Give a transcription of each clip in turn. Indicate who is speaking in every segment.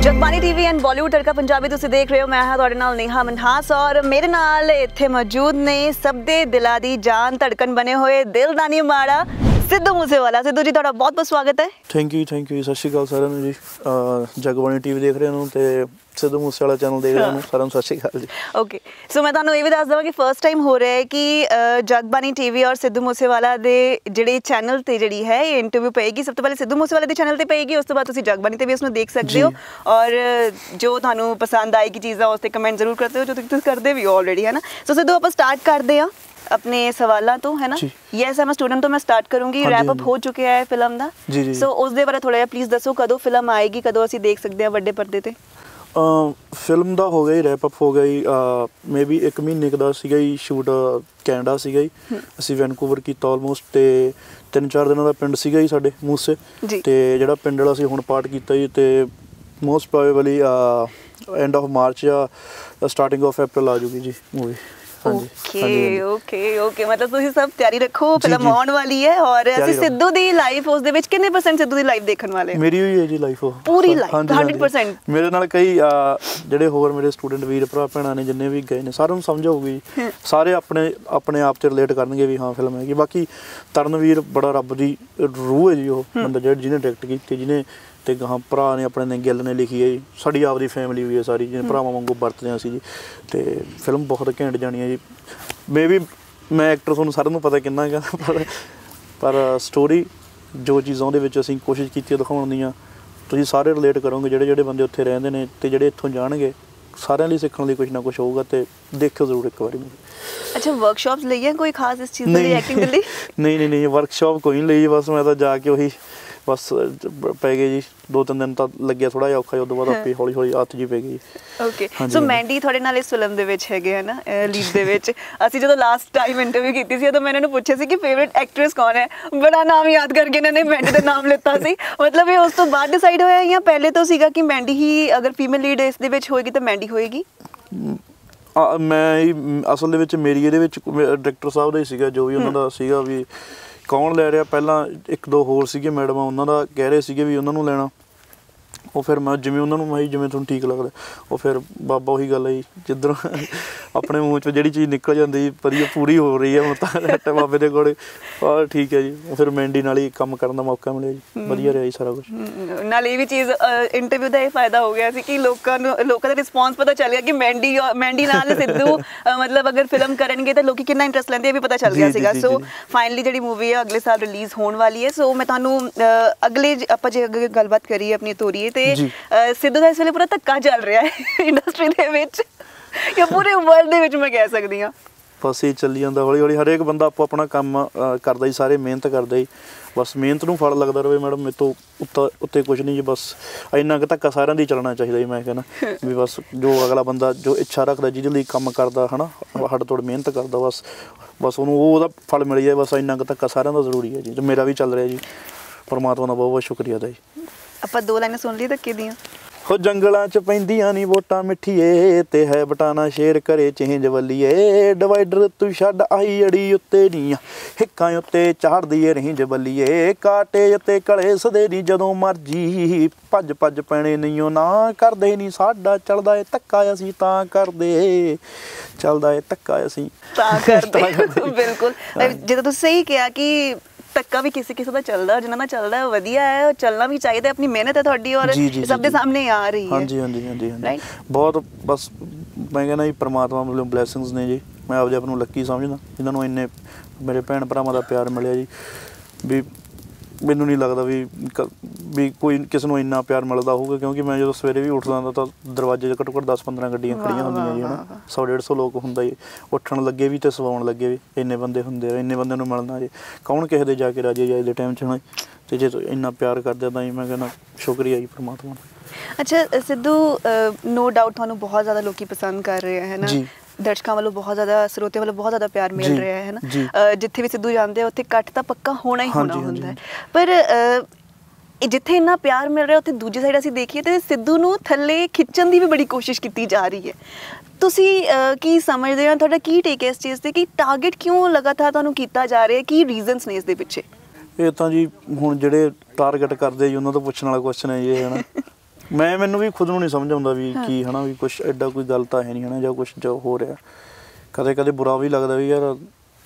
Speaker 1: Jagbani TV and Bollywood ਤੜਕਾ ਪੰਜਾਬੀ ਤੁਸੀਂ ਦੇਖ ਰਹੇ ਹੋ। ਮੈਂ ਹਾਂ ਤੁਹਾਡੇ ਨਾਲ ਨੇਹਾ ਮਨਹਾਸ ਔਰ ਮੇਰੇ ਨਾਲ ਇੱਥੇ ਮੌਜੂਦ ਨੇ ਸਭ ਦੇ ਦਿਲਾਂ ਦੀ ਜਾਨ ਧੜਕਣ ਬਣੇ ਹੋਏ ਦਿਲ ਦਾ ਨਹੀਂ ਮਾੜਾ, ਸਿੱਧੂ ਮੂਸੇਵਾਲਾ। ਸਿੱਧੂ ਜੀ, ਤੁਹਾਡਾ ਬਹੁਤ ਬਹੁਤ ਸਵਾਗਤ ਹੈ।
Speaker 2: ਥੈਂਕ ਯੂ ਥੈਂਕ ਯੂ ਸਤਿ ਸ਼੍ਰੀ ਅਕਾਲ ਸਾਰਿਆਂ ਨੂੰ ਜੀ। ਅਹ ਜਗਬਾਣੀ ਟੀਵੀ ਦੇਖ ਰਹੇ ਨੂੰ ਤੇ ਸਿੱਧੂ ਮੂਸੇ ਵਾਲਾ ਚੈਨਲ ਦੇਖ ਰਹੇ ਨੂੰ ਸਾਰਿਆਂ ਨੂੰ ਸਤਿ ਸ਼੍ਰੀ ਅਕਾਲ ਜੀ
Speaker 1: ਓਕੇ ਸੋ ਮੈਂ ਤੁਹਾਨੂੰ ਇਹ ਵੀ ਦੱਸ ਦਵਾਂ ਕਿ ਫਰਸਟ ਟਾਈਮ ਹੋ ਰਿਹਾ ਹੈ ਕਿ ਜਗਬਾਨੀ ਟੀਵੀ ਔਰ ਸਿੱਧੂ ਮੂਸੇਵਾਲਾ ਦੇ ਜਿਹੜੇ ਚੈਨਲ ਤੇ ਜਿਹੜੀ ਹੈ ਇਹ ਇੰਟਰਵਿਊ ਪਏਗੀ ਸਭ ਤੋਂ ਪਹਿਲੇ ਸਿੱਧੂ ਮੂਸੇਵਾਲਾ ਦੇ ਚੈਨਲ ਤੇ ਪਏਗੀ ਉਸ ਤੋਂ ਬਾਅਦ ਤੁਸੀਂ ਜਗਬਾਨੀ ਤੇ ਵੀ ਉਸ ਨੂੰ ਦੇਖ ਸਕਦੇ ਹੋ। ਔਰ ਜੋ ਤੁਹਾਨੂੰ ਪਸੰਦ ਆਏਗੀ ਚੀਜ਼ਾਂ ਉਸ ਤੇ ਕਮੈਂਟ ਜ਼ਰੂਰ ਕਰਦੇ ਹੋ ਜੋ ਤੁਸੀਂ ਕਰਦੇ ਵੀ ਆਲਰੇਡੀ ਹੈ ਨਾ ਸੋ ਸਿੱਧੂ ਆਪਾਂ ਸਟਾਰਟ ਕਰਦੇ ਹਾਂ ਆਪਣੇ ਸਵਾਲਾਂ ਤੋਂ ਹੈ ਨਾ। ਯੈਸ ਆਮ ਸਟੂਡੈਂਟ ਤੋਂ ਮੈਂ ਸਟਾਰਟ ਕਰੂੰਗੀ ਰੈਪ ਅਪ। ਹੋ ਚੁੱਕਿਆ ਹੈ ਫਿਲਮ ਦਾ। ਸੋ ਉਸ ਦੇ ਬਾਰੇ ਥੋੜਾ ਜਿਹਾ ਪਲੀਜ਼ ਦੱਸੋ ਕਦੋਂ ਫਿਲਮ ਆਏਗੀ ਕਦੋਂ ਅਸੀਂ ਦੇਖ ਸਕਦੇ ਹਾਂ ਵੱਡੇ ਪਰਦੇ ਤੇ
Speaker 2: ਫਿਲਮ ਦਾ ਹੋ ਗਿਆ ਜੀ ਰੈਪ ਅਪ ਹੋ ਗਿਆ ਜੀ ਮੇਬੀ 1 ਮਹੀਨੇ ਦਾ ਸੀਗਾ ਜੀ ਸ਼ੂਟ ਕੈਨੇਡਾ ਸੀਗਾ ਜੀ। ਅਸੀਂ ਵੈਨਕੂਵਰ ਕੀਤਾ ਆਲਮੋਸਟ ਤੇ ਤਿੰਨ ਚਾਰ ਦਿਨਾਂ ਦਾ ਪਿੰਡ ਸੀਗਾ ਜੀ ਸਾਡੇ ਮੂਸੇ। ਤੇ ਜਿਹੜਾ ਪਿੰਡ ਵਾਲਾ ਸੀ ਹੁਣ ਪਾਰਟ ਕੀਤਾ ਜੀ ਤੇ most probably end of March ਜਾਂ ਸਟਾਰਟਿੰਗ ਆਫ ਅਪ੍ਰੈਲ ਆ ਜੂਗੀ ਜੀ ਮੂਵੀ
Speaker 1: ਓਕੇ ਓਕੇ ਓਕੇ ਮਤਲਬ ਤੁਸੀਂ ਸਭ ਤਿਆਰੀ ਰੱਖੋ
Speaker 2: ਜੀ,
Speaker 1: ਫਿਲਮ
Speaker 2: ਜੀ।
Speaker 1: ਆਉਣ ਵਾਲੀ ਹੈ ਔਰ
Speaker 2: ਤਿਆਰੀ
Speaker 1: ਅਸੀਂ
Speaker 2: ਰੱਖੋ।
Speaker 1: ਸਿੱਧੂ ਦੀ ਲਾਈਫ ਉਸ ਦੇ ਵਿੱਚ ਕਿੰਨੇ ਪਰਸੈਂਟ ਸਿੱਧੂ ਦੀ ਲਾਈਫ ਦੇਖਣ ਵਾਲੇ ਹਾਂ?
Speaker 2: ਮੇਰੀ ਹੋਈ ਹੈ ਜੀ ਲਾਈਫ ਉਹ
Speaker 1: ਪੂਰੀ
Speaker 2: ਹਾਂ-
Speaker 1: life,
Speaker 2: ਹਾਂਜੀ, ਹਾਂਜੀ।
Speaker 1: 100%
Speaker 2: ਮੇਰੇ ਨਾਲ ਕਈ ਜਿਹੜੇ ਹੋਰ ਮੇਰੇ ਸਟੂਡੈਂਟ ਵੀਰ ਭਰਾ ਭੈਣਾਂ ਨੇ ਜਿੰਨੇ ਵੀ ਗਏ ਨੇ ਸਾਰਿਆਂ ਨੂੰ ਸਮਝ ਆਊਗੀ ਜੀ। ਸਾਰੇ ਆਪਣੇ ਆਪਣੇ ਆਪ ਤੇ ਰਿਲੇਟ ਕਰਨਗੇ ਵੀ ਹਾਂ ਫਿਲਮ ਹੈਗੀ ਬਾਕੀ ਤਰਨਵੀਰ ਬੜਾ ਰੱਬ ਦੀ ਰੂਹ ਹੈ ਜੀ ਉਹ ਬੰਦਾ ਜਿਹੜਾ ਜਿਹਨੇ ਡਾਇਰੈਕਟ ਕੀਤੀ ਜਿਹਨੇ ਤੇ ਗਾਹਾਂ ਭਰਾ ਨੇ ਆਪਣੇ ਨੇ ਗਿੱਲ ਨੇ ਲਿਖੀ ਹੈ ਜੀ। ਸਾਡੀ ਆਪਦੀ ਫੈਮਿਲੀ ਵੀ ਹੈ ਸਾਰੀ ਜਿਵੇਂ ਭਰਾਵਾਂ ਵਾਂਗੂ ਵਰਤਦੇ ਅਸੀਂ ਜੀ। ਤੇ ਫਿਲਮ ਬਹੁਤ ਘੈਂਟ ਜਾਣੀ ਹੈ ਜੀ। ਮੇਬੀ ਮੈਂ ਐਕਟਰ ਤੁਹਾਨੂੰ ਸਾਰਿਆਂ ਨੂੰ ਪਤਾ ਕਿੰਨਾ ਹੈਗਾ ਪਰ ਪਰ ਸਟੋਰੀ ਜੋ ਚੀਜ਼ਾਂ ਉਹਦੇ ਵਿੱਚ ਅਸੀਂ ਕੋਸ਼ਿਸ਼ ਕੀਤੀ ਹੈ ਦਿਖਾਉਣ ਦੀਆਂ ਤੁਸੀਂ ਸਾਰੇ ਰਿਲੇਟ ਕਰੋਗੇ ਜਿਹੜੇ ਜਿਹੜੇ ਬੰਦੇ ਉੱਥੇ ਰਹਿੰਦੇ ਨੇ ਤੇ ਜਿਹੜੇ ਇੱਥੋਂ ਜਾਣਗੇ ਸਾਰਿਆਂ ਲਈ ਸਿੱਖਣ ਲਈ ਕੁਝ ਨਾ ਕੁਝ ਹੋਊਗਾ ਤੇ ਦੇਖਿਓ ਜ਼ਰੂਰ ਇੱਕ ਵਾਰੀ movie।
Speaker 1: ਅੱਛਾ ਵਰਕਸ਼ਾਪਸ ਲਈਆਂ ਕੋਈ ਖਾਸ ਇਸ ਚੀਜ਼ ਦੇ ਲਈ ਐਕਟਿੰਗ ਦੇ ਲਈ?
Speaker 2: ਨਹੀਂ ਨਹੀਂ ਨਹੀਂ ਵਰਕਸ਼ਾਪ ਕੋਈ ਨਹੀਂ ਲਈ ਬਸ ਮੈਂ ਤਾਂ ਜਾ ਕੇ ਉਹੀ ਬਸ ਪੈ ਗਏ ਜੀ। ਦੋ ਤਿੰਨ ਦਿਨ ਤਾਂ ਲੱਗਿਆ ਥੋੜਾ ਜਿਹਾ ਔਖਾ ਜਿਹਾ ਉਦੋਂ ਬਾਅਦ ਆਪੇ ਹੌਲੀ ਹੌਲੀ ਹੱਥ ਜੀ ਪੈ ਗਈ।
Speaker 1: Okay so. ਮੈਂਡੀ ਤੁਹਾਡੇ ਨਾਲ ਇਸ ਫਿਲਮ ਦੇ ਵਿੱਚ ਹੈਗੇ ਹੈ ਨਾ ਲੀਡ ਦੇ ਵਿੱਚ। ਅਸੀਂ ਜਦੋਂ ਲਾਸਟ ਟਾਈਮ ਇੰਟਰਵਿਊ ਕੀਤੀ ਸੀ ਉਦੋਂ ਮੈਂ ਇਹਨਾਂ ਨੂੰ ਪੁੱਛਿਆ ਸੀ ਕਿ ਫੇਵਰਿਟ ਐਕਟ੍ਰੈਸ ਕੌਣ ਹੈ? ਬੜਾ ਨਾਮ ਯਾਦ ਕਰਕੇ ਇਹਨਾਂ ਨੇ ਮੈਂਡੀ ਦਾ ਨਾਮ ਲਿੱਤਾ ਸੀ। ਮਤਲਬ ਇਹ ਉਸ ਤੋਂ ਬਾਅਦ ਡਿਸਾਈਡ ਹੋਇਆ ਜਾਂ ਪਹਿਲੇ ਤੋਂ ਸੀਗਾ ਕਿ ਮੈਂਡੀ ਹੀ ਅਗਰ ਫੀਮੇਲ ਲੀਡ ਇਸ ਦੇ ਵਿੱਚ ਹੋਏਗੀ ਤਾਂ ਮੈਂਡੀ ਹੋਏਗੀ?
Speaker 2: ਮ, ਅਸਲ ਦੇ ਵਿੱਚ ਮੇਰੀ ਇਹਦੇ ਵਿੱਚ ਡਾਇਰੈਕਟਰ ਸਾਹਿਬ ਦਾ ਹੀ ਸੀਗਾ ਜੋ ਵੀ ਉਹਨਾਂ ਦਾ ਸੀਗਾ ਵੀ ਕੌਣ ਲੈ ਰਿਹਾ? ਪਹਿਲਾਂ ਇੱਕ ਦੋ ਹੋਰ ਸੀਗੇ ਮੈਡਮਾਂ, ਉਹਨਾਂ ਦਾ ਕਹਿ ਰਹੇ ਸੀਗੇ ਵੀ ਉਹਨਾਂ ਨੂੰ ਲੈਣਾ। ਉਹ ਫਿਰ ਮੈਂ ਜਿਵੇਂ ਉਹਨਾਂ ਨੂੰ ਮੈਂ ਜਿਵੇਂ ਤੁਹਾਨੂੰ ਠੀਕ ਲੱਗਦਾ ਉਹ ਫਿਰ ਬਾਬਾ ਉਹੀ ਗੱਲ ਹੈ ਜਿੱਧਰੋਂ ਆਪਣੇ ਮੂੰਹ ਚੋਂ ਜਿਹੜੀ ਚੀਜ਼ ਨਿਕਲ ਜਾਂਦੀ ਜੀ ਵਧੀਆ ਪੂਰੀ ਹੋ ਰਹੀ ਹੈ ਹੁਣ ਤਾਂ ਰੱਟੇ ਬਾਬੇ ਦੇ ਕੋਲੇ ਆ ਠੀਕ ਹੈ ਜੀ ਫਿਰ ਮੈਂਡੀ ਨਾਲ ਹੀ ਕੰਮ ਕਰਨ ਦਾ ਮੌਕਾ ਮਿਲਿਆ ਜੀ ਵਧੀਆ ਰਿਹਾ ਜੀ ਸਾਰਾ ਕੁਝ
Speaker 1: ਨਾਲ ਇਹ ਵੀ ਚੀਜ਼ ਇੰਟਰਵਿਊ ਦਾ ਇਹ ਫਾਇਦਾ ਹੋ ਗਿਆ ਸੀ ਕਿ ਲੋਕਾਂ ਨੂੰ ਲੋਕਾਂ ਦਾ ਰਿਸਪੌਂਸ ਪਤਾ ਚੱਲ ਗਿਆ ਕਿ ਮੈਂਡੀ ਮੈਂਡੀ ਨਾਲ ਸਿੱਧੂ ਮਤਲਬ ਅਗਰ ਫਿਲਮ ਕਰਨਗੇ ਤਾਂ ਲੋਕੀ ਕਿੰਨਾ ਇੰਟਰਸਟ ਲੈਂਦੇ ਇਹ ਵੀ ਪਤਾ ਚੱਲ ਗਿਆ ਸੀਗਾ। ਸੋ। ਫਾਈਨਲੀ ਜਿਹੜੀ ਮੂਵੀ ਹੈ ਅਗਲੇ ਸਾਲ ਰਿਲੀਜ਼ ਹੋਣ ਵਾਲੀ ਹੈ। ਸੋ ਮੈਂ ਤੁਹਾਨੂੰ ਅਗਲੇ ਆਪਾਂ ਜੇ ਅੱਗੇ ਗੱਲਬਾਤ ਕਰੀਏ ਆਪਣੀ ਤੋਰੀਏ ਤੇ
Speaker 2: ਜੀ।
Speaker 1: ਅ, ਸਿੱਧੂ ਦਾ ਇਸ ਵੇਲੇ ਪੂਰਾ ਧੱਕਾ ਚੱਲ ਰਿਹਾ ਹੈ ਇੰਡਸਟਰੀ ਦੇ ਵਿੱਚ। ਜਾਂ ਪੂਰੇ ਵਰਲਡ ਦੇ ਵਿੱਚ ਮੈਂ ਕਹਿ ਸਕਦੀ ਹਾਂ।
Speaker 2: ਬਸ ਇਹ ਚੱਲੀ ਜਾਂਦਾ ਹੌਲੀ ਹੌਲੀ ਹਰੇਕ ਬੰਦਾ ਆਪੋ ਆਪਣਾ ਕੰਮ ਕਰਦਾ ਹੀ ਸਾਰੇ ਮਿਹਨਤ ਕਰਦਾ ਹੀ ਬਸ ਮਿਹਨਤ ਨੂੰ ਫਲ ਲੱਗਦਾ ਰਵੇ ਮੈਡਮ ਮੇਰੇ ਤੋਂ ਉੱਤਾ ਉੱਤੇ ਕੁਝ ਨਹੀਂ ਜੀ ਬਸ ਇੰਨਾ ਕੁ ਧੱਕਾ ਸਾਰਿਆਂ ਦੀ ਚੱਲਣਾ ਚਾਹੀਦਾ ਜੀ ਮੈਂ ਕਹਿੰਦਾ। ਵੀ ਬਸ ਜੋ ਅਗਲਾ ਬੰਦਾ ਜੋ ਇੱਛਾ ਰੱਖਦਾ ਜਿਹਦੇ ਲਈ ਕੰਮ ਕਰਦਾ ਹਨਾ ਹੱਡ ਤੋੜ ਮਿਹਨਤ ਕਰਦਾ ਬਸ ਬਸ ਉਹਨੂੰ ਉਹ ਉਹਦਾ ਫਲ ਮਿਲ ਜਾਏ ਬਸ ਇੰਨਾ ਕੁ ਧੱਕਾ ਸਾਰਿਆਂ ਦਾ ਜ਼ਰੂਰੀ ਹੈ ਜੀ। ਤੇ ਮੇਰਾ ਵੀ ਚੱਲ ਰਿਹਾ ਜੀ। ਪਰਮਾਤਮਾ ਦਾ ਬਹੁਤ ਬਹੁਤ ਸ਼ੁਕਰੀਆ ਦਾ ਜੀ।
Speaker 1: ਆਪਾਂ ਦੋ ਲਾਈਨਾਂ ਸੁਣ ਲਈ ਧੱਕੇ ਦੀਆਂ।
Speaker 2: ਹੋ ਜੰਗਲਾਂ ਚ ਪੈਂਦੀਆਂ ਨਹੀਂ ਵੋਟਾਂ ਮਿੱਠੀਏ ਤੇ ਹੈ ਬਟਾਣਾ ਸ਼ੇਰ ਕਰੇ ਚੇਂਜ ਵੱਲੀਏ। ਡਿਵਾਈਡਰ ਤੂੰ ਛੱਡ ਆਈ ਅੜੀ ਉੱਤੇ ਨੀ ਹਿੱਕਾਂ ਉੱਤੇ ਚਾੜਦੀ ਏ ਰਹੀਂਜ ਬੱਲੀਏ ਕਾਟੇ ਉੱਤੇ ਕਲੇ ਸਦੇ ਨੀ ਜਦੋਂ ਮਰਜ਼ੀ ਭੱਜ ਭੱਜ ਪੈਣੇ ਨਹੀਂਓ ਨਾ ਕਰਦੇ ਨਹੀਂ ਸਾਡਾ ਚੱਲਦਾ ਏ ਧੱਕਾ ਅਸੀਂ ਤਾਂ ਕਰਦੇ। ਚੱਲਦਾ ਏ ਧੱਕਾ ਅਸੀਂ
Speaker 1: ਤਾਂ
Speaker 2: ਤਾਂ
Speaker 1: ਕਰਦੇ। ਬਿਲਕੁਲ। ਜਦੋਂ ਤੁਸੀਂ ਸਹੀ ਕਿਹਾ ਕਿ ਧੱਕਾ ਵੀ ਕਿਸੇ ਕਿਸੇ ਦਾ ਚੱਲਦਾ ਜਿਨ੍ਹਾਂ ਦਾ ਚੱਲਦਾ ਵਧੀਆ ਹੈ ਉਹ ਚੱਲਣਾ ਵੀ ਚਾਹੀਦਾ ਆਪਣੀ ਮਿਹਨਤ ਹੈ ਤੁਹਾਡੀ ਔਰ ਸਭ ਦੇ। ਸਾਹਮਣੇ ਆ ਰਹੀ ਹੈ
Speaker 2: ਹਾਂਜੀ ਹਾਂਜੀ ਹਾਂਜੀ? ਬਹੁਤ ਬਸ ਮੈਂ ਕਹਿੰਦਾ ਜੀ ਪ੍ਰਮਾਤਮਾ ਵੱਲੋਂ ਬਲੇਸਿੰਗਸ ਨੇ ਜੀ ਮੈਂ ਆਪਦੇ ਆਪ ਨੂੰ ਲੱਕੀ ਸਮਝਦਾ ਜਿਨ੍ਹਾਂ ਨੂੰ ਇੰਨੇ ਮੇਰੇ ਭੈਣ ਭਰਾਵਾਂ ਦਾ ਪਿਆਰ ਮਿਲਿਆ ਜੀ ਵੀ ਮੈਨੂੰ ਨਹੀਂ ਲੱਗਦਾ ਵੀ ਕ- ਵੀ ਕੋਈ ਕਿਸੇ ਨੂੰ ਇੰਨਾ ਪਿਆਰ ਮਿਲਦਾ ਹੋਊਗਾ ਕਿਉਂਕਿ ਮੈਂ ਜਦੋਂ ਸਵੇਰੇ ਵੀ ਉੱਠਦਾ ਹੁੰਦਾ ਤਾਂ ਦਰਵਾਜ਼ੇ 'ਚ ਘੱਟੋ ਘੱਟ 10-15 ਗੱਡੀਆਂ
Speaker 1: ਵਾਹ,
Speaker 2: ਖੜੀਆਂ ਹੁੰਦੀਆਂ ਜੀ
Speaker 1: ਵਾਹ,
Speaker 2: ਹਨਾ।
Speaker 1: ਵਾਹ,
Speaker 2: 100-150 ਲੋਕ ਹੁੰਦਾ ਜੀ। ਉੱਠਣ ਲੱਗੇ ਵੀ ਤੇ ਸਵਾਉਣ ਲੱਗੇ ਵੀ ਇੰਨੇ ਬੰਦੇ ਹੁੰਦੇ ਆ ਇੰਨੇ ਬੰਦਿਆਂ ਨੂੰ ਮਿਲਣਾ ਜੀ। ਕੌਣ ਕਿਸੇ ਦੇ ਜਾ ਕੇ ਰਾਜੀ ਜਾਏ ਦੇ ਟਾਈਮ 'ਚ ਹਨਾ? ਤੇ ਜੇ ਤੁਸੀਂ ਇੰਨਾ ਪਿਆਰ ਕਰਦੇ ਤਾਂ ਜੀ ਮੈਂ ਕਹਿੰਦਾ ਸ਼ੁਕਰੀਆ ਜੀ ਪ੍ਰਮਾਤਮਾ ਦਾ।
Speaker 1: ਅੱਛਾ ਅ, ਸਿੱਧੂ ਨੋ ਡਾਊਟ ਤੁਹਾਨੂੰ ਬਹੁਤ ਜ਼ਿਆਦਾ ਲੋਕੀ ਪਸੰਦ ਕਰ ਰਹੇ ਹੈ ਨਾ?
Speaker 2: ਜੀ।
Speaker 1: ਦਰਸ਼ਕਾਂ ਵੱਲੋਂ ਬਹੁਤ ਜ਼ਿਆਦਾ ਸਰੋਤਿਆਂ ਵੱਲੋਂ ਬਹੁਤ ਜ਼ਿਆਦਾ ਪਿਆਰ ਮਿਲ ਰਿਹਾ ਹੈ ਨਾ ਜਿੱਥੇ ਵੀ ਸਿੱਧੂ ਜਾਂਦੇ ਆ ਉੱਥੇ ਕੱਟ ਤਾਂ ਪੱਕਾ ਹੋਣਾ ਹੀ ਹੋਣਾ ਹੁੰਦਾ ਹੈ। ਪਰ ਜਿੱਥੇ ਇੰਨਾ ਪਿਆਰ ਮਿਲ ਰਿਹਾ ਉੱਥੇ ਦੂਜੀ ਸਾਈਡ ਅਸੀਂ ਦੇਖੀਏ ਤੇ ਸਿੱਧੂ ਨੂੰ ਥੱਲੇ ਖਿੱਚਣ ਦੀ ਵੀ ਬੜੀ ਕੋਸ਼ਿਸ਼ ਕੀਤੀ ਜਾ ਰਹੀ ਹੈ। ਤੁਸੀਂ ਕੀ ਸਮਝਦੇ ਹੋ? ਤੁਹਾਡਾ ਕੀ ਟੇਕ ਹੈ ਇਸ ਚੀਜ਼ ਤੇ ਕਿ ਟਾਰਗੇਟ ਕਿਉਂ ਲਗਾਤਾਰ ਤੁਹਾਨੂੰ ਕੀਤਾ ਜਾ ਰਿਹਾ? ਹੈ ਕੀ ਰੀਜ਼ਨਸ ਨੇ ਇਸ ਦੇ ਪਿੱਛੇ?
Speaker 2: ਇਹ ਤਾਂ ਜੀ ਹੁਣ ਜਿਹੜੇ ਟਾਰਗੇਟ ਕਰਦੇ ਜੀ ਉਹਨਾਂ ਤੋਂ ਪੁੱਛਣ ਵਾਲਾ ਕੁਐਸਚਨ ਹੈ ਜੀ ਇਹ ਹਨਾ? ਮੈਂ ਮੈਨੂੰ ਵੀ ਖੁਦ ਨੂੰ ਨਹੀਂ ਸਮਝ ਆਉਂਦਾ ਵੀ ਕੀ ਹਨਾ ਵੀ ਕੁਝ ਐਡਾ ਕੋਈ ਗੱਲ ਤਾਂ ਹੈ ਨਹੀਂ ਹਨਾ ਜਾਂ ਕੁਝ ਜੋ ਹੋ ਰਿਹਾ। ਕਦੇ ਕਦੇ ਬੁਰਾ ਵੀ ਲੱਗਦਾ ਵੀ ਯਾਰ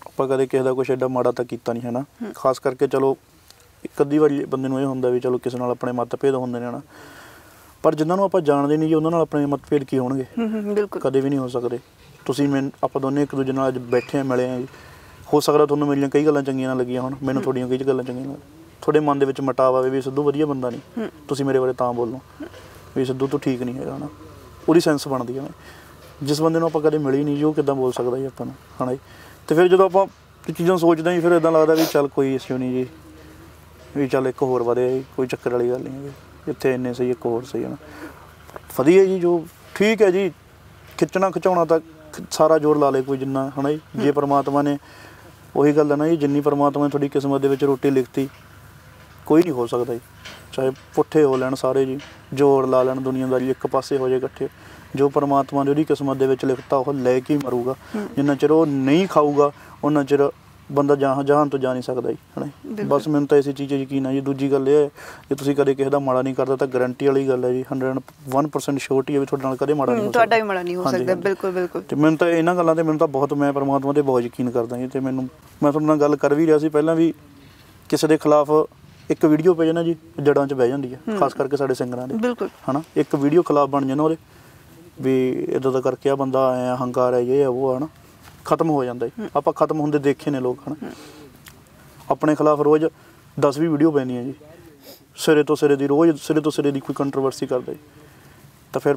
Speaker 2: ਆਪਾਂ ਕਦੇ ਕਿਸੇ ਦਾ ਕੁਝ ਐਡਾ ਮਾੜਾ ਤਾਂ ਕੀਤਾ ਨਹੀਂ ਹਨਾ। ਖਾਸ ਕਰਕੇ ਚਲੋ ਇੱਕ ਅੱਧੀ ਵਾਰੀ ਬੰਦੇ ਨੂੰ ਇਹ ਹੁੰਦਾ ਵੀ ਚਲੋ ਕਿਸੇ ਨਾਲ ਆਪਣੇ ਮਤਭੇਦ ਹੁੰਦੇ ਨੇ ਹਨਾ। ਪਰ ਜਿਨ੍ਹਾਂ ਨੂੰ ਆਪਾਂ ਜਾਣਦੇ ਨਹੀਂ ਜੀ ਉਹਨਾਂ ਨਾਲ ਆਪਣੇ ਮਤਭੇਦ ਕੀ ਹੋਣਗੇ?
Speaker 1: ਬਿਲਕੁਲ।
Speaker 2: ਕਦੇ ਵੀ ਨਹੀਂ ਹੋ ਸਕਦੇ। ਤੁਸੀਂ ਮੈਂ ਆਪਾਂ ਦੋਨੇ ਇੱਕ ਦੂਜੇ ਨਾਲ ਅੱਜ ਬੈਠੇ ਆ ਮਿਲੇ ਆ ਹੋ ਸਕਦਾ ਤੁਹਾਨੂੰ ਮੇਰੀਆਂ ਕਈ ਗੱਲਾਂ ਚੰਗੀਆਂ ਨਾ ਲੱਗੀਆਂ ਹੋਣ ਮੈਨੂੰ ਤੁਹਾਡੀਆਂ ਕਈ ਗੱਲਾਂ ਚੰਗੀਆਂ ਲੱਗ ਤੁਹਾਡੇ ਮਨ ਦੇ ਵਿੱਚ ਮਟਾਵ ਆਵੇ ਵੀ ਸਿੱਧੂ ਵਧੀਆ ਬੰਦਾ ਨਹੀਂ ਤੁਸੀਂ ਮੇਰੇ ਬਾਰੇ ਤਾਂ ਬੋਲੋ ਵੀ ਸਿੱਧੂ ਤੂੰ ਠੀਕ ਨਹੀਂ ਹੈਗਾ ਹਨਾ। ਉਹਦੀ ਸੈਂਸ ਬਣਦੀ ਹੈ ਜਿਸ ਬੰਦੇ ਨੂੰ ਆਪਾਂ ਕਦੇ ਮਿਲੇ ਹੀ ਨਹੀਂ ਜੀ ਉਹ ਕਿੱਦਾਂ ਬੋਲ ਸਕਦਾ ਜੀ ਆਪਾਂ ਨੂੰ ਹਨਾ ਜੀ। ਤੇ ਫਿਰ ਜਦੋਂ ਆਪਾਂ ਇਹ ਚੀਜ਼ਾਂ ਸੋਚਦੇ ਹਾਂ ਜੀ, ਫਿਰ ਇਦਾਂ ਲੱਗਦਾ ਵੀ ਚੱਲ ਕੋਈ ਇਸ਼ੂ ਨਹੀਂ ਜੀ। ਵੀ ਚੱਲ ਇੱਕ ਹੋਰ ਵਧਿਆ ਜੀ ਕੋਈ ਚੱਕਰ ਵਾਲੀ ਗੱਲ ਨਹੀਂ ਹੈ ਜਿੱਥੇ ਇੰਨੇ ਸਹੀ ਇੱਕ ਹੋਰ ਸਹੀ ਹਨਾ। ਵਧੀਆ ਜੀ ਜੋ ਠੀਕ ਹੈ ਜੀ ਖਿੱਚਣਾ ਖਿਚਾਉਣਾ ਤਾਂ ਸਾਰਾ ਜ਼ੋਰ ਲਾ ਲੇ ਕੋਈ ਜਿੰਨਾ ਹਨਾ ਜੀ। ਜੇ ਪ੍ਰਮਾਤਮਾ ਨੇ ਉਹੀ ਗੱਲ ਹੈ ਨਾ ਜੀ ਜਿੰਨੀ ਪ੍ਰਮਾਤਮਾ ਨੇ ਤੁਹਾਡੀ ਕਿਸਮਤ ਦੇ ਵਿੱਚ ਰੋਟੀ ਲਿਖਤੀ ਕੋਈ ਨਹੀਂ ਹੋ ਸਕਦਾ ਜੀ। ਚਾਹੇ ਪੁੱਠੇ ਹੋ ਲੈਣ ਸਾਰੇ ਜੀ ਜ਼ੋਰ ਲਾ ਲੈਣ ਦੁਨੀਆਦਾਰੀ ਇੱਕ ਪਾਸੇ ਹੋ ਜਾਏ ਇਕੱਠੇ। ਜੋ ਪ੍ਰਮਾਤਮਾ ਨੇ ਉਹਦੀ ਕਿਸਮਤ ਦੇ ਵਿੱਚ ਲਿਖਤਾ ਉਹ ਲੈ ਕੇ ਮਰੂਗਾ। ਜਿੰਨਾ ਚਿਰ ਉਹ ਨਹੀਂ ਖਾਊਗਾ ਉਹਨਾਂ ਚਿਰ ਬੰਦਾ ਜਹਾਂ ਜਹਾਂ ਤੋਂ ਜਾ ਨਹੀਂ ਸਕਦਾ ਜੀ।
Speaker 1: ਬਿਲਕੁਲ।
Speaker 2: ਬਸ ਮੈਨੂੰ ਤਾਂ ਇਸੇ ਚੀਜ਼ ਯਕੀਨ ਹੈ ਜੀ। ਦੂਜੀ ਗੱਲ ਇਹ ਹੈ ਜੇ ਤੁਸੀਂ ਕਦੇ ਕਿਸੇ ਦਾ ਮਾੜਾ ਨਹੀਂ ਕਰਦਾ ਤਾਂ ਗਾਰੰਟੀ ਵਾਲੀ ਗੱਲ ਹੈ ਜੀ। 101% ਸ਼ੋਰਟੀ ਹੈ ਵੀ ਤੁਹਾਡੇ ਨਾਲ ਕਦੇ ਮਾੜਾ ਨਹੀਂ
Speaker 1: ਹੂੰ, ਤੁਹਾਡਾ ਵੀ ਮਾੜਾ ਨਹੀਂ ਹੋ ਸਕਦਾ। ਬਿਲਕੁਲ ਬਿਲਕੁਲ।
Speaker 2: ਤੇ ਮੈਨੂੰ ਤਾਂ ਇਹਨਾਂ ਗੱਲਾਂ ਤੇ ਮੈਨੂੰ ਤਾਂ ਬਹੁਤ ਮੈਂ ਪਰਮਾਤਮਾ ਤੇ ਬਹੁਤ ਯਕੀਨ ਕਰਦਾ ਜੀ। ਤੇ ਮੈਨੂੰ ਮੈਂ ਤੁਹਾਡੇ ਨਾਲ ਗੱਲ ਕਰ ਵੀ ਰਿਹਾ ਸੀ। ਪਹਿਲਾਂ ਵੀ ਕਿਸੇ ਦੇ ਖਿਲਾਫ ਇੱਕ ਵੀਡੀਓ ਪੇਜ ਨਾ ਜੀ ਜੜਾਂ 'ਚ ਬਹਿ ਜਾਂਦੀ ਹੈ। ਖਾਸ ਕਰਕੇ ਸਾਡੇ ਸਿੰਗਰਾਂ ਦੇ।
Speaker 1: ਬਿਲਕੁਲ।
Speaker 2: ਹਨਾ? ਇੱਕ ਵੀਡੀਓ ਖਿਲਾਫ ਬਣ ਜਾਣਾ ਉਹਦੇ ਵੀ ਇਦਾਂ ਦਾ ਕਰਕੇ ਆ ਬੰਦਾ ਆਇਆ ਹੰਕਾਰ ਹੈ ਇਹ ਹੈ ਉਹ ਹੈ ਹਨਾ? ਖਤਮ ਹੋ ਜਾਂਦਾ ਜੀ। ਆਪਾਂ ਖਤਮ ਹੁੰਦੇ ਦੇਖੇ ਨੇ ਲੋਕ ਹਨਾ? ਆਪਣੇ ਖਿਲਾਫ ਰੋਜ਼ 10 ਵੀ ਵੀਡੀਓ ਪੈਂਦੀਆਂ ਜੀ। ਸਿਰੇ ਤੋਂ ਸਿਰੇ ਦੀ ਰੋਜ਼ ਸਿਰੇ ਤੋਂ ਸਿਰੇ ਦੀ ਕੋਈ ਕੰਟਰੋਵਰਸੀ ਕਰਦਾ ਜੀ। ਤਾਂ ਫਿਰ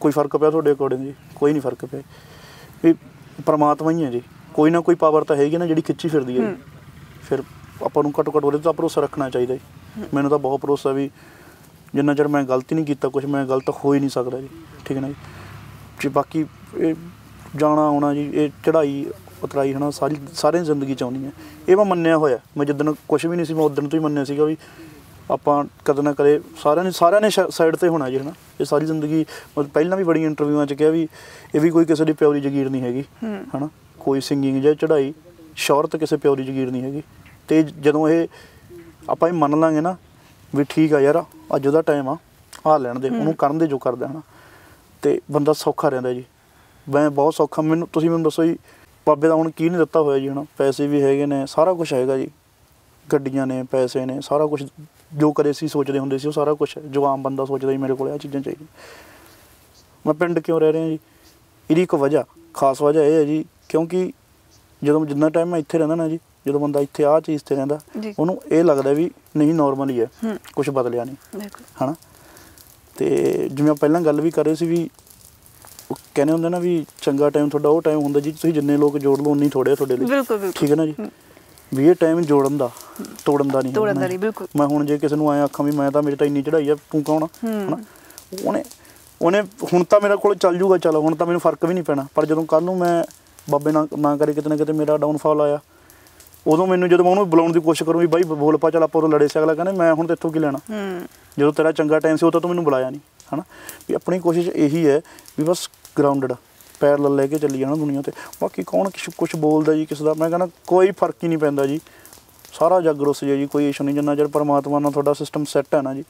Speaker 2: ਕੋਈ ਫ਼ਰਕ ਪਿਆ ਤੁਹਾਡੇ ਅਕੋਰਡਿੰਗ ਜੀ? ਕੋਈ ਨਹੀਂ ਫ਼ਰਕ ਪਿਆ ਵੀ ਪਰਮਾਤਮਾ ਹੀ ਹੈ ਜੀ। ਕੋਈ ਨਾ ਕੋਈ ਪਾਵਰ ਤਾਂ ਹੈਗੀ ਨਾ ਜਿਹੜੀ ਖਿੱਚੀ ਫਿਰਦੀ ਹੈ। ਫਿਰ ਆਪਾਂ ਨੂੰ ਘੱਟੋ ਘੱਟ ਉਹਦੇ ਤਾਂ ਭਰੋਸਾ ਰੱਖਣਾ ਚਾਹੀਦਾ ਜੀ। ਮੈਨੂੰ ਤਾਂ ਬਹੁਤ ਭਰੋਸਾ ਵੀ ਜਿੰਨਾ ਚਿਰ ਮੈਂ ਗਲਤੀ ਨਹੀਂ ਕੀਤਾ ਕੁਝ ਮੈਂ ਗਲਤ ਹੋ ਹੀ ਨਹੀਂ ਸਕਦਾ ਜੀ। ਠੀਕ ਹੈ ਨਾ ਜੀ? ਜੀ ਬਾਕੀ ਇਹ ਜਾਣਾ ਆਉਣਾ ਜੀ ਇਹ ਚੜ੍ਹਾਈ ਉਤਰਾਈ ਹਨਾ ਸਾਰੀ ਸਾਰੇ ਜ਼ਿੰਦਗੀ ਚ ਆਉਣੀ ਹੈ। ਇਹ ਮੈਂ ਮੰਨਿਆ ਹੋਇਆ। ਮੈਂ ਜਿੱਦਣ ਕੁਝ ਵੀ ਨਹੀਂ ਸੀ ਮੈਂ ਉਦੋਂ ਤੋਂ ਹੀ ਮੰਨਿਆ ਸੀਗਾ ਵੀ ਆਪਾਂ ਕਦੇ ਨਾ ਕਦੇ ਸਾਰਿਆਂ ਨੇ ਸਾਰਿਆਂ ਨੇ ਸਾਈਡ ਤੇ ਹੋਣਾ ਜੀ ਹਨਾ। ਇਹ ਸਾਰੀ ਜ਼ਿੰਦਗੀ ਪਹਿਲਾਂ ਵੀ ਬੜੀਆਂ ਇੰਟਰਵਿਊਆਂ ਚ ਕਿਹਾ ਵੀ ਇਹ ਵੀ ਕੋਈ ਕਿਸੇ ਦੀ ਪਿਓ ਦੀ ਜ਼ਗੀਰ ਨਹੀਂ ਹੈਗੀ। ਹਨਾ? ਕੋਈ ਸਿੰਗਿੰਗ ਜਾਂ ਚੜ੍ਹਾਈ ਸ਼ੌਹਰਤ ਕਿਸੇ ਪਿਓ ਦੀ ਜ਼ਗੀਰ ਨਹੀਂ ਹੈਗੀ। ਤੇ ਜਦੋਂ ਇਹ ਆਪਾਂ ਇਹ ਮੰਨ ਲਾਂਗੇ ਨਾ ਵੀ ਠੀਕ ਆ ਯਾਰ ਅੱਜ ਉਹਦਾ ਟਾਈਮ ਆ ਆ ਲੈਣ ਦੇ ਉਹਨੂੰ ਕਰਨ ਦੇ ਜੋ ਕਰਦਾ ਹਨਾ। ਤੇ ਬੰਦਾ ਸੌਖਾ ਰਹਿੰਦਾ ਜੀ। ਮੈਂ ਬਹੁਤ ਸੌਖਾ ਮੈਨੂੰ ਤੁਸੀਂ ਮੈਨੂੰ ਦੱਸੋ ਜੀ ਬਾਬੇ ਦਾ ਹੁਣ ਕੀ ਨਹੀਂ ਦਿੱਤਾ ਹੋਇਆ ਜੀ ਹਨਾ? ਪੈਸੇ ਵੀ ਹੈਗੇ ਨੇ ਸਾਰਾ ਕੁਝ ਹੈਗਾ ਜੀ। ਗੱਡੀਆਂ ਨੇ ਪੈਸੇ ਨੇ ਸਾਰਾ ਕੁਝ ਜੋ ਕਦੇ ਅਸੀਂ ਸੋਚਦੇ ਹੁੰਦੇ ਸੀ ਉਹ ਸਾਰਾ ਕੁਝ ਜੋ ਆਮ ਬੰਦਾ ਸੋਚਦਾ ਜੀ ਮੇਰੇ ਕੋਲ ਆ ਚੀਜ਼ਾਂ ਚਾਹੀਦੀਆਂ। ਮੈਂ ਪਿੰਡ ਕਿਉਂ ਰਹਿ ਰਿਹਾ ਜੀ? ਇਹਦੀ ਇੱਕ ਵਜ੍ਹਾ ਖਾਸ ਵਜ੍ਹਾ ਇਹ ਹੈ ਜੀ ਕਿਉਂਕਿ ਜਦੋਂ ਜਿੰਨਾ ਟਾਈਮ ਮੈਂ ਇੱਥੇ ਰਹਿੰਦਾ ਨਾ ਜੀ ਜਦੋਂ ਬੰਦਾ ਇੱਥੇ ਆ ਚੀਜ਼ ਤੇ ਰਹਿੰਦਾ। ਉਹਨੂੰ ਇਹ ਲੱਗਦਾ ਵੀ ਨਹੀਂ ਨਾਰਮਲ ਹੀ ਹੈ। ਕੁਝ ਬਦਲਿਆ ਨਹੀਂ ਹਨਾ ਤੇ ਜਿਵੇਂ ਪਹਿਲਾਂ ਗੱਲ ਵੀ ਕਰ ਰਹੇ ਸੀ ਵੀ ਉਹ ਕਹਿੰਦੇ ਹੁੰਦੇ ਨਾ ਵੀ ਚੰਗਾ ਟਾਈਮ ਤੁਹਾਡਾ ਉਹ ਟਾਈਮ ਹੁੰਦਾ ਜੀ ਤੁਸੀਂ ਜਿੰਨੇ ਲੋਕ ਜੋੜ ਲਓ ਉਨੀ ਥੋੜੇ ਤੁਹਾਡੇ ਲਈ
Speaker 1: ਬਿਲਕੁਲ ਬਿਲਕੁਲ
Speaker 2: ਠੀਕ ਹੈ ਨਾ ਜੀ ਵੀ ਇਹ ਟਾਈਮ ਜੋੜਨ ਦਾ ਤੋੜਨ ਦਾ ਨਹੀਂ
Speaker 1: ਤੋੜਨ ਦਾ। ਨਹੀਂ, ਬਿਲਕੁਲ।
Speaker 2: ਮੈਂ ਹੁਣ ਜੇ ਕਿਸੇ ਨੂੰ ਆਇਆ ਆਖਾਂ ਵੀ ਮੈਂ ਤਾਂ ਮੇਰੇ ਤਾਂ ਇੰਨੀ ਚੜਾਈ ਆ ਤੂੰ ਕੌਣ? ਹਨਾ ਉਹਨੇ ਉਹਨੇ ਹੁਣ ਤਾਂ ਮੇਰੇ ਕੋਲ ਚੱਲ ਜੂਗਾ ਚਲੋ ਹੁਣ ਤਾਂ ਮੈਨੂੰ ਫ਼ਰਕ ਵੀ ਨਹੀਂ ਪੈਣਾ ਪਰ ਜਦੋਂ ਕੱਲ ਨੂੰ ਮੈਂ ਬਾਬੇ ਨਾ ਨਾ ਕਰੇ ਕਿਤੇ ਨਾ ਕਿਤੇ ਮੇਰਾ ਡਾਊਨਫਾਲ ਆਇਆ ਉਦੋਂ ਮੈਨੂੰ ਜਦੋਂ ਮੈਂ ਉਹਨੂੰ ਬੁਲਾਉਣ ਦੀ ਕੋਸ਼ਿਸ਼ ਕਰੂੰ ਵੀ ਬਾਈ ਬੋਲ ਪਾ ਚੱਲ ਆਪਾਂ ਉਹ ਲੜੇ ਸੀ ਅਗਲਾ ਕਹਿੰਦਾ ਮੈਂ ਹੁਣ ਤੇਥੋਂ ਕੀ ਲੈਣਾ?
Speaker 1: ਹੂੰ।
Speaker 2: ਜਦੋਂ ਤੇਰਾ ਚੰਗਾ ਟਾਈਮ ਸੀ ਉਦੋਂ ਤੂੰ ਮੈਨੂੰ ਬੁਲਾਇਆ ਨਹੀਂ ਹਨਾ? ਵੀ ਆਪਣੀ ਕੋਸ਼ਿਸ਼ ਇਹੀ ਹੈ ਵੀ ਬਸ ਗਰਾਊਂਡਡ ਪੈਰ ਲੈ ਕੇ ਚੱਲੀ ਜਾਣਾ ਦੁਨੀਆ ਤੇ। ਬਾਕੀ ਕੌਣ ਕੁਝ ਬੋਲਦਾ ਜੀ ਕਿਸ ਦਾ? ਮੈਂ ਕਹਿੰਦਾ ਕੋਈ ਫ਼ਰਕ ਹੀ ਨਹੀਂ ਪੈਂਦਾ ਜੀ। ਸਾਰਾ ਜੱਗ ਰੁੱਸ ਜੀ ਕੋਈ ਇਸ਼ੂ ਨਹੀਂ। ਜਿੰਨਾ ਚਿਰ ਪਰਮਾਤਮਾ ਨਾਲ ਤੁਹਾਡਾ ਸਿਸਟਮ ਸੈੱਟ ਹੈ ਨਾ ਜੀ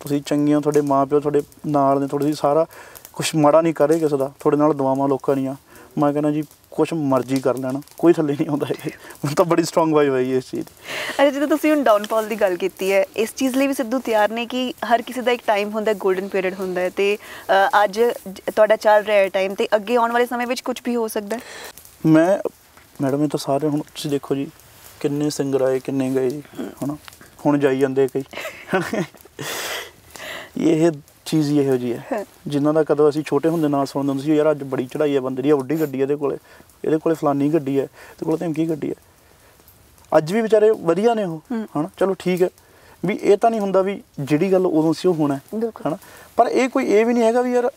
Speaker 2: ਤੁਸੀਂ ਚੰਗੀਆਂ ਤੁਹਾਡੇ ਮਾਪਿਓ ਤੁਹਾਡੇ ਨਾਲ ਨੇ ਤੁਹਾਡੇ ਸਾਰਾ ਕੁਝ ਮਾੜਾ ਨਹੀਂ ਕਰੇ ਕਿਸੇ ਦਾ? ਤੁਹਾਡੇ ਨਾਲ ਦੁਆਵਾਂ ਲੋਕਾਂ ਦੀਆਂ। ਮੈਂ ਕਹਿੰਦਾ ਜੀ ਕੁਝ ਮਰਜ਼ੀ ਕਰ ਲੈਣਾ ਕੋਈ ਥੱਲੇ ਨਹੀਂ ਆਉਂਦਾ ਹੈਗਾ ਮੈਨੂੰ ਤਾਂ ਬੜੀ ਸਟਰੋਂਗ ਵਾਈ ਹੋਈ ਇਸ ਚੀਜ਼ ਦੀ।
Speaker 1: ਅੱਛਾ ਜਦੋਂ ਤੁਸੀਂ ਹੁਣ ਡਾਊਨਫਾਲ ਦੀ ਗੱਲ ਕੀਤੀ ਹੈ ਇਸ ਚੀਜ਼ ਲਈ ਵੀ ਸਿੱਧੂ ਤਿਆਰ ਨੇ ਕਿ ਹਰ ਕਿਸੇ ਦਾ ਇੱਕ ਟਾਈਮ ਹੁੰਦਾ ਹੈ 골ਡਨ ਪੀਰੀਅਡ ਹੁੰਦਾ ਹੈ ਤੇ ਅੱਜ ਤੁਹਾਡਾ ਚੱਲ ਰਿਹਾ ਹੈ ਟਾਈਮ ਤੇ ਅੱਗੇ ਆਉਣ ਵਾਲੇ ਸਮੇਂ ਵਿੱਚ ਕੁਝ ਵੀ ਹੋ ਸਕਦਾ ਹੈ?
Speaker 2: ਮੈਂ ਮੈਡਮ ਇਹ ਤਾਂ ਸਾਰੇ ਹੁਣ ਤੁਸੀਂ ਦੇਖੋ ਜੀ ਕਿੰਨੇ ਸਿੰਗਰ ਆਏ ਕਿੰਨੇ ਗਏ ਹਨਾ? ਹੁਣ ਜਾਈ ਜਾਂਦੇ ਕਈ। ਇਹ ਚੀਜ਼ ਹੀ ਇਹੋ ਜੀ ਹੈ। ਜਿਨ੍ਹਾਂ ਦਾ ਕਦੋਂ ਅਸੀਂ ਛੋਟੇ ਹੁੰਦੇ ਨਾਲ ਸੁਣਦੇ ਹੁੰਦੇ ਸੀ ਯਾਰ ਅੱਜ ਬੜੀ ਚੜਾਈ ਹੈ ਬੰਦੇ ਦੀ ਆ ਵੱਡੀ ਗੱਡੀ ਇਹਦੇ ਕੋਲੇ ਇਹਦੇ ਕੋਲੇ ਫਲਾਨੀ ਗੱਡੀ ਹੈ ਇਹਦੇ ਕੋਲੇ ਧਮਕੀ ਗੱਡੀ ਹੈ। ਅੱਜ ਵੀ ਵਿਚਾਰੇ ਵਧੀਆ ਨੇ ਉਹ ਹਨਾ? ਚਲੋ ਠੀਕ ਹੈ। ਵੀ ਇਹ ਤਾਂ ਨਹੀਂ ਹੁੰਦਾ ਵੀ ਜਿਹੜੀ ਗੱਲ ਉਦੋਂ ਸੀ ਉਹ ਹੋਣਾ। ਹਨਾ? ਪਰ ਇਹ ਕੋਈ ਇਹ ਵੀ ਨਹੀਂ ਹੈਗਾ ਵੀ ਯਾਰ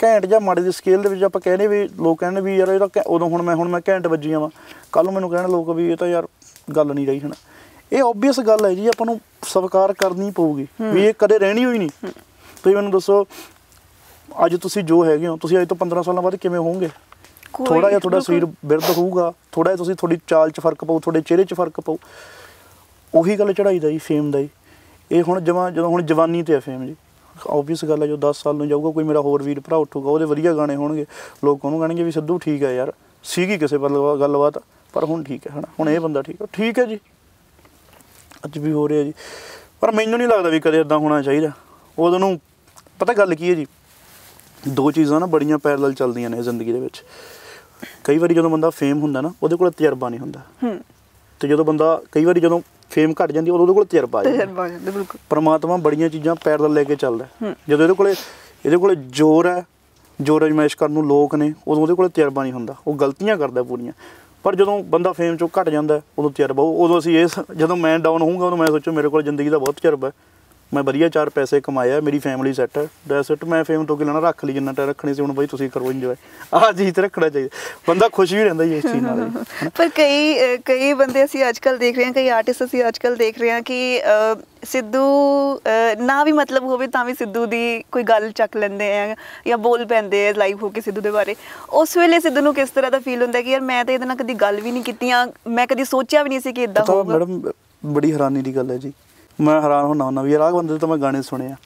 Speaker 2: ਘੈਂਟ ਜਾਂ ਮਾੜੇ ਦੀ ਸਕੇਲ ਦੇ ਵਿੱਚ ਆਪਾਂ ਕਹਿੰਦੇ ਵੀ ਲੋਕ ਕਹਿੰਦੇ ਵੀ ਯਾਰ ਇਹ ਤਾਂ ਉਦੋਂ ਹੁਣ ਮੈਂ ਹੁਣ ਮੈਂ ਘੈਂਟ ਵੱਜੀ ਆਵਾਂ ਕੱਲ ਨੂੰ ਮੈਨੂੰ ਕਹਿਣ ਲੋਕ ਵੀ ਇਹ ਤਾਂ ਯਾਰ ਗੱਲ ਨਹੀਂ ਰਹੀ ਹਨਾ? ਇਹ ਆਬਵੀਅਸ ਗੱਲ ਹੈ ਜੀ ਆਪਾਂ ਨੂੰ ਸਵੀਕਾਰ ਕਰਨੀ ਪਊਗੀ। ਵੀ ਇਹ ਕਦੇ ਰਹਿਣੀ ਹੋਈ ਨਹੀਂ। ਤੁਸੀਂ ਮੈਨੂੰ ਦੱਸੋ ਅੱਜ ਤੁਸੀਂ ਜੋ ਹੈਗੇ ਹੋ ਤੁਸੀਂ ਅੱਜ ਤੋਂ 15 ਸਾਲਾਂ ਬਾਅਦ ਕਿਵੇਂ ਹੋਵੋਗੇ? ਥੋੜਾ ਜਿਹਾ ਤੁਹਾਡਾ। ਸਰੀਰ ਬਿਰਧ ਹੋਊਗਾ ਥੋੜਾ ਜਿਹਾ ਤੁਸੀਂ ਤੁਹਾਡੀ ਚਾਲ 'ਚ ਫ਼ਰਕ ਪਊ ਤੁਹਾਡੇ ਚਿਹਰੇ 'ਚ ਫ਼ਰਕ ਪਊ ਉਹੀ ਗੱਲ ਚੜਾਈ ਦਾ ਜੀ ਫੇਮ ਦਾ ਜੀ। ਇਹ ਹੁਣ ਜਵਾਂ ਜਦੋਂ ਹੁਣ ਜਵਾਨੀ ਤੇ ਹੈ ਫੇਮ ਜੀ। ਆਬਵੀਅਸ ਗੱਲ ਹੈ ਜੋ 10 ਸਾਲ ਨੂੰ ਜਾਊਗਾ ਕੋਈ ਮੇਰਾ ਹੋਰ ਵੀਰ ਭਰਾ ਉੱਠੂਗਾ ਉਹਦੇ ਵਧੀਆ ਗਾਣੇ ਹੋਣਗੇ। ਲੋਕ ਉਹਨੂੰ ਕਹਿਣਗੇ ਵੀ ਸਿੱਧੂ ਠੀਕ ਹੈ ਯਾਰ ਸੀਗੀ ਕਿਸੇ ਪਰ ਗੱਲਬਾਤ ਪਰ ਹੁਣ ਠੀਕ ਹੈ ਹਨਾ? ਹੁਣ ਇਹ ਬੰਦਾ ਠੀਕ ਹੈ ਠੀਕ ਹੈ ਜੀ। ਅੱਜ ਵੀ ਹੋ ਰਿਹਾ ਜੀ। ਪਰ ਮੈਨੂੰ ਨਹੀਂ ਲੱਗਦਾ ਵੀ ਕਦੇ ਇਦਾਂ ਹੋਣਾ ਚਾਹੀਦਾ। ਉਦੋਂ ਨੂੰ ਪਤਾ ਗੱਲ ਕੀ ਹੈ ਜੀ? ਦੋ ਚੀਜ਼ਾਂ ਨਾ ਬੜੀਆਂ ਪੈਰਲਲ ਚੱਲਦੀਆਂ ਨੇ ਜ਼ਿੰਦਗੀ ਦੇ ਵਿੱਚ। ਕਈ ਵਾਰੀ ਜਦੋਂ ਬੰਦਾ ਫੇਮ ਹੁੰਦਾ ਨਾ ਉਹਦੇ ਕੋਲ ਤਜਰਬਾ ਨਹੀਂ ਹੁੰਦਾ।
Speaker 1: ਹੂੰ।
Speaker 2: ਤੇ ਜਦੋਂ ਬੰਦਾ ਕਈ ਵਾਰੀ ਜਦੋਂ ਫੇਮ ਘਟ ਜਾਂਦੀ ਉਦੋਂ ਉਹਦੇ ਕੋਲ ਤਜਰਬਾ ਆ ਜਾਂਦਾ।
Speaker 1: ਤਜਰਬਾ ਹੋ ਜਾਂਦਾ ਬਿਲਕੁਲ।
Speaker 2: ਪਰਮਾਤਮਾ ਬੜੀਆਂ ਚੀਜ਼ਾਂ ਪੈਰਲਲ ਲੈ ਕੇ ਚੱਲਦਾ। ਜਦੋਂ ਇਹਦੇ ਕੋਲੇ ਇਹਦੇ ਕੋਲੇ ਜ਼ੋਰ ਹੈ ਜ਼ੋਰ ਅਜਮਾਇਸ਼ ਕਰਨ ਨੂੰ ਲੋਕ ਨੇ ਉਦੋਂ ਉਹਦੇ ਕੋਲੇ ਤਜਰਬਾ ਨਹੀਂ ਹੁੰਦਾ। ਉਹ ਗਲਤੀਆਂ ਕਰਦਾ ਪੂਰੀਆਂ। ਪਰ ਜਦੋਂ ਬੰਦਾ ਫੇਮ ਚੋਂ ਘਟ ਜਾਂਦਾ ਉਦੋਂ ਤਜਰਬਾ ਉਹ- ਉਦੋਂ ਅਸੀਂ ਇਸ ਜਦੋਂ ਮੈਂ ਡਾਊਨ ਹੋਊਂਗਾ ਉਦੋਂ ਮੈਂ ਸੋਚੂ ਮੇਰੇ ਕੋਲ ਜ਼ਿੰਦਗੀ ਦਾ ਬਹੁਤ ਤਜਰਬਾ ਹੈ। ਮੈਂ ਵਧੀਆ ਚਾਰ ਪੈਸੇ ਕਮਾਇਆ ਮੇਰੀ ਫੈਮਿਲੀ ਸੈੱਟ ਹੈ ਦੈਟਸ ਇਟ ਮੈਂ ਫੇਮ ਤੋਂ ਕੀ ਲੈਣਾ ਰੱਖ ਲਈ ਜਿੰਨਾ ਟਾਈਮ ਰੱਖਣੀ ਸੀ ਹੁਣ ਬਈ ਤੁਸੀਂ ਕਰੋ ਇੰਜੋਏ ਆਹ ਚੀਜ਼ ਤੇ ਰੱਖਣਾ ਚਾਹੀਦਾ। ਬੰਦਾ ਖੁਸ਼ ਵੀ ਰਹਿੰਦਾ ਇਸ ਚੀਜ਼ ਨਾਲ।
Speaker 1: ਪਰ ਕਈ ਕਈ ਬੰਦੇ ਅਸੀਂ ਅੱਜਕੱਲ ਦੇਖ ਰਹੇ ਹਾਂ ਕਈ ਆਰਟਿਸਟ ਅਸੀਂ ਅੱਜਕੱਲ ਦੇਖ ਰਹੇ ਹਾਂ ਕਿ ਸਿੱਧੂ ਨਾ ਵੀ ਮਤਲਬ ਹੋਵੇ ਤਾਂ ਵੀ ਸਿੱਧੂ ਦੀ ਕੋਈ ਗੱਲ ਚੱਕ ਲੈਂਦੇ ਆ ਜਾਂ ਬੋਲ ਪੈਂਦੇ ਆ ਲਾਈਵ ਹੋ ਕੇ ਸਿੱਧੂ ਦੇ ਬਾਰੇ। ਉਸ ਵੇਲੇ ਸਿੱਧੂ ਨੂੰ ਕਿਸ ਤਰ੍ਹਾਂ ਦਾ ਫੀਲ ਹੁੰਦਾ ਕਿ ਯਾਰ ਮੈਂ ਤਾਂ ਇਹਦੇ ਨਾਲ ਕਦੀ ਗੱਲ ਵੀ ਨਹੀਂ ਕੀਤੀਆਂ ਮੈਂ ਕਦੀ ਸੋਚਿਆ ਵੀ ਨਹੀਂ ਸੀ ਕਿ ਇਦਾਂ ਹੋਊਗਾ।
Speaker 2: ਮੈਡਮ ਬੜੀ ਹੈਰਾਨੀ ਦੀ ਗੱਲ ਹੈ ਜੀ। ਮੈਂ ਹੈਰਾਨ ਹੁੰਦਾ ਹੁੰਦਾ ਵੀ ਯਾਰ ਆਹ ਬੰਦੇ ਤਾਂ ਮੈਂ ਗਾਣੇ ਸੁਣੇ ਆ।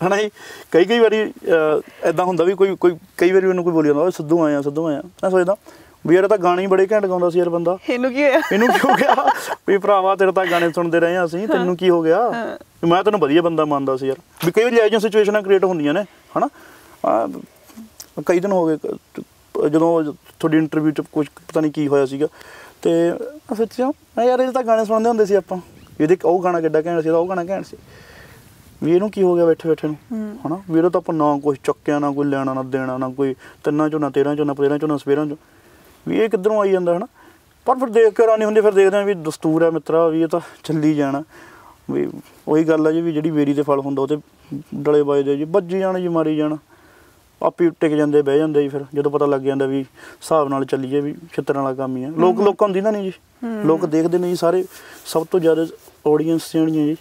Speaker 2: ਹਨਾ ਜੀ? ਕਈ ਕਈ ਵਾਰੀ ਐਦਾਂ ਹੁੰਦਾ ਵੀ ਕੋਈ ਕੋਈ ਕਈ ਵਾਰੀ ਮੈਨੂੰ ਕੋਈ ਬੋਲੀ ਜਾਂਦਾ ਓਏ ਸਿੱਧੂ ਆਇਆ ਸਿੱਧੂ ਆਇਆ। ਮੈਂ ਸੋਚਦਾ ਵੀ ਯਾਰ ਤਾਂ ਗਾਣੇ ਹੀ ਬੜੇ ਘੈਂਟ ਗਾਉਂਦਾ ਸੀ ਯਾਰ ਬੰਦਾ।
Speaker 1: ਇਹਨੂੰ ਕੀ ਹੋਇਆ?
Speaker 2: ਇਹਨੂੰ ਕੀ ਹੋ ਗਿਆ? ਵੀ ਭਰਾਵਾ ਤੇਰੇ ਤਾਂ ਗਾਣੇ ਸੁਣਦੇ ਰਹੇ ਆ ਅਸੀਂ ਤੈਨੂੰ ਕੀ ਹੋ ਗਿਆ? ਮੈਂ ਤੈਨੂੰ ਵਧੀਆ ਬੰਦਾ ਮੰਨਦਾ ਸੀ ਯਾਰ। ਵੀ ਕਈ ਵਾਰੀ ਜਿਹੀਆਂ ਸਿਚੁਏਸ਼ਨਾਂ ਕ੍ਰੀਏਟ ਹੁੰਦੀਆਂ ਨੇ ਹਨਾ? ਕਈ ਦਿਨ ਹੋ ਗਏ ਜਦੋਂ ਤੁਹਾਡੀ ਇੰਟਰਵਿਊ ਚ ਕੁਝ ਪਤਾ ਨਹੀਂ ਕੀ ਹੋਇਆ ਸੀਗਾ। ਤੇ ਮੈਂ ਯਾਰ ਇਹ ਤਾਂ ਗਾਣੇ ਸੁਣਦੇ ਹੁੰਦੇ ਸੀ ਆਪਾਂ। ਇਹਦੇ ਉਹ ਗਾਣਾ ਕਿੱਡਾ ਘੈਂਟ ਸੀ ਇਹਦਾ ਉਹ ਗਾਣਾ ਘੈਂਟ ਸੀ। ਵੀ ਇਹਨੂੰ ਕੀ ਹੋ ਗਿਆ ਬੈਠੇ ਬੈਠੇ ਨੂੰ। ਹਨਾ? ਵੀ ਇਹਦਾ ਤਾਂ ਆਪਾਂ ਨਾ ਕੁਝ ਚੱਕਿਆ ਨਾ ਕੋਈ ਲੈਣਾ ਨਾ ਦੇਣਾ ਨਾ ਕੋਈ ਤਿੰਨਾਂ ਚੋਂ ਨਾ ਤੇਰਾਂ ਚੋਂ ਨਾ ਤੇਰਾਂ ਚੋਂ ਨਾ ਸਵੇਰਾਂ ਚੋਂ। ਵੀ ਇਹ ਕਿੱਧਰੋਂ ਆਈ ਜਾਂਦਾ ਹਨਾ? ਪਰ ਫਿਰ ਦੇਖ ਕੇ ਰਾਨੀ ਹੁੰਦੀ ਫਿਰ ਦੇਖਦੇ ਆ ਵੀ ਦਸਤੂਰ ਹੈ ਮਿੱਤਰਾ ਵੀ ਇਹ ਤਾਂ ਚੱਲੀ ਜਾਣਾ। ਵੀ ਉਹੀ ਗੱਲ ਹੈ ਜੀ ਵੀ ਜਿਹੜੀ ਵੇਰੀ ਤੇ ਫਲ ਹੁੰਦਾ ਉਹ ਤੇ ਡਲੇ ਵੱਜਦੇ ਜੀ ਵੱਜੀ ਜਾਣ ਜੀ ਮਾਰੀ ਜਾਣ। ਆਪੇ ਟਿਕ ਜਾਂਦੇ ਬਹਿ ਜਾਂਦੇ ਜੀ ਫਿਰ ਜਦੋਂ ਪਤਾ ਲੱਗ ਜਾਂਦਾ ਵੀ ਹਿਸਾਬ ਨਾਲ ਚੱਲੀਏ ਵੀ ਛਿੱਤਰਾਂ ਵਾਲਾ ਕੰਮ ਹੀ ਆ। ਲੋਕ ਲੋਕਾਂ ਨੂੰ ਦਿੰਦਾ ਨਹੀਂ ਜੀ। ਲੋਕ ਦੇਖਦੇ ਨੇ ਜੀ ਸਾਰੇ ਸਭ ਤੋਂ ਜ਼ਿਆਦਾ ਆਡੀਅנס ਜਿਹੜੀਆਂ ਜੀ।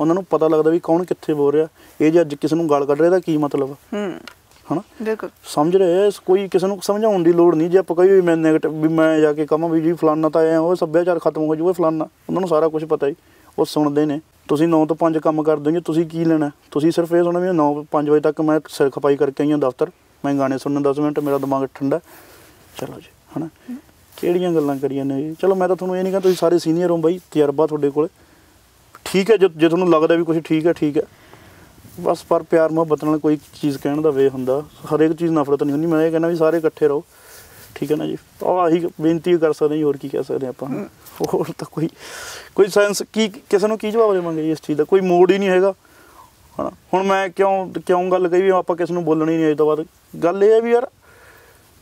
Speaker 2: ਉਹਨਾਂ ਨੂੰ ਪਤਾ ਲੱਗਦਾ ਵੀ ਕੌਣ ਕਿੱਥੇ ਬੋਲ ਰਿਹਾ। ਇਹ ਜੇ ਅੱਜ ਕਿਸੇ ਨੂੰ ਗਾਲ ਕੱਢ ਰਿਹਾ ਇਹਦਾ ਕੀ ਮਤਲਬ?
Speaker 1: ਹੂੰ।
Speaker 2: ਹਨਾ?
Speaker 1: ਬਿਲਕੁਲ।
Speaker 2: ਸਮਝ ਰਹੇ ਕੋਈ ਕਿਸੇ ਨੂੰ ਸਮਝਾਉਣ ਦੀ ਲੋੜ ਨਹੀਂ। ਜੇ ਆਪਾਂ ਕਹੀ ਵੀ ਮੈਂ ਨੈਗੇਟਿਵ ਵੀ ਮੈਂ ਜਾ ਕੇ ਕਹਾਂ ਵੀ ਜੀ ਫਲਾਨਾ ਤਾਂ ਐ ਉਹ ਸੱਭਿਆਚਾਰ ਖਤਮ ਹੋ ਜਾਊਗਾ ਫਲਾਨਾ। ਉਹਨਾਂ ਨੂੰ ਸਾਰਾ ਕੁਝ ਪਤਾ ਹੀ। ਉਹ ਸੁਣਦੇ ਨੇ। ਤੁਸੀਂ 9 ਤੋਂ 5 ਕੰਮ ਕਰ ਦੋਗੇ ਤੁਸੀਂ ਕੀ ਲੈਣਾ? ਤੁਸੀਂ ਸਿਰਫ ਇਹ ਸੁਣਨਾ ਵੀ 9 5 ਵਜੇ ਤੱਕ ਮੈਂ ਸਿਰ ਖਪਾਈ ਕਰਕੇ ਆਈ ਹਾਂ ਦਫ਼ਤਰ। ਮੈਂ ਗਾਣੇ ਸੁਣਨ 10 ਮਿੰਟ ਮੇਰਾ ਦਿਮਾਗ ਠੰਡਾ। ਚਲੋ ਜੀ ਹਨਾ? ਕਿਹੜੀਆਂ ਗੱਲਾਂ ਕਰੀਆਂ ਨੇ ਜੀ? ਚਲੋ ਮੈਂ ਤਾਂ ਤੁਹਾਨੂੰ ਇਹ ਨਹੀਂ ਕਹਿੰਦਾ ਤੁਸੀਂ ਸਾਰੇ ਸੀਨੀਅਰ ਹੋ ਬਾਈ ਤਜਰਬਾ ਤੁਹਾਡੇ ਕੋਲ। ਠੀਕ ਹੈ ਜੇ ਤੁਹਾਨੂੰ ਲੱਗਦਾ ਵੀ ਕੁਝ ਠੀਕ ਹੈ ਠੀਕ ਹੈ। ਬਸ ਪਰ ਪਿਆਰ ਮੁਹੱਬਤ ਨਾਲ ਕੋਈ ਚੀਜ਼ ਕਹਿਣ ਦਾ ਵੇ ਹੁੰਦਾ। ਹਰੇਕ ਚੀਜ਼ ਨਫ਼ਰਤ ਨਹੀਂ ਹੁੰਦੀ। ਮੈਂ ਇਹ ਕਹਿੰਦਾ ਵੀ ਸਾਰੇ ਇਕੱਠੇ ਰਹੋ। ਠੀਕ ਹੈ ਨਾ ਜੀ? ਆਹੀ ਬੇਨਤੀ ਕਰ ਸਕਦੇ ਹਾਂ ਹੋਰ ਕੀ ਕਹਿ ਸਕਦੇ ਆਪਾਂ। ਹੋਰ ਤਾਂ ਕੋਈ ਕੋਈ ਸੈਂਸ ਕੀ ਕਿਸੇ ਨੂੰ ਕੀ ਜਵਾਬ ਦੇਵਾਂਗੇ ਇਸ ਚੀਜ਼ ਦਾ? ਕੋਈ ਮੋੜ ਹੀ ਨਹੀਂ ਹੈਗਾ। ਹਨਾ? ਹੁਣ ਮੈਂ ਕਿਉਂ ਕਿਉਂ ਗੱਲ ਕਹੀ ਵੀ ਆਪਾਂ ਕਿਸੇ ਨੂੰ ਬੋਲਣੀ ਨਹੀਂ ਅੱਜ ਤੋਂ ਬਾਅਦ? ਗੱਲ ਇਹ ਹੈ ਵੀ ਯਾਰ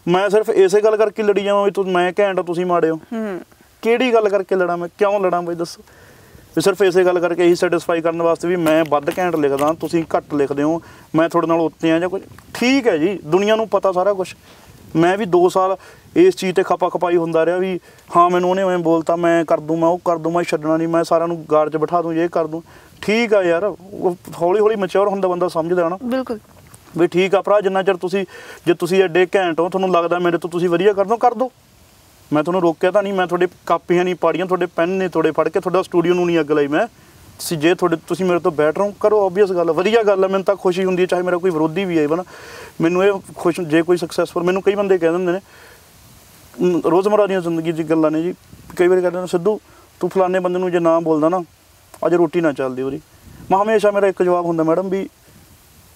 Speaker 2: ਮੈਂ ਸਿਰਫ ਇਸੇ ਗੱਲ ਕਰਕੇ ਲੜੀ ਜਾਵਾਂ ਵੀ ਤੂੰ ਮੈਂ ਘੈਂਟ ਤੁਸੀਂ ਮਾੜੇ ਹੂੰ। ਕਿਹੜੀ ਗੱਲ ਕਰਕੇ ਲੜਾਂ ਮੈਂ? ਕਿਉਂ ਲੜਾਂ ਬਈ ਦੱਸੋ? ਵੀ ਸਿਰਫ ਇਸੇ ਗੱਲ ਕਰਕੇ ਇਹੀ ਸੈਟੀਸਫਾਈ ਕਰਨ ਵਾਸਤੇ ਵੀ ਮੈਂ ਵੱਧ ਘੈਂਟ ਲਿਖਦਾ ਤੁਸੀਂ ਘੱਟ ਲਿਖਦੇ ਹੋ ਮੈਂ ਤੁਹਾਡੇ ਨਾਲ ਉੱਤੇ ਆ ਜਾਂ ਕੁਝ ਠੀਕ ਹੈ ਜੀ ਦੁਨੀਆ ਨੂੰ ਪਤਾ ਸਾਰਾ ਕੁਝ ਮੈਂ ਵੀ 2 ਸਾਲ ਇਸ ਚੀਜ਼ ਤੇ ਖਪਾ ਖਪਾਈ ਹੁੰਦਾ ਰਿਹਾ ਵੀ ਹਾਂ ਮੈਨੂੰ ਉਹਨੇ ਐਵੇਂ ਬੋਲਤਾ ਮੈਂ ਕਰ ਦੂੰ ਮੈਂ ਉਹ ਕਰ ਦੂੰ ਮੈਂ ਛੱਡਣਾ ਨਹੀਂ ਮੈਂ ਸਾਰਿਆਂ ਨੂੰ ਗਾਰ 'ਚ ਬਿਠਾ ਦੂੰ ਇਹ ਕਰ ਦੂੰ। ਠੀਕ ਆ ਯਾਰ ਹੌਲੀ ਹੌਲੀ ਮੈਚੁਰ ਹੁੰਦਾ ਬੰਦਾ ਸਮਝਦਾ ਨਾ।
Speaker 1: ਬਿਲਕੁਲ।
Speaker 2: ਵੀ ਠੀਕ ਆ ਭਰਾ ਜਿੰਨਾ ਚਿਰ ਤੁਸੀਂ ਜੇ ਤੁਸੀਂ ਐਡੇ ਘੈਂਟ ਹੋ ਤੁਹਾਨੂੰ ਲੱਗਦਾ ਮੇਰੇ ਤੋਂ ਤੁਸੀਂ ਵਧੀਆ ਕਰ ਦੋ ਕਰ ਦੋ। ਮੈਂ ਤੁਹਾਨੂੰ ਰੋਕਿਆ ਤਾਂ ਨਹੀਂ ਮੈਂ ਤੁਹਾਡੇ ਕਾਪੀਆਂ ਨਹੀਂ ਪਾੜੀਆਂ ਤੁਹਾਡੇ ਪੈਨ ਨੇ ਤੁਹਾਡੇ ਫੜ ਕੇ ਤੁਹਾਡਾ ਸਟੂਡੀਓ ਨੂੰ ਨਹੀਂ ਅੱਗ ਲਾਈ ਮੈਂ। ਤੁਸੀਂ ਜੇ ਤੁਹਾਡੇ ਤੁਸੀਂ ਮੇਰੇ ਤੋਂ ਬੈਠ ਰਹੋ ਕਰੋ ਆਬਵੀਅਸ ਗੱਲ ਆ, ਵਧੀਆ ਗੱਲ ਹੈ ਮੈਨੂੰ ਤਾਂ ਖੁਸ਼ੀ ਹੁੰਦੀ ਹੈ ਚਾਹੇ ਮੇਰਾ ਕੋਈ ਵਿਰੋਧੀ ਵੀ ਹੈ ਬਣਾ ਮੈਨੂੰ ਇਹ ਖੁਸ਼ ਜੇ ਕੋਈ ਸਕਸੈਸਫੁਲ ਮੈਨੂੰ ਕਈ ਬੰਦੇ ਕਹਿ ਦਿੰਦੇ ਨੇ ਅਮ, ਰੋਜ਼ਮਰਰਾ ਦੀਆਂ ਜ਼ਿੰਦਗੀ ਦੀ ਗੱਲਾਂ ਨੇ ਜੀ। ਕਈ ਵਾਰੀ ਕਹਿੰਦੇ ਨੇ ਸਿੱਧੂ ਤੂੰ ਫਲਾਣੇ ਬੰਦੇ ਨੂੰ ਜੇ ਨਾ ਬੋਲਦਾ ਨਾ ਅੱਜ ਰੋਟੀ ਨਾ ਚੱਲਦੀ ਉਹਦੀ ਮੈਂ ਹਮੇਸ਼ਾ ਮੇਰਾ ਇੱਕ ਜਵਾਬ ਹੁੰਦਾ ਮੈਡਮ ਵੀ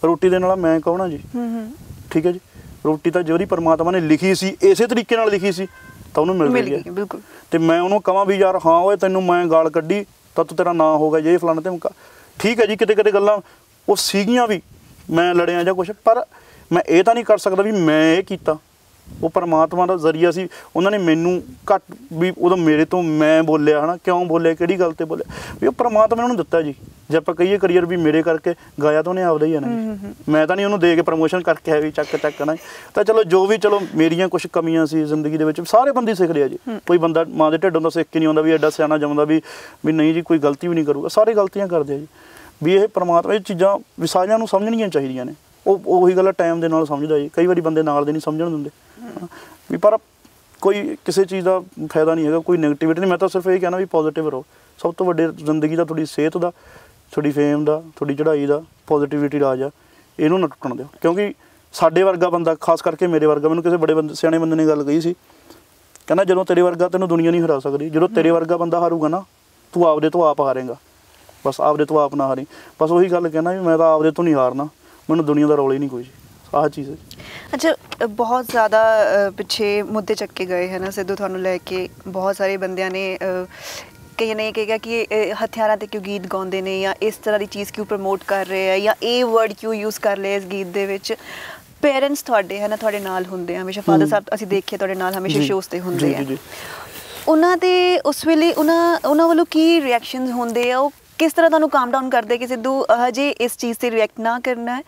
Speaker 2: ਰੋਟੀ ਦੇਣ ਵਾਲਾ ਮੈਂ ਕੌਣ ਆ ਜੀ?
Speaker 1: ਹੂੰ ਹੂੰ
Speaker 2: ਠੀਕ ਹੈ ਜੀ। ਰੋਟੀ ਤਾਂ ਜਿਹੜੀ ਪਰਮਾਤਮਾ ਨੇ ਲਿਖੀ ਸੀ ਇਸੇ ਤਰੀਕੇ ਨਾਲ ਲਿਖੀ ਸੀ। ਤਾਂ ਉਹਨੂੰ ਮਿਲ ਰਹੀ ਹੈ।
Speaker 1: ਬਿਲਕੁਲ।
Speaker 2: ਤੇ ਮੈਂ ਉਹਨੂੰ ਕਹਾਂ ਵੀ ਯਾਰ ਹਾਂ ਓਏ ਤੈਨੂੰ ਮੈਂ ਗਾਲ ਕੱਢੀ ਤਾਂ ਤੂੰ ਤੇਰਾ ਨਾਂ ਹੋਗਾ ਜੇ ਫਲਾਣਾ ਤੇ। ਠੀਕ ਹੈ ਜੀ ਕਿਤੇ ਕਿਤੇ ਗੱਲਾਂ ਉਹ ਸੀਗੀਆਂ ਵੀ ਮੈਂ ਲੜਿਆ ਜਾਂ ਕੁਝ ਪਰ ਮੈਂ ਇਹ ਤਾਂ ਨਹੀਂ ਕਰ ਸਕਦਾ ਵੀ ਮੈਂ ਇਹ ਕੀਤਾ। ਉਹ ਪਰਮਾਤਮਾ ਦਾ ਜ਼ਰੀਆ ਸੀ। ਉਹਨਾਂ ਨੇ ਮੈਨੂੰ ਘੱਟ ਵੀ ਉਦੋਂ ਮੇਰੇ ਤੋਂ ਮੈਂ ਬੋਲਿਆ ਹਨਾ ਕਿਉਂ ਬੋਲਿਆ ਕਿਹੜੀ ਗੱਲ ਤੇ ਬੋਲਿਆ? ਵੀ ਉਹ ਪਰਮਾਤਮਾ ਨੇ ਉਹਨੂੰ ਦਿੱਤਾ ਜੀ। ਜੇ ਆਪਾਂ ਕਹੀਏ ਕਰੀਅਰ ਵੀ ਮੇਰੇ ਕਰਕੇ ਗਾਇਆ ਤਾਂ ਉਹਨੇ ਆਪਦਾ ਹੀ ਹੈ ਨਾ। ਮੈਂ ਤਾਂ ਨਹੀਂ ਉਹਨੂੰ ਦੇ ਕੇ ਪ੍ਰਮੋਸ਼ਨ ਕਰਕੇ ਹੈ ਵੀ ਚੱਕ ਚੱਕ ਨਾ। ਤਾਂ ਚਲੋ ਜੋ ਵੀ ਚਲੋ ਮੇਰੀਆਂ ਕੁਝ ਕਮੀਆਂ ਸੀ ਜ਼ਿੰਦਗੀ ਦੇ ਵਿੱਚ ਸਾਰੇ ਬੰਦੇ ਸਿੱਖਦੇ ਆ ਜੀ। ਕੋਈ ਬੰਦਾ ਮਾਂ ਦੇ ਢਿੱਡੋਂ ਦਾ ਸਿੱਖ ਕੇ ਨਹੀਂ ਆਉਂਦਾ ਵੀ ਐਡਾ ਸਿਆਣਾ ਜੰਮਦਾ ਵੀ ਵੀ ਨਹੀਂ ਜੀ ਕੋਈ ਗਲਤੀ ਵੀ ਨਹੀਂ ਕਰੂਗਾ। ਸਾਰੇ ਗਲਤੀਆਂ ਕਰਦੇ ਆ ਜੀ। ਵੀ ਇਹ ਪ੍ਰਮਾਤਮਾ ਇਹ ਚੀਜ਼ਾਂ ਵੀ ਸਾਰਿਆਂ ਨੂੰ ਸਮਝਣੀਆਂ ਚਾਹੀਦੀਆਂ ਨੇ। ਉਹ ਉਹੀ ਗੱਲ ਟਾਈਮ ਦੇ ਨਾਲ ਸਮਝਦਾ ਜੀ। ਕਈ ਵਾਰੀ ਬੰਦੇ ਨਾਲ ਦੇ ਨਹੀਂ ਸਮਝਣ ਦਿੰਦੇ। ਵੀ ਪਰ ਕੋਈ ਕਿਸੇ ਚੀਜ਼ ਦਾ ਫਾਇਦਾ ਨਹੀਂ ਹੈਗਾ ਕੋਈ 네ਗੇਟਿਵਿਟੀ ਨਹੀਂ। ਮੈਂ ਤਾਂ ਸਿਰਫ ਇਹ ਕਹਿਣਾ ਵੀ ਪੋਜ਼ਿਟਿਵ ਰਹੋ। ਸਭ ਤੋਂ ਵੱਡੇ ਜ਼ਿੰਦਗੀ ਦਾ ਤੁਹਾਡੀ ਸਿਹਤ ਦਾ ਤੁਹਾਡੀ ਫੇਮ ਦਾ ਤੁਹਾਡੀ ਚੜ੍ਹਾਈ ਦਾ ਪੋਜ਼ਿਟਿਵਿਟੀ ਰਾਜ ਆ। ਇਹਨੂੰ ਨਾ ਟੁੱਟਣ ਦਿਓ। ਕਿਉਂਕਿ ਸਾਡੇ ਵਰਗਾ ਬੰਦਾ ਖਾਸ ਕਰਕੇ ਮੇਰੇ ਵਰਗਾ ਮੈਨੂੰ ਕਿਸੇ ਬੜੇ ਬੰਦੇ ਸਿਆਣੇ ਬੰਦੇ ਨੇ ਗੱਲ ਕਹੀ ਸੀ। ਕਹਿੰਦਾ ਜਦੋਂ ਤੇਰੇ ਵਰਗਾ ਤੈਨੂੰ ਦੁਨੀਆ ਨਹੀਂ ਹਰਾ ਸਕਦੀ ਜਦੋਂ ਤੇਰੇ ਵਰਗਾ ਬੰਦਾ ਹਾਰੂਗਾ ਨਾ ਤੂੰ ਆਪਦੇ ਤੋਂ ਆਪ ਹਾਰੇਗਾ। ਬਸ ਆਪਦੇ ਤੋਂ ਆਪ ਨਾ ਹਾਰੀ। ਬਸ ਉਹੀ ਗੱਲ ਕਹਿਣਾ ਵੀ ਮੈਂ ਤਾਂ ਆਪਦੇ ਤੋਂ ਨਹੀਂ ਹਾਰਨਾ। ਮੈਨੂੰ ਦੁਨੀਆ ਦਾ ਰੌਲਾ ਹੀ ਨਹੀਂ ਕੋਈ। ਆਹ ਚੀਜ਼ ਹੈ।
Speaker 1: ਅੱਛਾ ਬਹੁਤ ਜ਼ਿਆਦਾ ਪਿੱਛੇ ਮੁੱਦੇ ਚੱਕੇ ਗਏ ਹਨ ਸਿੱਧੂ ਤੁਹਾਨੂੰ ਲੈ ਕੇ। ਬਹੁਤ ਸਾਰੇ ਬੰਦਿਆਂ ਨੇ ਕਈ ਨੇ ਕਹੇਗਾ ਕਿ ਹਥਿਆਰਾਂ ਤੇ ਕਿਉਂ ਗੀਤ ਗਾਉਂਦੇ ਨੇ ਜਾਂ ਇਸ ਤਰ੍ਹਾਂ ਦੀ ਚੀਜ਼ ਕਿਉਂ ਪ੍ਰਮੋਟ ਕਰ ਰਹੇ ਆ ਜਾਂ ਇਹ ਵਰਡ ਕਿਉਂ ਯੂਜ਼ ਕਰ ਲਏ ਇਸ ਗੀਤ ਦੇ ਵਿੱਚ। ਪੇਰੈਂਟਸ ਤੁਹਾਡੇ ਹੈ ਨਾ ਤੁਹਾਡੇ ਨਾਲ ਹੁੰਦੇ ਆ ਹਮੇਸ਼ਾ ਫਾਦਰ। ਸਾਹਿਬ ਅਸੀਂ ਦੇਖੇ ਤੁਹਾਡੇ ਨਾਲ ਹਮੇਸ਼ਾ ਸ਼ੋਜ਼ ਤੇ ਹੁੰਦੇ ਆ। ਉਹਨਾਂ ਦੇ ਉਸ ਵੇਲੇ ਉਹਨਾਂ ਉਹਨਾਂ ਵੱਲੋਂ ਕੀ ਰਿਐਕਸ਼ਨਸ ਹੁੰਦੇ ਆ? ਉਹ ਕਿਸ ਤਰ੍ਹਾਂ ਤੁਹਾਨੂੰ ਕਾਮ ਡਾਊਨ ਕਰਦੇ ਕਿ ਸਿੱਧੂ ਹਜੇ ਇਸ ਚੀਜ਼ ਤੇ ਰਿਐਕਟ ਨਾ ਕਰਨਾ ਹੈ?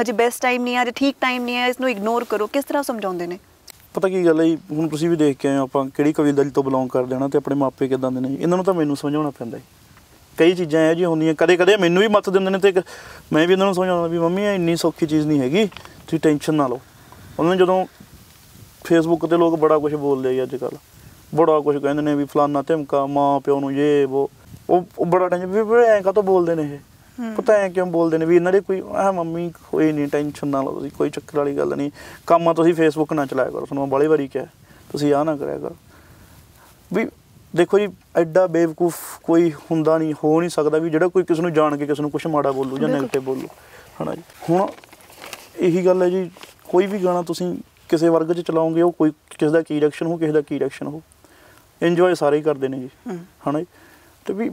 Speaker 1: ਹਜੇ ਬੈਸਟ ਟਾਈਮ ਨਹੀਂ ਹੈ, ਹਜੇ ਠੀਕ ਟਾਈਮ ਨਹੀਂ ਹੈ ਇਸ ਨੂੰ ਇਗਨੋਰ ਕਰੋ। ਕਿਸ ਤਰ੍ਹਾਂ ਸਮਝਾਉਂਦੇ ਨੇ?
Speaker 2: ਪਤਾ ਕੀ ਗੱਲ ਹੈ ਜੀ, ਹੁਣ ਤੁਸੀਂ ਵੀ ਦੇਖ ਕੇ ਆਏ ਆਪਾਂ ਕਿਹੜੀ ਕਬੀਲਦਾਰੀ ਤੋਂ ਬਿਲੋਂਗ ਕਰਦੇ ਹਾਂ ਨਾ, ਤੇ ਆਪਣੇ ਮਾਪੇ ਕਿਦਾਂ ਦੇ ਨੇ ਇਹਨਾਂ ਨੂੰ ਤਾਂ ਮੈਨੂੰ ਸਮਝਾਉਣਾ ਪੈਂਦਾ ਜੀ। ਕਈ ਚੀਜ਼ਾਂ ਇਹੋ ਜਿਹੀਆਂ ਹੁੰਦੀਆਂ ਕਦੇ ਕਦੇ ਮੈਨੂੰ ਵੀ ਮੱਤ ਦਿੰਦੇ ਨੇ ਤੇ ਮੈਂ ਵੀ ਇਹਨਾਂ ਨੂੰ ਸਮਝਾਉਂਦਾ ਵੀ ਮੰਮੀ, ਇਹ ਇੰਨੀ ਸੌਖੀ ਚੀਜ਼ ਨਹੀਂ ਹੈਗੀ, ਤੁਸੀਂ ਟੈਨਸ਼ਨ ਨਾ ਲਓ। ਉਹਨਾਂ ਨੇ ਜਦੋਂ ਫੇਸਬੁੱਕ ਤੇ ਲੋਕ ਬੜਾ ਕੁਝ ਬੋਲਦੇ ਆ ਜੀ ਅੱਜ ਕੱਲ ਬੜਾ ਕੁਝ ਕਹਿੰਦੇ ਨੇ ਵੀ ਫਲਾਨਾ ਧਮਕਾ ਮਾਂ ਪਿਓ ਨੂੰ ਇਹ ਉਹ ਉਹ ਉਹ ਬੜਾ ਟੈਨਸ਼ਨ ਵੀ ਵੀ ਐਂ ਕਾਹਤੋਂ ਬੋਲਦੇ ਨੇ ਇਹ। ਪਤਾ ਐ ਕਿਉਂ ਬੋਲਦੇ ਨੇ ਵੀ ਇਹਨਾਂ ਦੇ ਕੋਈ ਆ ਮੰਮੀ ਕੋਈ ਨਹੀਂ ਟੈਨਸ਼ਨ ਨਾ ਲਓ ਤੁਸੀਂ ਕੋਈ ਚੱਕਰ ਵਾਲੀ ਗੱਲ ਨਹੀਂ ਕੰਮ ਆ ਤੁਸੀਂ ਫੇਸਬੁੱਕ ਨਾ ਚਲਾਇਆ ਕਰੋ ਤੁਹਾਨੂੰ ਬਾਲੀ ਵਾਰੀ ਕਿਹਾ। ਤੁਸੀਂ ਆ ਨਾ ਕਰਿਆ ਕਰੋ। ਵੀ ਦੇਖੋ ਜੀ ਐਡਾ ਬੇਵਕੂਫ ਕੋਈ ਹੁੰਦਾ ਨਹੀਂ ਹੋ ਨਹੀਂ ਸਕਦਾ ਵੀ ਜਿਹੜਾ ਕੋਈ ਕਿਸ ਨੂੰ ਜਾਣ ਕੇ ਕਿਸ ਨੂੰ ਕੁਝ ਮਾੜਾ ਬੋਲੂ ਜਾਂ। ਨੈਗੇਟਿਵ ਬੋਲੂ। ਹਨਾ ਜੀ। ਹੁਣ ਇਹੀ ਗੱਲ ਹੈ ਜੀ ਕੋਈ ਵੀ ਗਾਣਾ ਤੁਸੀਂ ਕਿਸੇ ਵਰਗ 'ਚ ਚਲਾਓਗੇ ਉਹ ਕੋਈ ਕਿਸੇ ਦਾ ਕੀ ਰਿਐਕਸ਼ਨ ਹੋ ਕਿਸੇ ਦਾ ਕੀ ਰਿਐਕਸ਼ਨ ਹੋ। ਇੰਜੋਏ ਸਾਰੇ ਹੀ ਕਰਦੇ ਨੇ ਜੀ। ਹਨਾ ਜੀ। ਤੇ ਵੀ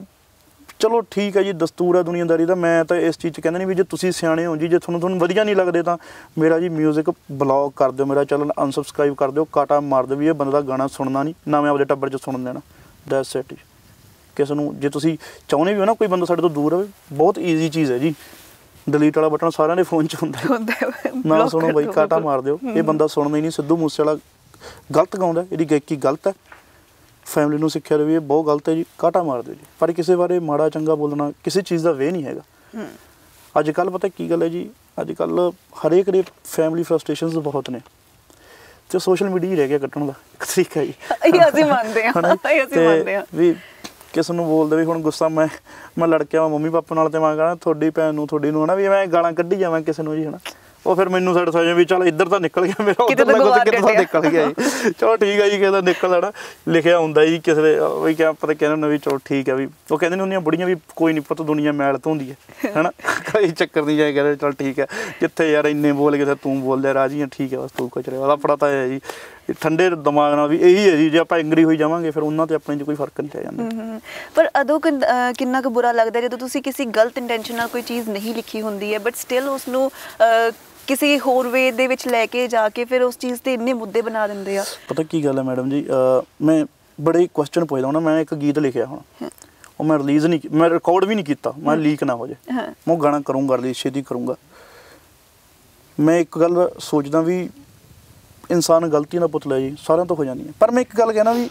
Speaker 2: ਚਲੋ ਠੀਕ ਹੈ ਜੀ ਦਸਤੂਰ ਹੈ ਦੁਨੀਆਦਾਰੀ ਦਾ। ਮੈਂ ਤਾਂ ਇਸ ਚੀਜ਼ 'ਚ ਕਹਿੰਦਾ ਨਹੀਂ ਵੀ ਜੇ ਤੁਸੀਂ ਸਿਆਣੇ ਹੋ ਜੀ ਜੇ ਤੁਹਾਨੂੰ ਤੁਹਾਨੂੰ ਵਧੀਆ ਨਹੀਂ ਲੱਗਦੇ ਤਾਂ ਮੇਰਾ ਜੀ 뮤직 ਬਲੌਗ ਕਰ ਦਿਓ ਮੇਰਾ ਚੈਨਲ ਅਨਸਬਸਕ੍ਰਾਈਬ ਕਰ ਦਿਓ ਕਾਟਾ ਮਾਰ ਦਿਓ ਵੀ ਇਹ ਬੰਦੇ ਦਾ ਗਾਣਾ ਸੁਣਨਾ ਨਹੀਂ ਨਾ ਮੈਂ ਆਪਦੇ ਟੱਬਰ 'ਚ ਸੁਣਨ ਦੇਣਾ। ਦੈਟਸ ਇਟ ਕਿਸੇ ਨੂੰ ਜੇ ਤੁਸੀਂ ਚਾਹੁੰਦੇ ਵੀ ਹੋ ਨਾ ਕੋਈ ਬੰਦਾ ਸਾਡੇ ਤੋਂ ਦੂਰ ਰਹੇ ਬਹੁਤ ਈਜ਼ੀ ਚੀਜ਼ ਹੈ ਜੀ। ਡਿਲੀਟ ਵਾਲਾ ਬਟਨ ਸਾਰਿਆਂ ਦੇ ਫੋਨ 'ਚ ਹੁੰਦਾ ਨਾ ਸੁਣੋ ਬਾਈ ਕਾਟਾ। ਮਾਰ ਦਿਓ। ਇਹ। ਬੰਦਾ ਸੁਣਦਾ ਹੀ ਨਹੀਂ ਸਿੱਧੂ ਮੂਸੇਵਾਲਾ ਗਲਤ ਗਾਉਂਦਾ ਇਹਦੀ ਗਾਇਕੀ ਗਲਤ ਹੈ। ਫੈਮਿਲੀ ਨੂੰ ਸਿੱਖਿਆ ਰਹੇ ਇਹ ਬਹੁਤ ਗਲਤ ਹੈ ਜੀ ਕਾਟਾ ਮਾਰ ਦਿਓ ਜੀ। ਪਰ ਕਿਸੇ ਬਾਰੇ ਮਾੜਾ ਚੰਗਾ ਬੋਲਣਾ ਕਿਸੇ ਚੀਜ਼ ਦਾ ਵੇ ਨਹੀਂ ਹੈਗਾ। ਅੱਜ ਕੱਲ ਪਤਾ ਕੀ ਗੱਲ ਹੈ ਜੀ ਅੱਜ ਕੱਲ ਹਰੇਕ ਦੇ ਫੈਮਿਲੀ ਫਰਸਟ੍ਰੇਸ਼ਨਸ ਬਹੁਤ ਨੇ। ਤੇ ਸੋਸ਼ਲ ਮੀਡੀਆ ਹੀ ਰਹਿ ਗਿਆ ਕੱਟਣ ਦਾ ਇੱਕ ਤਰੀਕਾ ਜੀ
Speaker 1: ਇਹ ਅਸੀਂ ਮੰਨਦੇ ਹਾਂ? ਇਹ ਅਸੀਂ ਮੰਨਦੇ ਹਾਂ।
Speaker 2: ਵੀ ਕਿਸ ਨੂੰ ਬੋਲਦੇ ਵੀ ਹੁਣ ਗੁੱਸਾ ਮੈਂ ਮੈਂ ਲੜ ਕੇ ਮੰਮੀ ਪਾਪਾ ਨਾਲ ਤੇ ਮੈਂ ਕਹਾਂ ਤੁਹਾਡੀ ਭੈਣ ਨੂੰ ਤੁਹਾਡੀ ਨੂੰ ਹਨਾ ਵੀ ਮੈਂ ਗਾਲਾਂ ਕੱਢੀ ਜਾਵਾਂ ਕਿਸੇ ਨੂੰ ਜੀ ਹਨਾ। ਉਹ ਫਿਰ ਮੈਨੂੰ ਸੋਚੇ ਵੀ ਚੱਲ ਇੱਧਰ ਤਾਂ ਨਿਕਲ ਗਿਆ ਮੇਰਾ
Speaker 1: ਕਿਤੇ ਤਾਂ।
Speaker 2: ਨਿਕਲ ਗਿਆ ਜੀ। ਚਲੋ ਠੀਕ ਹੈ ਜੀ ਕਿਸੇ ਦਾ ਨਿਕਲ ਆਣਾ ਲਿਖਿਆ ਹੁੰਦਾ ਜੀ ਕਿਸੇ ਦੇ ਵੀ ਕਿਆ ਪਤਾ ਕਹਿੰਦੇ ਨੇ ਵੀ ਚਲੋ ਠੀਕ ਹੈ ਵੀ ਉਹ ਕਹਿੰਦੇ ਨੇ ਉਹਨੀਆਂ ਬੁੜੀਆਂ ਵੀ ਕੋਈ ਨਹੀਂ ਪਤਾ ਦੁਨੀਆ ਮੈਲ ਧੋਂਦੀ ਹੈ ਹਨਾ? ਕੋਈ ਚੱਕਰ ਨਹੀਂ ਜਾਏ ਕਹਿੰਦੇ ਚਲ ਠੀਕ ਹੈ ਜਿੱਥੇ ਯਾਰ ਇੰਨੇ ਬੋਲ ਕੇ ਤੇ ਤੂੰ ਬੋਲ ਲਿਆ ਰਾਜੀ ਠੀਕ ਹੈ ਬਸ ਤੂੰ ਕੁਝ ਰਿਹਾ। ਆਪਣਾ ਤਾਂ ਹੈ ਜੀ ਠੰਡੇ ਦਿਮਾਗ ਨਾਲ ਵੀ ਇਹੀ ਹੈ ਜੀ ਜੇ ਆਪਾਂ ਐਂਗਰੀ ਹੋਈ ਜਾਵਾਂਗੇ ਫਿਰ ਉਹਨਾਂ ਤੇ ਆਪਣੇ 'ਚ ਕੋਈ ਫ਼ਰਕ ਨਹੀਂ ਰਹਿ ਜਾਂਦਾ।
Speaker 1: ਪਰ ਅਦੋਂ ਕਿੰਨ- ਕੁ ਬੁਰਾ ਲੱਗਦਾ ਜਦੋਂ ਤੁਸੀਂ ਕਿਸੇ ਗਲਤ ਇੰਟੈਂਸ਼ਨ ਨਾਲ ਕੋਈ ਚੀਜ਼ ਨਹੀਂ ਲਿਖੀ ਹੁੰਦੀ ਹੈ ਬਟ ਸਟਿਲ ਉਸ ਨੂੰ ਕਿਸੇ ਹੋਰ ਵੇ ਦੇ ਵਿੱਚ ਲੈ ਕੇ ਜਾ ਕੇ ਫਿਰ ਉਸ ਚੀਜ਼ ਤੇ ਇੰਨੇ ਮੁੱਦੇ ਬਣਾ ਦਿੰਦੇ ਆ।
Speaker 2: ਪਤਾ ਕੀ ਗੱਲ ਹੈ ਮੈਡਮ ਜੀ ਮੈਂ ਬੜੇ ਕੁਐਸਚਨ ਪੁੱਛਦਾ ਹਾਂ ਮੈਂ ਇੱਕ ਗੀਤ ਲਿਖਿਆ ਹੁਣ। ਉਹ ਮੈਂ ਰਿਲੀਜ਼ ਨਹੀਂ ਮੈਂ ਰਿਕਾਰਡ ਵੀ ਨਹੀਂ ਕੀਤਾ ਮੈਂ ਲੀਕ ਨਾ ਹੋ
Speaker 1: ਹਾਂ।
Speaker 2: ਮੈਂ ਗਾਣਾ ਕਰੂੰਗਾ ਰਿਲੀਜ਼ ਛੇਤੀ ਕਰੂੰਗਾ। ਮੈਂ ਇੱਕ ਗੱਲ ਸੋਚਦਾ ਵੀ ਇਨਸਾਨ ਗਲਤੀ ਦਾ ਪੁਤਲਾ ਜੀ ਸਾਰਿਆਂ ਤੋਂ ਹੋ ਜਾਂਦੀ ਹੈ। ਪਰ ਮੈਂ ਇੱਕ ਗੱਲ ਕਹਿਣਾ ਵੀ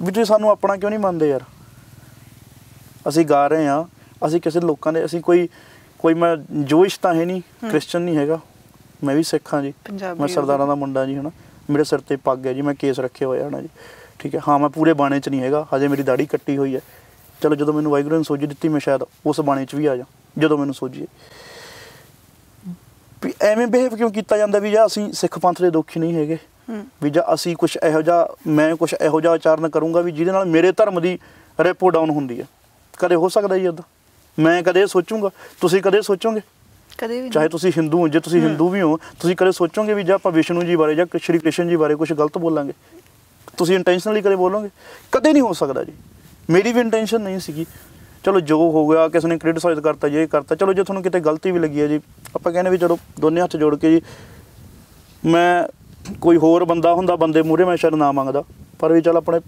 Speaker 2: ਵੀ ਤੁਸੀਂ ਸਾਨੂੰ ਆਪਣਾ ਕਿਉਂ ਨਹੀਂ ਮੰਨਦੇ ਯਾਰ? ਅਸੀਂ ਗਾ ਰਹੇ ਹਾਂ ਅਸੀਂ ਕਿਸੇ ਲੋਕਾਂ ਦੇ ਅਸੀਂ ਕੋਈ ਕੋਈ ਮੈਂ ਜੋਇਸ਼ ਤਾਂ ਹੈ ਨਹੀਂ
Speaker 1: ਹਮ।
Speaker 2: ਕ੍ਰਿਸਚਨ ਨਹੀਂ ਹੈਗਾ। ਮੈਂ ਵੀ ਸਿੱਖ ਹਾਂ ਜੀ। ਮੈਂ ਸਰਦਾਰਾਂ ਦਾ ਮੁੰਡਾ ਜੀ ਹਨਾ। ਮੇਰੇ ਸਿਰ ਤੇ ਪੱਗ ਹੈ ਜੀ ਮੈਂ ਕੇਸ ਰੱਖੇ ਹੋਏ ਹਨਾ ਜੀ। ਠੀਕ ਹੈ। ਹਾਂ ਮੈਂ ਪੂਰੇ ਬਾਣੇ 'ਚ ਨਹੀਂ ਹੈਗਾ। ਹਜੇ ਮੇਰੀ ਦਾੜੀ ਕੱਟੀ ਹੋਈ ਹੈ। ਚਲੋ ਜਦੋਂ ਮੈਨੂੰ ਵਾਹਿਗੁਰੂ ਨੇ ਸੋਝੀ ਦਿੱਤੀ ਮੈਂ ਸ਼ਾਇਦ ਉਸ ਬਾਣੇ 'ਚ ਵੀ ਆ ਜਾ ਜਦੋਂ ਮੈਨੂੰ ਸੋਝੀ ਵੀ ਐਵੇਂ ਬਿਹੇਵ ਕਿਉਂ ਕੀਤਾ ਜਾਂਦਾ ਵੀ ਜਾਂ ਅਸੀਂ ਸਿੱਖ ਪੰਥ ਦੇ ਦੁਖੀ ਨਹੀਂ ਹੈਗੇ? ਵੀ ਜਾਂ ਅਸੀਂ ਕੁਝ ਇਹੋ ਜਿਹਾ ਮੈਂ ਕੁਝ ਇਹੋ ਜਿਹਾ ਉਚਾਰਨ ਕਰੂੰਗਾ ਵੀ ਜਿਹਦੇ ਨਾਲ ਮੇਰੇ ਧਰਮ ਦੀ ਰੈਪੋ ਡਾਊਨ ਹੁੰਦੀ ਹੈ। ਕਦੇ ਹੋ ਸਕਦਾ ਜੀ ਇਦਾਂ ਮੈਂ ਕਦੇ ਸੋਚੂੰਗਾ? ਤੁਸੀਂ ਕਦੇ ਸੋਚੋਗੇ?
Speaker 1: ਕਦੇ ਵੀ।
Speaker 2: ਚਾਹੇ ਤੁਸੀਂ ਹਿੰਦੂ ਹੋ ਜੇ ਤੁਸੀਂ। ਹਿੰਦੂ ਵੀ ਹੋ ਤੁਸੀਂ ਕਦੇ ਸੋਚੋਗੇ ਵੀ ਜੇ ਆਪਾਂ ਵਿਸ਼ਨੂੰ ਜੀ ਬਾਰੇ ਜਾਂ ਸ਼੍ਰੀ ਕ੍ਰਿਸ਼ਨ ਜੀ ਬਾਰੇ ਕੁਝ ਗਲਤ ਬੋਲਾਂਗੇ? ਤੁਸੀਂ ਇੰਟੈਂਸ਼ਨਲੀ ਕਦੇ ਬੋਲੋਗੇ? ਕਦੇ ਨਹੀਂ ਹੋ ਸਕਦਾ ਜੀ। ਮੇਰੀ ਵੀ ਇੰਟੈਂਸ਼ਨ ਨਹੀਂ ਸੀਗੀ। ਚਲੋ ਜੋ ਹੋ ਗਿਆ ਕਿਸ ਨੇ ਕ੍ਰਿਟਿਸਾਈਜ਼ ਕਰਤਾ ਜੇ ਕਰਤਾ ਚਲੋ ਜੇ ਤੁਹਾਨੂੰ ਕਿਤੇ ਗਲਤੀ ਵੀ ਲੱਗੀ ਹੈ ਜੀ ਆਪਾਂ ਕਹਿੰਦੇ ਵੀ ਚਲੋ ਦੋਨੇ ਹੱਥ ਜੋੜ ਕੇ ਜੀ ਮੈਂ ਕੋਈ ਹੋਰ ਬੰਦਾ ਹੁੰਦਾ ਬੰਦੇ ਮੂਹਰੇ ਮੈਂ ਸ਼ਾਇਦ ਨਾ ਮੰਗਦਾ। ਪਰ ਵੀ ਚਲ ਆਪਣੇ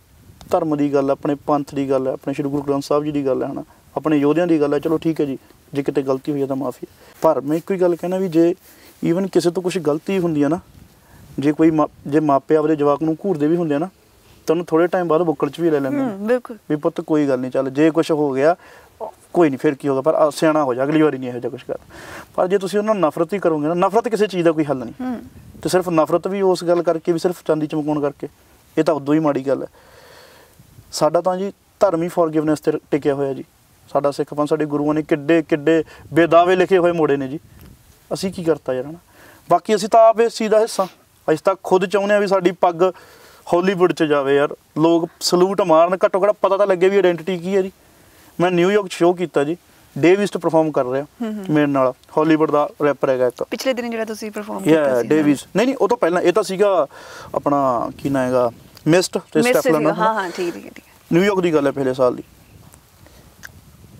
Speaker 2: ਧਰਮ ਦੀ ਗੱਲ ਆਪਣੇ ਪੰਥ ਦੀ ਗੱਲ ਹੈ ਆਪਣੇ ਸ਼੍ਰੀ ਗੁਰੂ ਗ੍ਰੰਥ ਸਾਹਿਬ ਜੀ ਦੀ ਗੱਲ ਹੈ ਹਨਾ? ਆਪਣੇ ਯੋਧਿਆਂ ਦੀ ਗੱਲ ਹੈ ਚਲੋ ਠੀਕ ਹੈ ਜੀ ਜੇ ਕਿਤੇ ਗਲਤੀ ਹੋਈ ਹੈ ਤਾਂ ਮਾਫੀ ਪਰ ਮੈਂ ਇੱਕੋ ਹੀ ਗੱਲ ਕਹਿਣਾ ਵੀ ਜੇ ਈਵਨ ਕਿਸੇ ਤੋਂ ਕੁਝ ਗਲਤੀ ਹੁੰਦੀ ਹੈ ਨਾ ਜੇ ਕੋਈ ਜੇ ਮਾਪੇ ਆਪਦੇ ਜਵਾਕ ਨੂੰ ਘੂਰਦੇ ਵੀ ਹੁੰਦੇ ਆ ਨਾ ਤੁਹਾਨੂੰ ਥੋੜੇ ਟਾਈਮ ਬਾਅਦ ਬੁੱਕਲ 'ਚ ਵੀ ਲੈ ਲੈਂਦੇ ਨੇ।
Speaker 1: ਬਿਲਕੁਲ।
Speaker 2: ਵੀ ਪੁੱਤ ਕੋਈ ਗੱਲ ਨਹੀਂ ਚੱਲ ਜੇ ਕੁਝ ਹੋ ਗਿਆ ਕੋਈ ਨਹੀਂ ਫਿਰ ਕੀ ਹੋਗਾ ਪਰ ਸਿਆਣਾ ਹੋ ਜਾ ਅਗਲੀ ਵਾਰੀ ਨਹੀਂ ਇਹੋ ਜਿਹਾ ਕੁਝ ਕਰ। ਪਰ ਜੇ ਤੁਸੀਂ ਉਹਨਾਂ ਨੂੰ ਨਫ਼ਰਤ ਹੀ ਕਰੋਗੇ ਨਾ ਨਫ਼ਰਤ ਕਿਸੇ ਚੀਜ਼ ਦਾ ਕੋਈ ਹੱਲ ਨਹੀਂ। ਤੇ ਸਿਰਫ ਨਫ਼ਰਤ ਵੀ ਉਸ ਗੱਲ ਕਰਕੇ ਵੀ ਸਿਰਫ ਚਾਂਦੀ ਚਮਕਾਉਣ ਕਰਕੇ ਇਹ ਤਾਂ ਉਦੋਂ ਹੀ ਮਾੜੀ ਗੱਲ ਹੈ। ਸਾਡਾ ਤਾਂ ਜੀ ਧਰਮ ਹੀ ਫੋਰਗਿਵਨੈਸ ਤੇ ਟਿਕਿਆ ਹੋਇਆ ਜੀ। ਸਾਡਾ ਸਿੱਖ ਪੰਥ ਸਾਡੇ ਗੁਰੂਆਂ ਨੇ ਕਿੱਡੇ ਕਿੱਡੇ ਬੇਦਾਵੇ ਲਿਖੇ ਹੋਏ ਮੋੜੇ ਨੇ ਜੀ। ਅਸੀਂ ਕੀ ਕਰਤਾ ਯਾਰ ਹਨਾ? ਬਾਕੀ ਅਸੀਂ ਤਾਂ ਆਪ ਇਸ ਚੀਜ਼ ਦਾ ਹਿੱਸਾ। ਅਸੀਂ ਤਾਂ ਖੁਦ ਚਾਹੁੰਦੇ ਆ ਵੀ ਸਾਡੀ ਪੱਗ ਹਾਲੀਵੁੱਡ 'ਚ ਜਾਵੇ ਯਾਰ। ਲੋਕ ਸਲੂਟ ਮਾਰਨ ਘੱਟੋ ਘੱਟ ਪਤਾ ਤਾਂ ਲੱਗੇ ਵੀ ਆਇਡੈਂਟੀਟੀ ਕੀ ਹੈ ਜੀ। ਮੈਂ ਨਿਊਯਾਰਕ ਸ਼ੋਅ ਕੀਤਾ ਜੀ। ਡੇਵਿਸ ਤੇ ਪਰਫਾਰਮ ਕਰ ਰਿਹਾ ਮੇਰੇ ਨਾਲ। ਹਾਲੀਵੁੱਡ ਦਾ ਰੈਪਰ ਹੈਗਾ ਇੱਕ।
Speaker 1: ਪਿਛਲੇ ਦਿਨ ਜਿਹੜਾ ਤੁਸੀਂ ਪਰਫਾਰਮ ਕੀਤਾ
Speaker 2: ਯਾ
Speaker 1: ਸੀ
Speaker 2: ਡੇਵਿਸ ਨਹੀਂ ਨਹੀਂ ਉਹ ਤੋਂ ਪਹਿਲਾਂ ਇਹ ਤਾਂ ਸੀਗਾ ਆਪਣਾ ਕੀ ਨਾਂ ਹੈਗਾ? ਮਿਸਟ ਤੇ ਸਟੈਫਲਨ
Speaker 1: ਹਾਂ ਹਾਂ ਠੀਕ ਠੀਕ
Speaker 2: ਨਿਊਯਾਰਕ ਦੀ ਗੱਲ ਹੈ ਪਹਿਲੇ ਸਾਲ ਦੀ।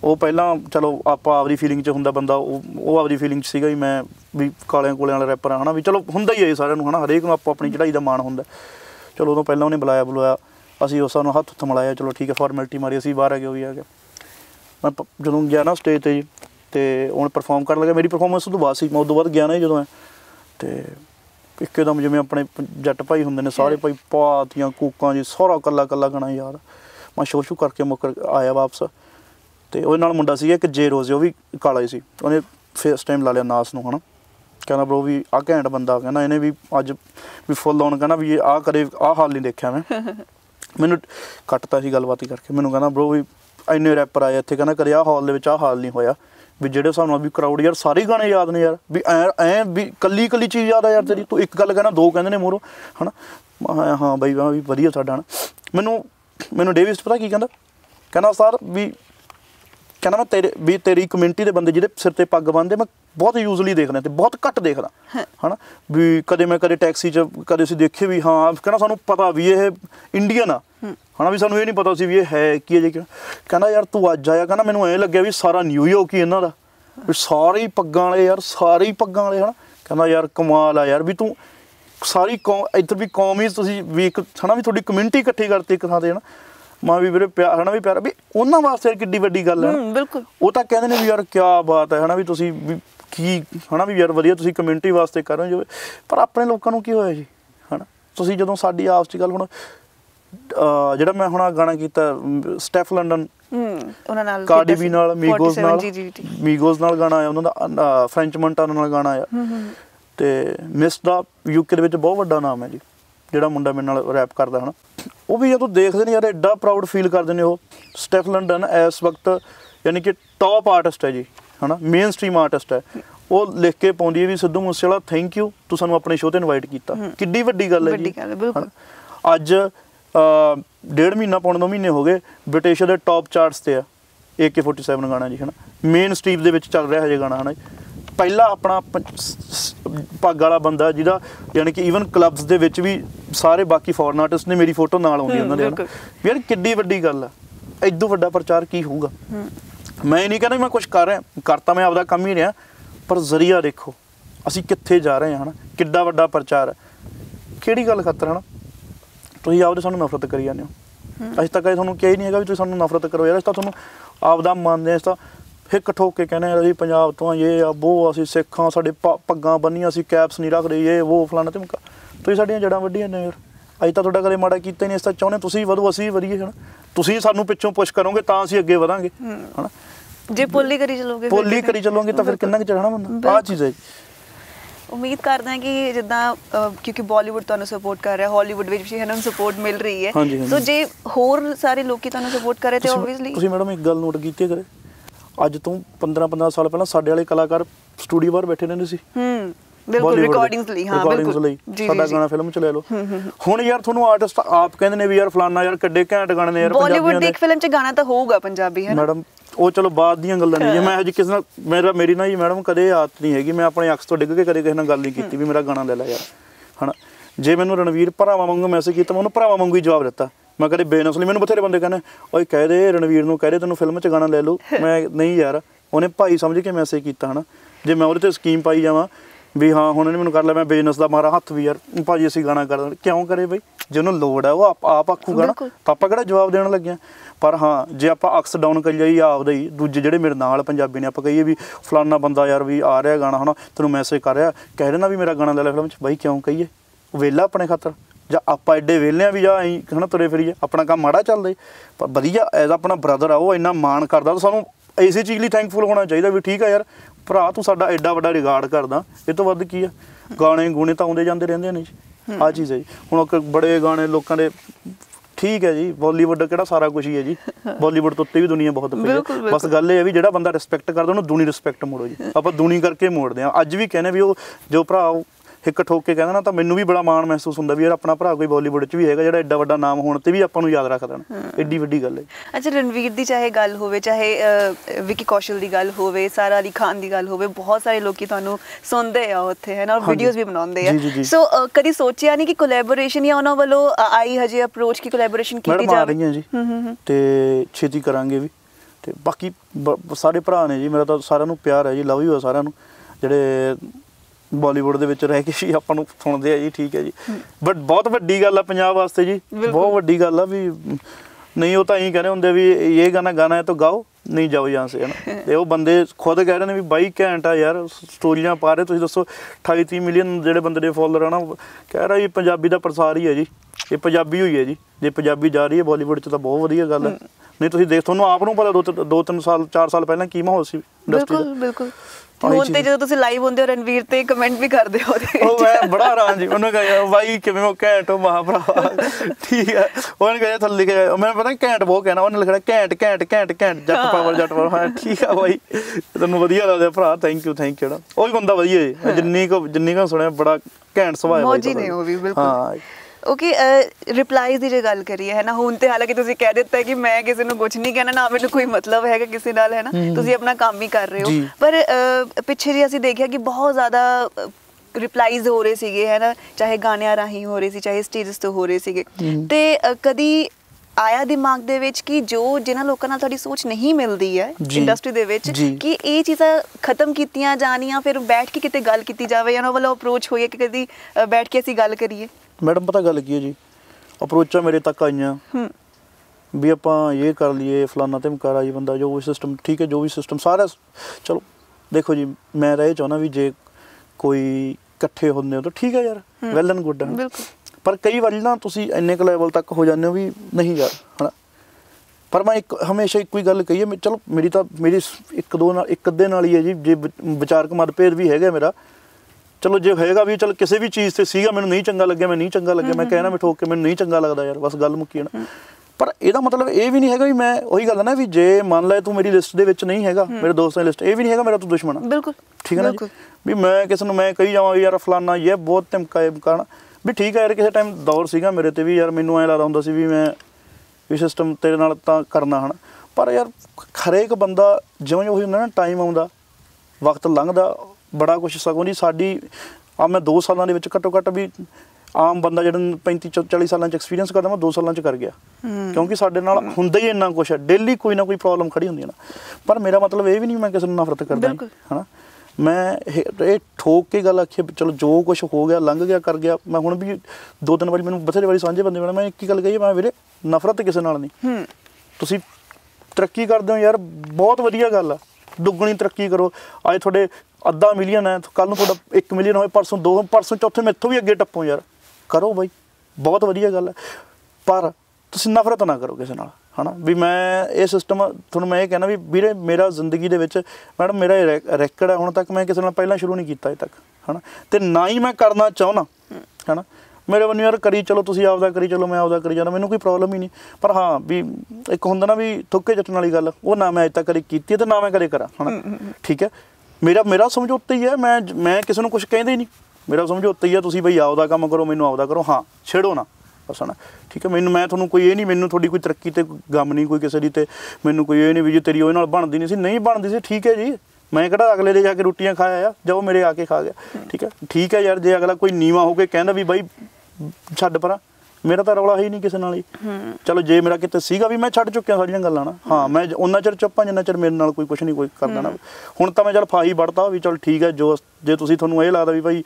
Speaker 2: ਉਹ ਪਹਿਲਾਂ ਚਲੋ ਆਪਾਂ ਆਪਦੀ ਫੀਲਿੰਗ 'ਚ ਹੁੰਦਾ ਬੰਦਾ, ਉਹ ਉਹ ਆਪਦੀ ਫੀਲਿੰਗ 'ਚ ਸੀਗਾ ਵੀ ਮੈਂ ਵੀ ਕਾਲਿਆਂ ਕੋਲਿਆਂ ਵਾਲਾ ਰੈਪਰ ਆ ਹਨਾ ਵੀ ਚਲੋ ਹੁੰਦਾ ਹੀ ਹੈ ਸਾਰਿਆਂ ਨੂੰ, ਹਨਾ, ਹਰੇਕ ਨੂੰ ਆਪੋ ਆਪਣੀ ਚੜ੍ਹਾਈ ਦਾ ਮਾਣ ਹੁੰਦਾ। ਚਲੋ ਉਦੋਂ ਪਹਿਲਾਂ ਉਹਨੇ ਬੁਲਾਇਆ ਬੁਲਾਇਆ, ਅਸੀਂ ਉਸ ਨੂੰ ਹੱਥ ਹੱਥ ਮਿਲਾਇਆ, ਚਲੋ ਠੀਕ ਹੈ ਫਾਰਮੈਲਿਟੀ ਮਾਰੀ, ਅਸੀਂ ਬਾਹਰ ਆ ਗਏ, ਉਹ ਵੀ ਆ ਗਿਆ। ਮੈਂ ਜਦੋਂ ਗਿਆ ਨਾ ਸਟੇਜ ਤੇ ਜੀ, ਤੇ ਉਹਨੇ ਪਰਫਾਰਮ ਕਰਨ ਲੱਗਾ, ਮੇਰੀ ਪਰਫਾਰਮੈਂਸ ਤੋਂ ਬਾਅਦ ਸੀ, ਮੈਂ ਉਦੋਂ ਬਾਅਦ ਗਿਆ ਨਾ ਜੀ ਜਦੋਂ ਮੈਂ, ਤੇ ਇੱਕਦਮ ਜਿਵੇਂ ਆਪਣੇ ਜੱਟ ਭਾਈ ਹੁੰਦੇ ਨੇ, ਸਾਰੇ ਭਾਈ ਪਾਤੀਆਂ ਕੂਕਾਂ ਜੀ, ਸਾਰਾ ਕੱਲਾ ਕੱਲਾ ਗਾਣਾ ਯਾਰ। ਮੈਂ ਸ਼ੋ ਸ਼ੂ ਕਰਕੇ ਮੁੱਕਰ, ਆਇਆ ਵਾਪਸ। ਤੇ ਉਹਦੇ ਨਾਲ ਮੁੰਡਾ ਸੀਗਾ ਇੱਕ ਜੇ ਰੋਜ਼ ਉਹ ਵੀ ਕਾਲਾ ਹੀ ਸੀ। ਉਹਨੇ ਫੇਸ ਟਾਈਮ ਲਾ ਲਿਆ ਨਾਸ ਨੂੰ ਹਨਾ। ਕਹਿੰਦਾ ਬ్రో ਵੀ ਆ ਘੈਂਟ ਬੰਦਾ ਕਹਿੰਦਾ ਇਹਨੇ ਵੀ ਅੱਜ ਵੀ ਫੁੱਲ ਆਨ ਕਹਿੰਦਾ ਵੀ ਆ ਕਰੇ ਆ ਹਾਲ ਨਹੀਂ ਦੇਖਿਆ ਮੈਂ। ਮੈਨੂੰ ਕੱਟਤਾ ਸੀ ਗੱਲਬਾਤ ਹੀ ਕਰਕੇ। ਮੈਨੂੰ ਕਹਿੰਦਾ ਬ్రో ਵੀ ਇੰਨੇ ਰੈਪਰ ਆਏ ਇੱਥੇ ਕਹਿੰਦਾ ਕਦੇ ਆ ਹਾਲ ਦੇ ਵਿੱਚ ਆ ਹਾਲ ਨਹੀਂ ਹੋਇਆ। ਵੀ ਜਿਹੜੇ ਨਾਲ ਵੀ ਕਰਾਊਡ ਯਾਰ ਸਾਰੇ ਹੀ ਗਾਣੇ ਯਾਦ ਨੇ ਯਾਰ। ਵੀ ਐ ਐ ਵੀ ਕੱਲੀ ਕੱਲੀ ਚੀਜ਼ ਯਾਦ ਆ ਯਾਰ ਤੇਰੀ। ਤੂੰ ਇੱਕ ਗੱਲ ਕਹਿੰਦਾ ਦੋ ਕਹਿੰਦੇ ਨੇ ਮੂਹਰੋਂ ਹਨਾ। ਕਿਹਾ ਹਾਂ ਬਾਈ ਵੀ ਵਧੀਆ ਸਾਡਾ ਹਨਾ। ਮੈਨੂੰ ਮੈਨੂੰ ਡੇਵਿਸ ਪਤਾ ਕੀ ਕਹਿੰਦਾ? ਕਹਿੰਦਾ ਸਰ ਵੀ ਕਹਿੰਦਾ ਮੈਂ ਤੇਰੇ ਵੀ ਤੇਰੀ ਕਮਿਊਨਿਟੀ ਦੇ ਬੰਦੇ ਜਿਹੜੇ ਸਿਰ ਤੇ ਪੱਗ ਬੰਨਦੇ ਮੈਂ ਬਹੁਤ ਯੂਜ਼ਲੀ ਦੇਖਦਾ ਤੇ ਬਹੁਤ ਘੱਟ ਦੇਖਦਾ ਹਨਾ? ਵੀ ਕਦੇ ਮੈਂ ਕਦੇ ਟੈਕਸੀ 'ਚ ਕਦੇ ਅਸੀਂ ਦੇਖੇ ਵੀ ਹਾਂ ਕਹਿੰਦਾ ਸਾਨੂੰ ਪਤਾ ਵੀ ਇਹ ਇੰਡੀਅਨ ਆ। ਹਨਾ ਵੀ ਸਾਨੂੰ ਇਹ ਨਹੀਂ ਪਤਾ ਸੀ ਵੀ ਇਹ ਹੈ ਕੀ ਹੈ ਜੇ ਕਹਿੰਦਾ ਯਾਰ ਤੂੰ ਅੱਜ ਆਇਆ ਕਹਿੰਦਾ ਮੈਨੂੰ ਐਂ ਲੱਗਿਆ ਵੀ ਸਾਰਾ ਨਿਊਯਾਰਕ ਹੀ ਇਹਨਾਂ ਦਾ। ਵੀ ਸਾਰੇ ਹੀ ਪੱਗਾਂ ਵਾਲੇ ਯਾਰ ਸਾਰੇ ਹੀ ਪੱਗਾਂ ਵਾਲੇ ਹਨਾ? ਕਹਿੰਦਾ ਯਾਰ ਕਮਾਲ ਆ ਯਾਰ ਵੀ ਤੂੰ ਸਾਰੀ ਕੌਮ ਇੱਧਰ ਵੀ ਕੌਮ ਹੀ ਤੁਸੀਂ ਵੀ ਇੱਕ ਹਨਾ ਵੀ ਤੁਹਾਡੀ ਕਮਿਊਨਿਟੀ ਇਕੱਠੀ ਕਰਤੀ ਇੱਕ ਥਾਂ ਤੇ ਹਨਾ? ਮਾਂ ਵੀ ਵੀਰੇ ਪਿਆਰ ਹਨਾ ਵੀ ਪਿਆਰ ਵੀ ਉਹਨਾਂ ਵਾਸਤੇ ਕਿੱਡੀ ਵੱਡੀ ਗੱਲ ਹੈ।
Speaker 1: ਬਿਲਕੁਲ।
Speaker 2: ਉਹ ਤਾਂ ਕਹਿੰਦੇ ਨੇ ਵੀ ਯਾਰ ਕੀ ਬਾਤ ਹੈ ਹਨਾ ਵੀ ਤੁਸੀਂ ਵੀ ਕੀ ਹਨਾ ਵੀ ਯਾਰ ਵਧੀਆ ਤੁਸੀਂ ਕਮਿਊਨਿਟੀ ਵਾਸਤੇ ਕਰ ਰਹੇ ਹੋ ਪਰ ਆਪਣੇ ਲੋਕਾਂ ਨੂੰ ਕੀ ਹੋਇਆ ਜੀ ਹਨਾ? ਤੁਸੀਂ ਜਦੋਂ ਸਾਡੀ ਆਪਸ ਚ ਗੱਲ ਹੁਣ ਜਿਹੜਾ ਮੈਂ ਹੁਣ ਆਹ ਗਾਣਾ ਕੀਤਾ ਸਟੈਫ ਲੰਡਨ
Speaker 1: ਹੂੰ ਉਹਨਾਂ ਨਾਲ
Speaker 2: ਕਾਰਡੀ
Speaker 1: ਕੀਤਾ
Speaker 2: ਬੀ
Speaker 1: ਸੀ।
Speaker 2: ਨਾਲ ਮੀਗੋਸ
Speaker 1: 47
Speaker 2: ਨਾਲ
Speaker 1: ਜੀ ਜੀ ਜੀ
Speaker 2: ਮੀਗੋਸ ਨਾਲ ਗਾਣਾ ਆਇਆ ਉਹਨਾਂ ਦਾ ਫ੍ਰੈਂਚ ਮੰਟਾਨਾ ਨਾਲ ਗਾਣਾ ਆਇਆ।
Speaker 1: ਹੂੰ ਹੂੰ।
Speaker 2: ਤੇ ਮਿਸ ਦਾ ਯੂਕੇ ਦੇ ਵਿੱਚ ਬਹੁਤ ਵੱਡਾ ਨਾਮ ਹੈ ਜੀ। ਜਿਹੜਾ ਮੁੰਡਾ ਮੇਰੇ ਨਾਲ ਰੈਪ ਕਰਦਾ ਹਨਾ ਉਹ ਵੀ ਜਦੋਂ ਦੇਖਦੇ ਨੇ ਯਾਰ ਐਡਾ ਪ੍ਰਾਊਡ ਫੀਲ ਕਰਦੇ ਨੇ ਉਹ ਸਟੈਫ ਲੰਡਨ ਇਸ ਵਕਤ ਯਾਨੀ ਕਿ ਟੌਪ ਆਰਟਿਸਟ ਹੈ ਜੀ ਹਨਾ ਮੇਨ ਸਟ੍ਰੀਮ ਆਰਟਿਸਟ ਹੈ ਉਹ ਲਿਖ ਕੇ ਪਾਉਂਦੀ ਹੈ ਵੀ ਸਿੱਧੂ ਮੂਸੇਵਾਲਾ ਥੈਂਕ ਯੂ ਤੂੰ ਸਾਨੂੰ ਆਪਣੇ ਸ਼ੋਅ ਤੇ ਇਨਵਾਈਟ ਕੀਤਾ ਕਿੱਡੀ ਵੱਡੀ ਗੱਲ ਹੈ ਜੀ
Speaker 1: ਵੱਡੀ ਗੱਲ ਹੈ, ਬਿਲਕੁਲ।
Speaker 2: ਹਨਾ। ਅੱਜ ਡੇਢ ਮਹੀਨਾ ਪੌਣ ਦੋ ਮਹੀਨੇ ਹੋ ਗਏ ਬ੍ਰਿਟਿਸ਼ ਦੇ ਟੌਪ ਚਾਰਟਸ ਤੇ ਆ AK47 ਗਾਣਾ ਜੀ ਹਨਾ ਮੇਨ ਸਟ੍ਰੀਮ ਦੇ ਵਿੱਚ ਚੱਲ ਰਿਹਾ ਹਜੇ ਗਾਣਾ ਹਨਾ ਜੀ। ਪਹਿਲਾ ਆਪਣਾ ਪੱਗ ਵਾਲਾ ਬੰਦਾ ਜਿਹਦਾ ਯਾਨੀ ਕਿ ਇਵਨ ਕਲੱਬਸ ਦੇ ਵਿੱਚ ਵੀ ਸਾਰੇ ਬਾਕੀ ਫੋਰਨ ਆਰਟਿਸਟ ਨੇ ਮੇਰੀ ਫੋਟੋ ਨਾਲ ਆਉਂਦੀ ਉਹਨਾਂ ਦੇ ਯਾਰ ਕਿੱਡੀ ਵੱਡੀ ਗੱਲ ਆ। ਐਦੋਂ ਵੱਡਾ ਪ੍ਰਚਾਰ ਕੀ ਹੋਊਗਾ? ਮੈਂ ਇਹ ਨਹੀਂ ਕਹਿੰਦਾ ਮੈਂ ਕੁਝ ਕਰ ਰਿਹਾ ਕਰਤਾ ਮੈਂ ਆਪਦਾ ਕੰਮ ਹੀ ਰਿਹਾ ਪਰ ਜ਼ਰੀਆ ਦੇਖੋ ਅਸੀਂ ਕਿੱਥੇ ਜਾ ਰਹੇ ਹਾਂ ਹਨਾ? ਕਿੱਡਾ ਵੱਡਾ ਪ੍ਰਚਾਰ ਹੈ ਕਿਹੜੀ ਗੱਲ ਖਾਤਰ ਹਨਾ? ਤੁਸੀਂ ਆਪਦੇ ਸਾਨੂੰ ਨਫ਼ਰਤ ਕਰੀ ਜਾਂਦੇ ਹੋ। ਅਸੀਂ ਤਾਂ ਕਦੇ ਤੁਹਾਨੂੰ ਕਿਹਾ ਹੀ ਨਹੀਂ ਹੈਗਾ ਵੀ ਤੁਸੀਂ ਸਾਨੂੰ ਨਫ਼ਰਤ ਕਰੋ ਯਾਰ ਅਸੀਂ ਤਾਂ ਤੁਹਾਨੂੰ ਆਪਦਾ ਮੰਨਦੇ ਹਾਂ ਅਸੀਂ ਤਾਂ ਹਿੱਕ ਠੋਕ ਕੇ ਕਹਿੰਦੇ ਹਾਂ ਅਸੀਂ ਪੰਜਾਬ ਤੋਂ ਆ ਇਹ ਆ ਉਹ ਅਸੀਂ ਸਿੱਖਾਂ ਸਾਡੇ ਪੱਗਾਂ ਬੰਨੀਆਂ ਅਸੀਂ ਕੈਪਸ ਨਹੀਂ ਰੱਖਦੇ ਇਹ ਉਹ ਫਲਾਣਾ ਤੇ ਮੁਕਾ। ਤੁਸੀਂ ਸਾਡੀਆਂ ਜੜਾਂ ਵੱਡੀਆਂ ਨੇ ਯਾਰ। ਅਸੀਂ ਤਾਂ ਤੁਹਾਡਾ ਕਦੇ ਮਾੜਾ ਕੀਤਾ ਹੀ ਨਹੀਂ ਅਸੀਂ ਤਾਂ ਚਾਹੁੰਦੇ ਤੁਸੀਂ ਵਧੋ ਅਸੀਂ ਵਧੀਏ ਹਨਾ। ਤੁਸੀਂ ਸਾਨੂੰ ਪਿੱਛੋਂ ਪੁਸ਼ ਕਰੋਗੇ ਤਾਂ ਅਸੀਂ ਅੱਗੇ ਵਧਾਂਗੇ ਹਨਾ।
Speaker 1: ਜੇ ਪੋਲੀ ਕਰੀ ਚਲੋਗੇ
Speaker 2: ਪੋਲੀ? ਕਰੀ ਚੱਲੋਗੇ ਤਾਂ ਫਿਰ ਕਿੰਨਾ ਕੁ ਚੜਨਾ ਬੰਦਾ?
Speaker 1: ਬਿਲਕੁਲ।
Speaker 2: ਚੀਜ਼ ਹੈ
Speaker 1: ਉਮੀਦ ਕਰਦੇ ਹਾਂ ਕਿ ਜਿੱਦਾਂ ਕਿਉਂਕਿ ਬਾਲੀਵੁੱਡ ਤੁਹਾਨੂੰ ਸਪੋਰਟ ਕਰ ਰਿਹਾ ਹਾਲੀਵੁੱਡ ਵਿੱਚ ਵੀ ਇਹਨਾਂ ਨੂੰ ਸਪੋਰਟ ਮਿਲ ਰਹੀ ਹੈ। ਸੋ ਜੇ ਹੋਰ ਸਾਰੇ ਲੋਕੀ ਤੁਹਾਨੂੰ ਸਪੋਰਟ ਕਰੇ ਤੇ ਆਬਵੀਅਸਲੀ
Speaker 2: ਤੁਸੀਂ ਮੈਡਮ ਇੱਕ ਗੱਲ ਨੋਟ ਕੀਤੀ ਕਰੇ। ਅੱਜ ਤੋਂ 15 15 ਸਾਲ ਪਹਿਲਾਂ ਸਾਡੇ ਵਾਲੇ ਕਲਾਕਾਰ ਸਟੂਡੀਓ ਬਾਹਰ ਬੈਠੇ ਰਹਿੰਦੇ ਸੀ।
Speaker 1: ਹੂੰ ਬਿਲਕੁਲ। ਰਿਕਾਰਡਿੰਗਸ ਲਈ ਹਾਂ ਬਿਲਕੁਲ।
Speaker 2: ਸਾਡਾ ਗਾਣਾ ਫਿਲਮ ਚ ਲੈ ਲਓ। ਹੁਣ ਯਾਰ ਤੁਹਾਨੂੰ ਆਰਟਿਸਟ ਆਪ ਕਹਿੰਦੇ ਨੇ ਵੀ ਯਾਰ ਫਲਾਨਾ ਯਾਰ ਕਿੱਡੇ ਘੈਂਟ ਗਾਣੇ ਨੇ ਯਾਰ
Speaker 1: ਬਾਲੀਵੁੱਡ
Speaker 2: ਪੰਜਾਬੀਆਂ
Speaker 1: ਦੀ।
Speaker 2: ਦੇ
Speaker 1: ਇੱਕ ਫਿਲਮ 'ਚ ਗਾਣਾ ਤਾਂ ਹੋਊਗਾ ਪੰਜਾਬੀ ਹੈ ਨਾ?
Speaker 2: ਮੈਡਮ ਉਹ ਚਲੋ ਬਾਅਦ ਦੀਆਂ ਗੱਲਾਂ ਨੇ। ਜੀ ਮੈਂ ਹਜੇ ਕਿਸੇ ਨਾਲ ਮੇਰਾ ਮੇਰੀ ਨਾ ਜੀ ਮੈਡਮ ਕਦੇ ਆਦਤ ਨਹੀਂ ਹੈਗੀ। ਮੈਂ ਆਪਣੇ ਅਕਸ ਤੋਂ ਡਿੱਗ ਕੇ ਕਦੇ ਕਿਸੇ ਨਾਲ ਗੱਲ ਨਹੀਂ ਕੀਤੀ ਵੀ ਮੇਰਾ ਗਾਣਾ ਲੈ ਲੈ ਯਾਰ। ਹਨਾ? ਜੇ ਮੈਨੂੰ ਰਣਵੀਰ ਭਰਾਵਾਂ ਵਾਂਗੂ ਮੈਸੇਜ ਕੀਤਾ ਮੈਂ ਉਹਨੂੰ ਭਰਾਵਾਂ ਵਾਂਗੂ ਹੀ ਜਵਾਬ ਦਿੱਤਾ। ਮੈਂ ਕਦੇ ਬੇਨਸਲੀ ਮੈਨੂੰ ਬਥੇਰੇ ਬੰਦੇ ਕਹਿੰਦੇ ਓਏ ਕਹਿ ਦੇ ਰਣਵੀਰ ਨੂੰ ਕਹਿ ਦੇ ਤੈਨੂੰ ਫਿਲਮ 'ਚ ਗਾਣਾ ਲੈ ਲੂ ਮੈਂ ਨਹੀਂ ਯਾਰ ਉਹਨੇ ਭਾਈ ਸਮਝ ਕੇ ਮੈਸੇਜ ਕੀਤਾ ਹਨਾ। ਜੇ ਮੈਂ ਉਹਦੇ ਤੇ ਸਕੀਮ ਪਾਈ ਜਾਵਾਂ ਵੀ ਹਾਂ ਹੁਣ ਇਹਨੇ ਮੈਨੂੰ ਕਰ ਲਿਆ ਮੈਂ ਬਿਜ਼ਨਸ ਦਾ ਮਾਰਾ ਹੱਥ ਵੀ ਯਾਰ ਭਾਜੀ ਅਸੀਂ ਗਾਣਾ ਕਰ ਕਿਉਂ ਕਰੇ ਬਈ? ਜੇ ਉਹਨੂੰ ਲੋੜ ਹੈ ਉਹ ਆਪ ਆਖੂਗਾ ਨਾ। ਤਾਂ ਆਪਾਂ ਕਿਹੜਾ ਜਵਾਬ ਦੇਣ ਲੱਗਿਆ ਪਰ ਹਾਂ ਜੇ ਆਪਾਂ ਅਕਸ ਡਾਊਨ ਕਰੀ ਜਾਈ ਆਪਦਾ ਹੀ ਦੂਜੇ ਜਿਹੜੇ ਮੇਰੇ ਨਾਲ ਪੰਜਾਬੀ ਨੇ ਆਪਾਂ ਕਹੀਏ ਵੀ ਫਲਾਨਾ ਬੰਦਾ ਯਾਰ ਵੀ ਆ ਰਿਹਾ ਗਾਣਾ ਹਨਾ ਤੈਨੂੰ ਮੈਸੇਜ ਕਰ ਰਿਹਾ ਕਹਿ ਦੇਣਾ ਵੀ ਮੇਰਾ ਗਾਣਾ ਲੈ ਲੈ ਫਿਲਮ ਚ। ਬਾਈ ਕਿਉਂ ਕਹੀਏ? ਵਿਹਲਾ ਆਪਣੇ ਖਾਤਰ। ਜਾਂ ਆਪਾਂ ਐਡੇ ਵਿਹਲੇ ਆ ਵੀ ਜਾਂ ਐਂ ਹਨਾ ਤੁਰੇ ਫਿਰੀਏ ਆਪਣਾ ਕੰਮ ਮਾੜਾ ਚੱਲਦਾ। ਪਰ ਵਧੀਆ ਐਜ਼ ਆਪਣਾ ਬ੍ਰਦਰ ਆ ਉਹ ਇੰਨਾ ਮਾਣ ਕਰਦਾ ਤਾਂ ਸਾਨੂੰ ਇਸੇ ਚੀਜ਼ ਲਈ ਥੈਂਕਫੁਲ ਹੋਣਾ ਚਾਹੀਦਾ ਵੀ ਠੀਕ ਆ ਯਾਰ ਭਰਾ ਤੂੰ ਸਾਡਾ ਐਡਾ ਵੱਡਾ ਰਿਗਾਰਡ ਕਰਦਾ ਇਹ ਤੋਂ ਵੱਧ ਕੀ ਆ? ਗਾਣੇ ਗੂਣੇ ਤਾਂ ਆਉਂਦੇ ਜਾਂਦੇ ਰਹਿੰਦੇ ਨੇ ਜੀ ਆਹ ਚੀਜ਼ ਹੈ ਜੀ। ਹੁਣ ਬੜੇ ਗਾਣੇ ਲੋਕਾਂ ਦੇ ਠੀਕ ਹੈ ਜੀ ਬਾਲੀਵੁੱਡ ਕਿਹੜਾ ਸਾਰਾ ਕੁਝ ਹੀ ਹੈ ਜੀ। ਬਾਲੀਵੁੱਡ ਤੋਂ ਉੱਤੇ ਵੀ ਦੁਨੀਆ ਬਹੁਤ ਪਈ ਹੈ। ਬਸ। ਗੱਲ ਇਹ ਹੈ ਵੀ ਜਿਹੜਾ ਬੰਦਾ ਰਿਸਪੈਕਟ ਕਰਦਾ ਉਹਨੂੰ ਦੁਨੀ ਰਿਸਪੈਕਟ ਮੋੜੋ ਜੀ। ਆਪਾਂ ਦੁਨੀ ਕਰਕੇ ਮੋੜਦੇ ਆ ਅੱਜ ਵੀ ਕਹਿੰਦੇ ਵੀ ਉਹ ਜੋ ਭਰਾ ਉਹ ਹਿੱਕ ਠੋਕ ਕੇ ਕਹਿੰਦਾ ਨਾ ਤਾਂ ਮੈਨੂੰ ਵੀ ਬੜਾ ਮਾਣ ਮਹਿਸੂਸ ਹੁੰਦਾ ਵੀ ਯਾਰ ਆਪਣਾ ਭਰਾ ਕੋਈ ਬਾਲੀਵੁੱਡ 'ਚ ਵੀ ਹੈਗਾ ਜਿਹੜਾ ਐਡਾ ਵੱਡਾ ਨਾਮ ਹੋਣ ਤੇ ਵੀ ਆਪਾਂ ਨੂੰ ਯਾਦ ਰੱਖਦਾ ਨਾ ਐਡੀ ਵੱਡੀ ਗੱਲ ਹੈ।
Speaker 1: ਅੱਛਾ ਰਣਵੀਰ ਦੀ ਚਾਹੇ ਗੱਲ ਹੋਵੇ ਚਾਹੇ ਵਿੱਕੀ ਕੌਸ਼ਲ ਦੀ ਗੱਲ ਹੋਵੇ ਸਾਰਾ ਅਲੀ ਖਾਨ ਦੀ ਗੱਲ ਹੋਵੇ ਬਹੁਤ ਸਾਰੇ ਲੋਕੀ ਤੁਹਾਨੂੰ ਸੁਣਦੇ ਆ ਉੱਥੇ ਹੈ ਨਾ। ਵੀਡੀਓਜ਼ ਵੀ ਬਣਾਉਂਦੇ ਆ।
Speaker 2: ਜੀ, ਜੀ, ਜੀ।
Speaker 1: ਸੋ ਕਦੀ ਸੋਚਿਆ ਨਹੀਂ ਕਿ ਕੋਲੈਬੋਰੇਸ਼ਨ ਜਾਂ ਉਹਨਾਂ ਵੱਲੋਂ ਆਈ ਹਜੇ ਅਪਰੋਚ ਕੀ ਕੋਲੈਬੋਰੇਸ਼ਨ ਕੀਤੀ
Speaker 2: ਜੀ।
Speaker 1: ਹੂੰ ਹੂੰ ਹੂੰ।
Speaker 2: ਤੇ ਛੇਤੀ ਕਰਾਂਗੇ ਵੀ। ਤੇ ਬਾਕੀ ਸਾਰੇ ਭਰਾ ਨੇ ਜੀ ਮੇਰਾ ਤਾਂ ਸਾਰਿਆਂ ਨੂੰ ਪਿਆਰ ਹੈ ਜੀ ਲਵ ਯੂ ਆ ਸਾਰਿਆਂ ਨੂੰ। ਜਿਹੜੇ ਬਾਲੀਵੁੱਡ ਦੇ ਵਿੱਚ ਰਹਿ ਕੇ ਵੀ ਆਪਾਂ ਨੂੰ ਸੁਣਦੇ ਆ ਜੀ ਠੀਕ ਹੈ ਜੀ। ਬਟ ਬਹੁਤ ਵੱਡੀ ਗੱਲ ਆ ਪੰਜਾਬ ਵਾਸਤੇ ਜੀ। ਬਹੁਤ ਵੱਡੀ ਗੱਲ ਆ ਵੀ ਨਹੀਂ ਉਹ ਤਾਂ ਇਹੀ ਕਹਿੰਦੇ ਹੁੰਦੇ ਵੀ ਇਹ ਗਾਣਾ ਗਾਣਾ ਹੈ ਤਾਂ ਗਾਓ ਨਹੀਂ ਜਾਓ ਜਾਂ ਸੇ ਹਨਾ ਤੇ ਉਹ ਬੰਦੇ ਖੁਦ ਕਹਿ ਰਹੇ ਨੇ ਵੀ ਬਾਈ ਘੈਂਟ ਆ ਯਾਰ ਸਟੋਰੀਆਂ ਪਾ ਰਹੇ ਤੁਸੀਂ ਦੱਸੋ 28 30 ਮਿਲੀਅਨ ਜਿਹੜੇ ਬੰਦੇ ਦੇ ਫਾਲੋਅਰ ਨਾ ਉਹ ਕਹਿ ਰਿਹਾ ਜੀ ਪੰਜਾਬੀ ਦਾ ਪ੍ਰਸਾਰ ਹੀ ਹੈ ਜੀ। ਇਹ ਪੰਜਾਬੀ ਹੋਈ ਹੈ ਜੀ। ਜੇ ਪੰਜਾਬੀ ਜਾ ਰਹੀ ਹੈ ਬਾਲੀਵੁੱਡ 'ਚ ਤਾਂ ਬਹੁਤ ਵਧੀਆ ਗੱਲ ਹੈ। ਨਹੀਂ ਤੁਸੀਂ ਦੇਖ ਤੁਹਾਨੂੰ ਆਪ ਨੂੰ ਪਤਾ ਦੋ ਤਿੰਨ- ਸਾਲ ਚਾਰ ਸਾਲ ਪਹਿਲਾਂ ਕੀ ਮਾਹੌਲ ਸੀ ਇੰਡਸਟਰੀ
Speaker 1: ਬਿਲਕੁਲ ਬਿਲਕੁਲ। ਹੁਣ ਤੇ। ਜਦੋਂ ਤੁਸੀਂ ਲਾਈਵ ਹੁੰਦੇ ਹੋ ਰਣਵੀਰ ਤੇ ਕਮੈਂਟ ਵੀ ਕਰਦੇ ਹੋ
Speaker 2: ਉਹ। ਮੈਂ ਬੜਾ ਹੈਰਾਨ ਜੀ ਉਹਨੇ ਕਿਹਾ ਬਾਈ ਕਿਵੇਂ ਉਹ ਘੈਂਟ ਹੋ ਮਹਾਪਰਾ ਠੀਕ ਹੈ। ਉਹਨੇ ਕਿਹਾ ਥੱਲੇ ਲਿਖਿਆ ਮੈਂ ਪਤਾ ਘੈਂਟ ਬਹੁਤ ਕਹਿਣਾ। ਉਹਨੇ ਲਿਖਣਾ ਘੈਂਟ ਘੈਂਟ ਘੈਂਟ ਘੈਂਟ ਜੱਟ
Speaker 1: ਹਾਂ।
Speaker 2: ਪਾਵਰ ਜੱਟ ਪਾਵਰ। ਹਾਂ ਠੀਕ ਆ ਬਾਈ। ਤੈਨੂੰ ਵਧੀਆ ਲੱਗਦਾ ਭਰਾ। ਥੈਂਕ ਯੂ ਥੈਂਕ ਯੂ ਉਹ ਵੀ ਬੰਦਾ ਵਧੀਆ ਜੀ ਜਿੰਨੀ ਕੋ ਜਿੰਨੀ ਕੋ ਸੁਣਿਆ ਬੜਾ ਘੈਂਟ ਸੁਭਾਅ ਹੈ
Speaker 1: ਮੌਜੀ। ਨੇ ਉਹ ਵੀ ਬਿਲਕੁਲ।
Speaker 2: ਹਾਂ।
Speaker 1: ਓਕੇ ਰਿਪਲਾਈਜ਼ ਦੀ ਜੇ ਗੱਲ ਕਰੀਏ ਹੈ ਨਾ? ਹੁਣ ਤੇ ਹਾਲਾਂਕਿ ਤੁਸੀਂ ਕਹਿ ਦਿੱਤਾ ਕਿ ਮੈਂ ਕਿਸੇ ਨੂੰ ਕੁਝ ਨਹੀਂ ਕਹਿਣਾ ਨਾ ਮੈਨੂੰ ਕੋਈ ਮਤਲਬ ਹੈਗਾ ਕਿਸੇ ਨਾਲ ਹੈ ਨਾ? ਤੁਸੀਂ ਆਪਣਾ ਕੰਮ ਹੀ ਕਰ ਰਹੇ ਹੋ। ਪਰ ਪਿੱਛੇ ਜੀ ਅਸੀਂ ਦੇਖਿਆ ਕਿ ਬਹੁਤ ਜ਼ਿਆਦਾ ਰਿਪਲਾਈਜ਼ ਹੋ ਰਹੇ ਸੀਗੇ ਹੈ ਨਾ? ਚਾਹੇ ਗਾਣਿਆਂ ਰਾਹੀਂ ਹੋ ਰਹੇ ਸੀ ਚਾਹੇ ਸਟੇਜਸ ਤੋਂ ਹੋ ਰਹੇ ਸੀਗੇ। ਤੇ ਕਦੀ ਆਇਆ ਦਿਮਾਗ ਦੇ ਵਿੱਚ ਕਿ ਜੋ ਜਿਨ੍ਹਾਂ ਲੋਕਾਂ ਨਾਲ ਤੁਹਾਡੀ ਸੋਚ ਨਹੀਂ ਮਿਲਦੀ ਹੈ। ਇੰਡਸਟਰੀ ਦੇ ਵਿੱਚ। ਕਿ ਇਹ ਚੀਜ਼ਾਂ ਖਤਮ ਕੀਤੀਆਂ ਜਾਣੀਆਂ ਫਿਰ ਬੈਠ ਕੇ ਕਿਤੇ ਗੱਲ ਕੀਤੀ ਜਾਵੇ ਜਾਂ ਉਹਨਾਂ ਵੱਲੋਂ ਅਪਰੋਚ ਹੋਈ ਹੈ ਕਿ ਕਦੀ ਬੈਠ ਕੇ ਅਸੀਂ ਗੱਲ ਕਰੀਏ?
Speaker 2: ਮੈਡਮ ਪਤਾ ਗੱਲ ਕੀ ਹੈ ਜੀ? ਅਪਰੋਚਾਂ ਮੇਰੇ ਤੱਕ ਆਈਆਂ।
Speaker 1: ਹੂੰ।
Speaker 2: ਵੀ ਆਪਾਂ ਇਹ ਕਰ ਲਈਏ ਫਲਾਨਾ ਤੇ ਮਕਾਰਾ ਜੀ ਬੰਦਾ ਜੋ ਵੀ ਸਿਸਟਮ ਠੀਕ ਹੈ ਜੋ ਵੀ ਸਿਸਟਮ ਸਾਰਾ ਚਲੋ ਦੇਖੋ ਜੀ ਮੈਂ ਤਾਂ ਇਹ ਚਾਹੁੰਦਾ ਵੀ ਜੇ ਕੋਈ ਇਕੱਠੇ ਹੁੰਦੇ ਹੋ ਤਾਂ ਠੀਕ ਹੈ ਯਾਰ। ਵੈਲ ਐਂਡ ਗੁੱਡ
Speaker 1: ਬਿਲਕੁਲ।
Speaker 2: ਪਰ ਕਈ ਵਾਰੀ ਨਾ ਤੁਸੀਂ ਇੰਨੇ ਕੁ ਲੈਵਲ ਤੱਕ ਹੋ ਜਾਂਦੇ ਹੋ ਵੀ ਨਹੀਂ ਯਾਰ ਹਨਾ। ਪਰ ਮੈਂ ਇੱਕ ਹਮੇਸ਼ਾ ਇੱਕੋ ਹੀ ਗੱਲ ਕਹੀ ਹੈ ਚਲੋ ਮੇਰੀ ਤਾਂ ਮੇਰੀ ਇੱਕ ਦੋ ਨਾਲ ਇੱਕ ਅੱਧੇ ਨਾਲ ਹੀ ਹੈ ਜੀ ਜੇ ਵਿਚਾਰਕ ਮਤਭੇਦ ਵੀ ਹੈਗਾ ਮੇਰਾ ਚਲੋ ਜੇ ਹੋਏਗਾ ਵੀ ਚਲ ਕਿਸੇ ਵੀ ਚੀਜ਼ ਤੇ ਸੀਗਾ ਮੈਨੂੰ ਨਹੀਂ ਚੰਗਾ ਲੱਗਿਆ ਮੈਂ ਨਹੀਂ ਚੰਗਾ ਲੱਗਿਆ ਮੈਂ ਕਹਿਣਾ ਮੈਂ ਠੋਕ ਕੇ ਮੈਨੂੰ ਨਹੀਂ ਚੰਗਾ ਲੱਗਦਾ ਯਾਰ ਬਸ ਗੱਲ ਮੁੱਕੀ ਹੈ ਨਾ। ਪਰ ਇਹਦਾ ਮਤਲਬ ਇਹ ਵੀ ਨਹੀਂ ਹੈਗਾ ਵੀ ਮੈਂ ਉਹੀ ਗੱਲ ਹੈ ਨਾ ਵੀ ਜੇ ਮੰਨ ਲੈ ਤੂੰ ਮੇਰੀ ਲਿਸਟ ਦੇ ਵਿੱਚ ਨਹੀਂ ਹੈਗਾ ਮੇਰੇ ਦੋਸਤਾਂ ਦੀ ਲਿਸਟ ਇਹ ਵੀ ਨਹੀਂ ਹੈਗਾ ਮੇਰਾ ਤੂੰ ਦੁਸ਼ਮਣ। ਆ
Speaker 1: ਬਿਲਕੁਲ
Speaker 2: ਠੀਕ ਹੈ ਨਾ। ਵੀ ਮੈਂ ਕਿਸੇ ਨੂੰ ਮੈਂ ਕਹੀ ਜਾਵਾਂ ਵੀ ਯਾਰ ਫਲਾਨਾ ਇਹ ਬਹੁਤ ਧਮਕਾਏ ਮਕਾਣਾ ਵੀ ਠੀਕ ਹੈ ਯਾਰ ਕਿਸੇ ਟਾਈਮ ਦੌਰ ਸੀਗਾ ਮੇਰੇ ਤੇ ਵੀ ਯਾਰ ਮੈਨੂੰ ਐ ਲੱਗਦਾ ਹੁੰਦਾ ਸੀ ਵੀ ਮੈਂ ਵੀ ਸਿਸਟਮ ਤੇਰੇ ਨਾਲ ਤਾਂ ਕਰਨਾ ਹਨਾ। ਪਰ ਯਾਰ ਹਰੇਕ ਬੰਦਾ ਜਿਉਂ ਉਹੀ ਹੁੰਦਾ ਨਾ ਟਾਈਮ ਆਉਂਦਾ ਵਕਤ ਲੰਘਦਾ ਬੜਾ ਕੁਝ ਸਗੋਂ ਜੀ ਸਾਡੀ ਆ ਮੈਂ 2 ਸਾਲਾਂ ਦੇ ਵਿੱਚ ਘੱਟੋ ਘੱਟ ਵੀ ਆਮ ਬੰਦਾ ਜਿਹੜਾ 35 ਚੌ- 40 ਸਾਲਾਂ ਚ ਐਕਸਪੀਰੀਅੰਸ ਕਰਦਾ ਮੈਂ 2 ਸਾਲਾਂ ਚ ਕਰ ਗਿਆ। ਕਿਉਂਕਿ ਸਾਡੇ ਨਾਲ ਹੁੰਦਾ ਹੀ ਇੰਨਾ ਕੁਝ ਹੈ। ਡੇਲੀ ਕੋਈ ਨਾ ਕੋਈ ਪ੍ਰੋਬਲਮ ਖੜੀ ਹੁੰਦੀ ਹੈ ਨਾ। ਪਰ ਮੇਰਾ ਮਤਲਬ ਇਹ ਵੀ ਨਹੀਂ ਮੈਂ ਕਿਸੇ ਨੂੰ ਨਫ਼ਰਤ ਕਰਦਾ। ਹਨਾ? ਮੈਂ ਇਹ ਠੋਕ ਕੇ ਗੱਲ ਆਖੀ ਚਲੋ ਜੋ ਕੁਝ ਹੋ ਗਿਆ ਲੰਘ ਗਿਆ ਕਰ ਗਿਆ। ਮੈਂ ਹੁਣ ਵੀ ਦੋ ਤਿੰਨ ਵਾਰੀ ਮੈਨੂੰ ਬਥੇਰੇ ਵਾਰੀ ਸਾਂਝੇ ਬੰਦੇ ਮਿਲੇ ਮੈਂ ਇੱਕ ਹੀ ਗੱਲ ਕਹੀ ਮੈਂ ਵੀਰੇ ਨਫ਼ਰਤ ਕਿਸੇ ਨਾਲ ਨਹੀਂ।
Speaker 1: ਹੂੰ।
Speaker 2: ਤੁਸੀਂ ਤਰੱਕੀ ਕਰਦੇ ਹੋ ਯਾਰ ਬਹੁਤ ਵਧੀਆ ਗੱਲ ਆ। ਦੁੱਗਣੀ ਤਰੱਕੀ ਕਰੋ। ਅੱਜ ਤੁਹਾਡੇ ਅੱਧਾ ਮਿਲੀਅਨ ਹੈ ਕੱਲ ਨੂੰ ਤੁਹਾਡਾ 1 ਮਿਲੀਅਨ ਹੋਏ ਪਰਸੋਂ 2 ਪਰਸੋਂ ਚੌਥੇ ਮੈਥੋਂ ਵੀ ਅੱਗੇ ਟੱਪੋ ਯਾਰ। ਕਰੋ ਬਾਈ ਬਹੁਤ ਵਧੀਆ ਗੱਲ ਹੈ। ਪਰ ਤੁਸੀਂ ਨਫ਼ਰਤ ਨਾ ਕਰੋ ਕਿਸੇ ਨਾਲ ਹਨਾ? ਵੀ ਮੈਂ ਇਹ ਸਿਸਟਮ ਤੁਹਾਨੂੰ ਮੈਂ ਇਹ ਕਹਿਣਾ ਵੀ ਵੀਰੇ ਮੇਰਾ ਜ਼ਿੰਦਗੀ ਦੇ ਵਿੱਚ ਮੈਡਮ ਮੇਰਾ ਰੈਕਡ ਹੈ ਹੁਣ ਤੱਕ ਮੈਂ ਕਿਸੇ ਨਾਲ ਪਹਿਲਾਂ ਸ਼ੁਰੂ ਨਹੀਂ ਕੀਤਾ ਅਜੇ ਤੱਕ ਹਨਾ? ਤੇ ਨਾ ਹੀ ਮੈਂ ਕਰਨਾ ਚਾਹੁੰਦਾ ਹਨਾ? ਮੇਰੇ ਵੱਲੋਂ ਯਾਰ ਕਰੀ ਚਲੋ ਤੁਸੀਂ ਆਪਦਾ ਕਰੀ ਚਲੋ ਮੈਂ ਆਪਦਾ ਕਰੀ ਜਾਂਦਾ ਮੈਨੂੰ ਕੋਈ ਪ੍ਰੋਬਲਮ ਹੀ ਨਹੀਂ। ਪਰ ਹਾਂ ਵੀ ਇੱਕ ਹੁੰਦਾ ਨਾ ਵੀ ਥੁੱਕੇ ਚੱਟਣ ਵਾਲੀ ਗੱਲ ਉਹ ਨਾ ਮੈਂ ਅਜੇ ਤੱਕ ਕਦੇ ਕੀਤੀ ਤੇ ਨਾ ਮੈਂ ਕਦੇ ਕਰਾਂ ਹਨਾ? ਠੀਕ ਹੈ? ਮੇਰਾ ਮੇਰਾ ਸਮਝੌਤਾ ਹੀ ਹੈ, ਮੈਂ ਮੈਂ ਕਿਸੇ ਨੂੰ ਕੁਝ ਕਹਿੰਦਾ ਹੀ ਨਹੀਂ। ਮੇਰਾ ਸਮਝੌਤਾ ਹੀ ਹੈ, ਤੁਸੀਂ ਬਈ ਆਪਦਾ ਕੰਮ ਕਰੋ, ਮੈਨੂੰ ਆਪਦਾ ਕਰੋ। ਹਾਂ, ਛੇੜੋ ਨਾ, ਬਸ ਹਨਾ। ਠੀਕ ਹੈ, ਮੈਨੂੰ, ਮੈਂ ਤੁਹਾਨੂੰ ਕੋਈ ਇਹ ਨਹੀਂ, ਮੈਨੂੰ ਤੁਹਾਡੀ ਕੋਈ ਤਰੱਕੀ ਤੇ ਗਮ ਨਹੀਂ, ਕੋਈ ਕਿਸੇ ਦੀ ਤੇ ਮੈਨੂੰ ਕੋਈ ਇਹ ਨਹੀਂ ਵੀ ਜੇ ਤੇਰੀ ਉਹਦੇ ਨਾਲ ਬਣਦੀ ਨਹੀਂ ਸੀ। ਨਹੀਂ ਬਣਦੀ ਸੀ, ਠੀਕ ਹੈ ਜੀ। ਮੈਂ ਕਿਹੜਾ ਅਗਲੇ ਦੇ ਜਾ ਕੇ ਰੋਟੀਆਂ ਖਾਇਆ ਆ, ਜਾਂ ਉਹ ਮੇਰੇ ਆ ਕੇ ਖਾ ਗਿਆ। ਠੀਕ ਹੈ ਠੀਕ ਹੈ ਯਾਰ, ਜੇ ਅਗਲਾ ਕੋਈ ਨੀਵਾ ਹੋ ਕੇ ਕਹਿੰਦਾ ਵੀ ਬਾਈ ਛੱਡ ਪਰਾਂ। ਮੇਰਾ ਤਾਂ ਰੌਲਾ ਹੈ ਹੀ ਨਹੀਂ ਕਿਸੇ ਨਾਲ ਹੀ। ਚਲੋ ਜੇ ਮੇਰਾ ਕਿਤੇ ਸੀਗਾ ਵੀ ਮੈਂ ਛੱਡ ਚੁੱਕਿਆ ਸਾਰੀਆਂ ਗੱਲਾਂ ਨਾ। ਹਾਂ, ਮੈਂ ਉਹਨਾਂ ਚਿਰ ਚੁੱਪਾਂ ਜਿੰਨਾ ਚਿਰ ਮੇਰੇ ਨਾਲ ਕੋਈ ਕੁਝ ਨਹੀਂ ਕੋਈ ਕਰਦਾ ਨਾ। ਹੁਣ ਤਾਂ ਮੈਂ ਚਲ ਫਾਹੀ ਵੜਤਾ ਵੀ ਚਲ ਠੀਕ ਹੈ ਜੋ ਜੇ ਤੁਸੀਂ ਤੁਹਾਨੂੰ ਇਹ ਲੱਗਦਾ ਵੀ ਭਾਈ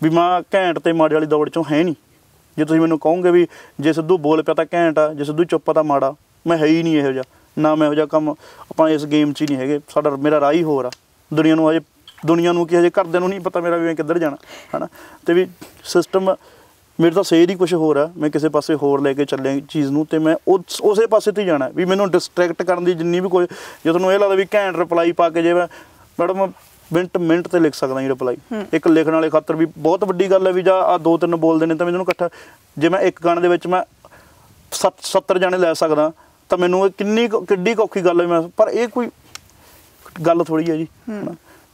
Speaker 2: ਵੀ ਮੈਂ ਘੈਂਟ ਤੇ ਮਾੜੇ ਵਾਲੀ ਦੌੜ ਚੋਂ ਹੈ ਨਹੀਂ। ਜੇ ਤੁਸੀਂ ਮੈਨੂੰ ਕਹੋਗੇ ਵੀ ਜੇ ਸਿੱਧੂ ਬੋਲ ਪਿਆ ਤਾਂ ਘੈਂਟ ਆ, ਜੇ ਸਿੱਧੂ ਚੁੱਪ ਆ ਤਾਂ ਮਾੜਾ। ਮੈਂ ਹੈ ਹੀ ਨਹੀਂ ਇਹੋ ਜਿਹਾ। ਨਾ ਮੈਂ ਇਹੋ ਜਿਹਾ ਕੰਮ ਆਪਾਂ ਇਸ ਗੇਮ 'ਚ ਹੀ ਨਹੀਂ ਹੈਗੇ। ਸਾਡਾ ਮੇਰਾ ਰਾਹ ਹੀ ਹੋਰ ਆ। ਦੁਨੀਆ ਨੂੰ ਹਜੇ ਦੁਨੀਆ ਨੂੰ ਕੀ ਹਜੇ ਘਰਦਿਆਂ ਨੂੰ ਨਹੀਂ ਪਤਾ ਮੇਰਾ ਵੀ ਮੈਂ ਕਿੱਧਰ ਜਾਣਾ, ਹਨਾ? ਤੇ ਵੀ ਸਿਸਟਮ ਮੇਰੇ ਤਾਂ ਸੇਧ ਹੀ ਕੁਝ ਹੋਰ ਆ। ਮੈਂ ਕਿਸੇ ਪਾਸੇ ਹੋਰ ਲੈ ਕੇ ਚੱਲਿਆ ਚੀਜ਼ ਨੂੰ ਤੇ ਮੈਂ ਉਸ- ਪਾਸੇ ਤੇ ਜਾਣਾ। ਵੀ ਮੈਨੂੰ ਡਿਸਟਰੈਕਟ ਕਰਨ ਦੀ ਜਿੰਨੀ ਵੀ ਕੋਈ ਜੇ ਤੁਹਾਨੂੰ ਇਹ ਲੱਗਦਾ ਵੀ ਘੈਂਟ ਰਿਪਲਾਈ ਪਾ ਕੇ ਜੇ ਮੈਂ ਮੈਡਮ ਮਿੰਟ ਮਿੰਟ ਤੇ ਲਿਖ ਸਕਦਾ ਜੀ ਰਿਪਲਾਈ ਇੱਕ ਲਿਖਣ ਵਾਲੇ ਖਾਤਰ ਵੀ ਬਹੁਤ ਵੱਡੀ ਗੱਲ ਹੈ ਵੀ ਜਾਂ ਆ ਦੋ ਤਿੰਨ ਬੋਲਦੇ ਨੇ ਤਾਂ ਮੈਨੂੰ ਇਕੱਠਾ ਜੇ ਮੈਂ ਇੱਕ ਗਾਣੇ ਦੇ ਵਿੱਚ ਮੈਂ 70 ਜਾਣੇ ਲੈ ਸਕਦਾ ਤਾਂ ਮੈਨੂੰ ਇਹ ਕਿੰਨੀ ਕਿੱਡੀ ਔਖੀ ਗੱਲ ਹੈ ਮੈਂ ਪਰ ਇਹ ਕੋਈ ਗੱਲ ਥੋੜੀ ਹੈ ਜੀ।